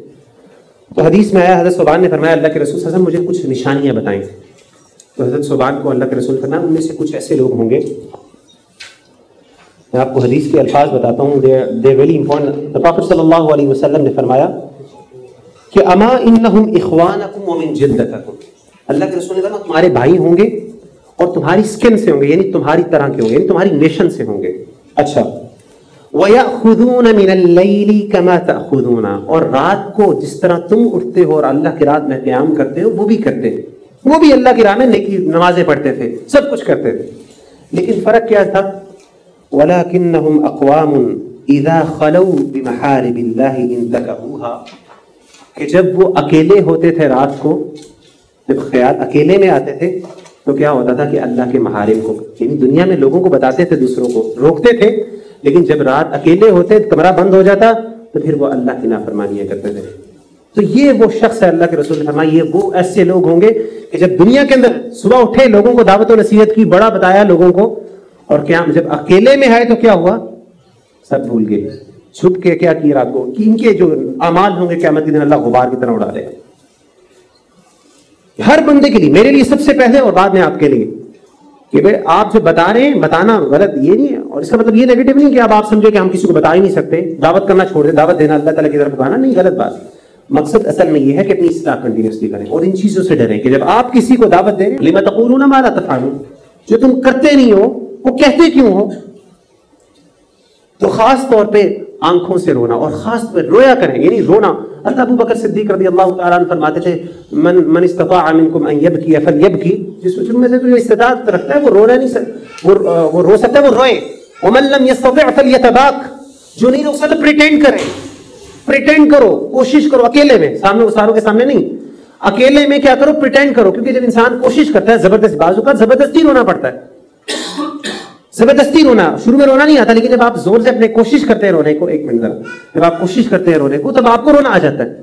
حدیث میں آیا، حضرت صبان نے فرمایا، اللہ کے رسول صلی اللہ علیہ وسلم مجھے کچھ نشانیاں بتائیں۔ تو حضرت صبان کو اللہ کے رسول نے فرمایا، ان میں سے کچھ ایسے لوگ ہوں گے۔ میں آپ کو حدیث کے الفاظ بتاتا ہوں۔ دے ویری امپورٹنٹ پاپر صلی اللہ علیہ وسلم نے فرمایا کہ اما انہم اخوانکم ومن جلدتکم۔ اللہ کے رسول نے کہا تمہارے بھائی ہوں گے اور تمہاری سکن سے ہوں گے یعنی تمہاری طرح کے ہوں گے یعنی تمہاری نیشن سے ہوں گے۔ اچھا۔ وَيَأْخُذُونَ مِنَ اللَّيْلِ كَمَا تَأْخُذُونَ۔ اور رات کو جس طرح تم اٹھتے ہو اور اللہ کی رات میں قیام کرتے ہو، وہ بھی کرتے ہیں وہ بھی اللہ کی راہ میں نیکی نمازیں پڑھتے تھے، سب کچھ کرتے تھے۔ لیکن فرق کیا تھا؟ وَلَكِنَّهُمْ أَقْوَامٌ إِذَا خَلَوْا بِمَحَارِبِ اللَّهِ انتَكَهُوهَا کہ جب وہ اکیلے ہوتے تھے رات کو، جب خیال اکیلے میں آتے تھے، تو کیا ہوتا تھا کہ اللہ کے محارم کو یعنی دنیا میں لوگوں کو بتاتے تھے دوسروں کو، روکتے تھے۔ لیکن جب رات اکیلے ہوتے کمرہ بند ہو جاتا تو پھر وہ اللہ کی نافرمانیاں کرتے تھے۔ تو یہ وہ شخص ہے اللہ کے رسول نے فرمایا، یہ وہ ایسے لوگ ہوں گے کہ جب دنیا کے اندر صبح اٹھے لوگوں کو دعوت و نصیحت کی، بڑا بتایا لوگوں کو، اور کیا جب اکیلے میں آئے تو کیا ہوا؟ سب بھول گئے۔ چھپ کے کیا کی رات کو؟ کہ ان کے جو اعمال ہوں گے قیامت کے دن اللہ غبار کی طرح اڑا دے ہر بندے کے لیے، میرے لیے سب سے پہلے اور بعد میں آپ کے لیے۔ کہ بھائی آپ جو بتا رہے ہیں، بتانا غلط یہ نہیں ہے۔ اور اس کا مطلب یہ نیگیٹو نہیں کہ اب آپ سمجھے کہ ہم کسی کو بتا ہی نہیں سکتے۔ دعوت کرنا چھوڑ دیں دعوت دینا اللہ تعالیٰ کی طرف بتانا نہیں، غلط بات۔ مقصد اصل میں یہ ہے کہ اپنی اصلاح کنٹینیوسلی کریں۔ اور ان چیزوں سے ڈریں کہ جب آپ کسی کو دعوت دے رہے ہیں لما تقولون ما لا تفعلون۔ جو تم کرتے نہیں ہو، وہ کہتے کیوں ہو؟ تو خاص طور پہ آنکھوں سے رونا اور خاص طور پہ رویا کریں یعنی رونا۔ اللہ ابو بکر صدیق رضی اللہ تعالیٰ عنہ فرماتے تھے من من استطاع منکم ان یبکی فلیبکی. جس میں سے جو استطاعت رکھتا ہے وہ رونا نہیں سک وہ, وہ رو سکتا ہے وہ روئے. ومن لم یستطع فلیتباک. جو نہیں رو سکتا پریٹینڈ کرے. پریٹینڈ کرو کوشش کرو اکیلے میں. سامنے وہ ساروں کے سامنے نہیں. اکیلے میں کیا کرو پریٹینڈ کرو. کیونکہ جب انسان کوشش کرتا ہے زبردست بازو کا زبردستی رونا پڑتا ہے. زبردستی رونا، شروع میں رونا نہیں آتا، لیکن جب آپ زور سے اپنے کوشش کرتے ہیں رونے کو، ایک منٹ ذرا، جب آپ کوشش کرتے ہیں رونے کو، تب آپ کو رونا آ جاتا ہے۔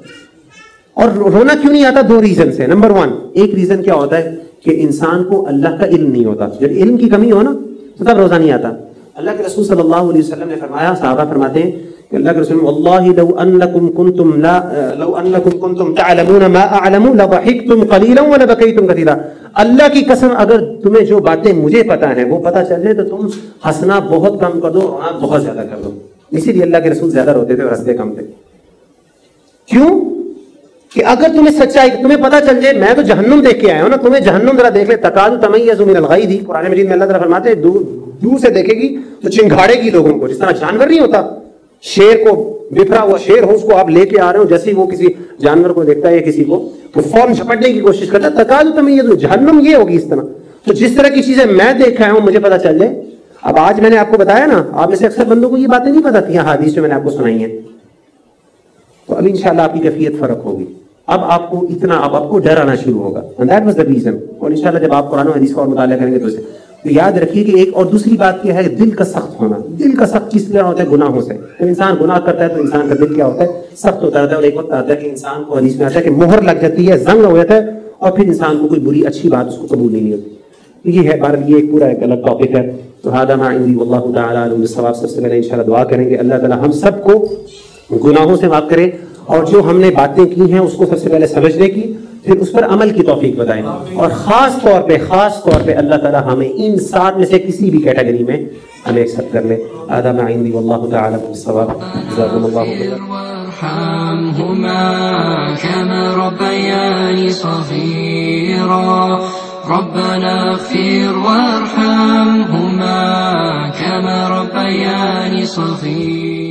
اور رونا کیوں نہیں آتا؟ دو ریزن سے۔ نمبر ون ایک ریزن کیا ہوتا ہے کہ انسان کو اللہ کا علم نہیں ہوتا۔ جب علم کی کمی ہو نا، تو تب روزہ نہیں آتا۔ اللہ کے رسول صلی اللہ علیہ وسلم نے فرمایا، صحابہ فرماتے ہیں کہ اللہ کے رسول واللہ لو انکم کنتم لا لو انکم کنتم تعلمون ما اعلم لضحكتم قليلا ولبكيتم كثيرا اللہ کی قسم اگر تمہیں جو باتیں مجھے پتا ہیں وہ پتا چل جائے تو تم ہنسنا بہت کم کر دو رونا بہت زیادہ کر دو اسی لیے اللہ کے رسول زیادہ روتے تھے اور ہنستے کم تھے کیوں کہ اگر تمہیں سچائی تمہیں پتا چل جائے میں تو جہنم دیکھ کے آیا ہوں نا تمہیں جہنم ذرا دیکھ لے تقاد تمیز من الغیظ قرآن مجید میں اللہ تعالیٰ فرماتے ہیں دور دور سے دیکھے گی تو چنگھاڑے گی لوگوں کو، جس طرح جانور نہیں ہوتا. شیر کو بفرا ہوا شیر ہو، اس کو آپ لے کے آ رہے ہو، جیسے ہی وہ کسی جانور کو دیکھتا ہے کسی کو، وہ فوراً جھپٹنے کی کوشش کرتا ہے۔ تقاد تمیز جہنم یہ ہوگی اس طرح۔ تو جس طرح کی چیزیں میں دیکھ ہوں، مجھے پتا چل جائے۔ اب آج میں نے آپ کو بتایا نا، آپ میں سے اکثر بندوں کو یہ باتیں نہیں پتا تھیں حادیث میں میں نے آپ کو سنائی ہیں۔ تو اب انشاءاللہ آپ کی کیفیت فرق ہوگی۔ اب آپ کو اتنا، اب آپ کو ڈر آنا شروع ہوگا۔ And that was the reason اور انشاءاللہ جب آپ قرآن و حدیث کا اور مطالعہ کریں گے تو اسے تو یاد رکھیے کہ ایک اور دوسری بات کیا ہے دل کا سخت ہونا۔ دل کا سخت کس طرح ہوتا ہے؟ گناہوں سے۔ جب انسان گناہ کرتا ہے تو انسان کا دل کیا ہوتا ہے؟ سخت ہوتا رہتا ہے اور ایک وقت آتا ہے کہ انسان کو حدیث میں آتا ہے کہ مہر لگ جاتی ہے، زنگ ہو جاتا ہے اور پھر انسان کو کوئی بری، اچھی بات اس کو قبول نہیں ہوتی۔ یہ ہے بار یہ ایک پورا ایک الگ ٹاپک ہے۔ تو ہادہ ما عندی واللہ تعالی علیہ الصواب سب سے پہلے انشاءاللہ دعا کریں گے۔ اللہ تعالی ہم سب کو گناہوں سے معاف کرے اور جو ہم نے باتیں کی ہیں اس کو سب سے پہلے سمجھنے کی۔ پھر اس پر عمل کی توفیق بتائیں اور خاص طور پہ، خاص طور پہ اللہ تعالی ہمیں ان سات میں سے کسی بھی کیٹیگری میں ہمیں ایکسپٹ کر لے۔ آدھا ما عندی واللہ تعالی بالصواب جزاکم اللہ خیر۔ وارحمهما كما ربياني صغيرا۔ ربنا اغفر وارحمهما كما ربياني صغير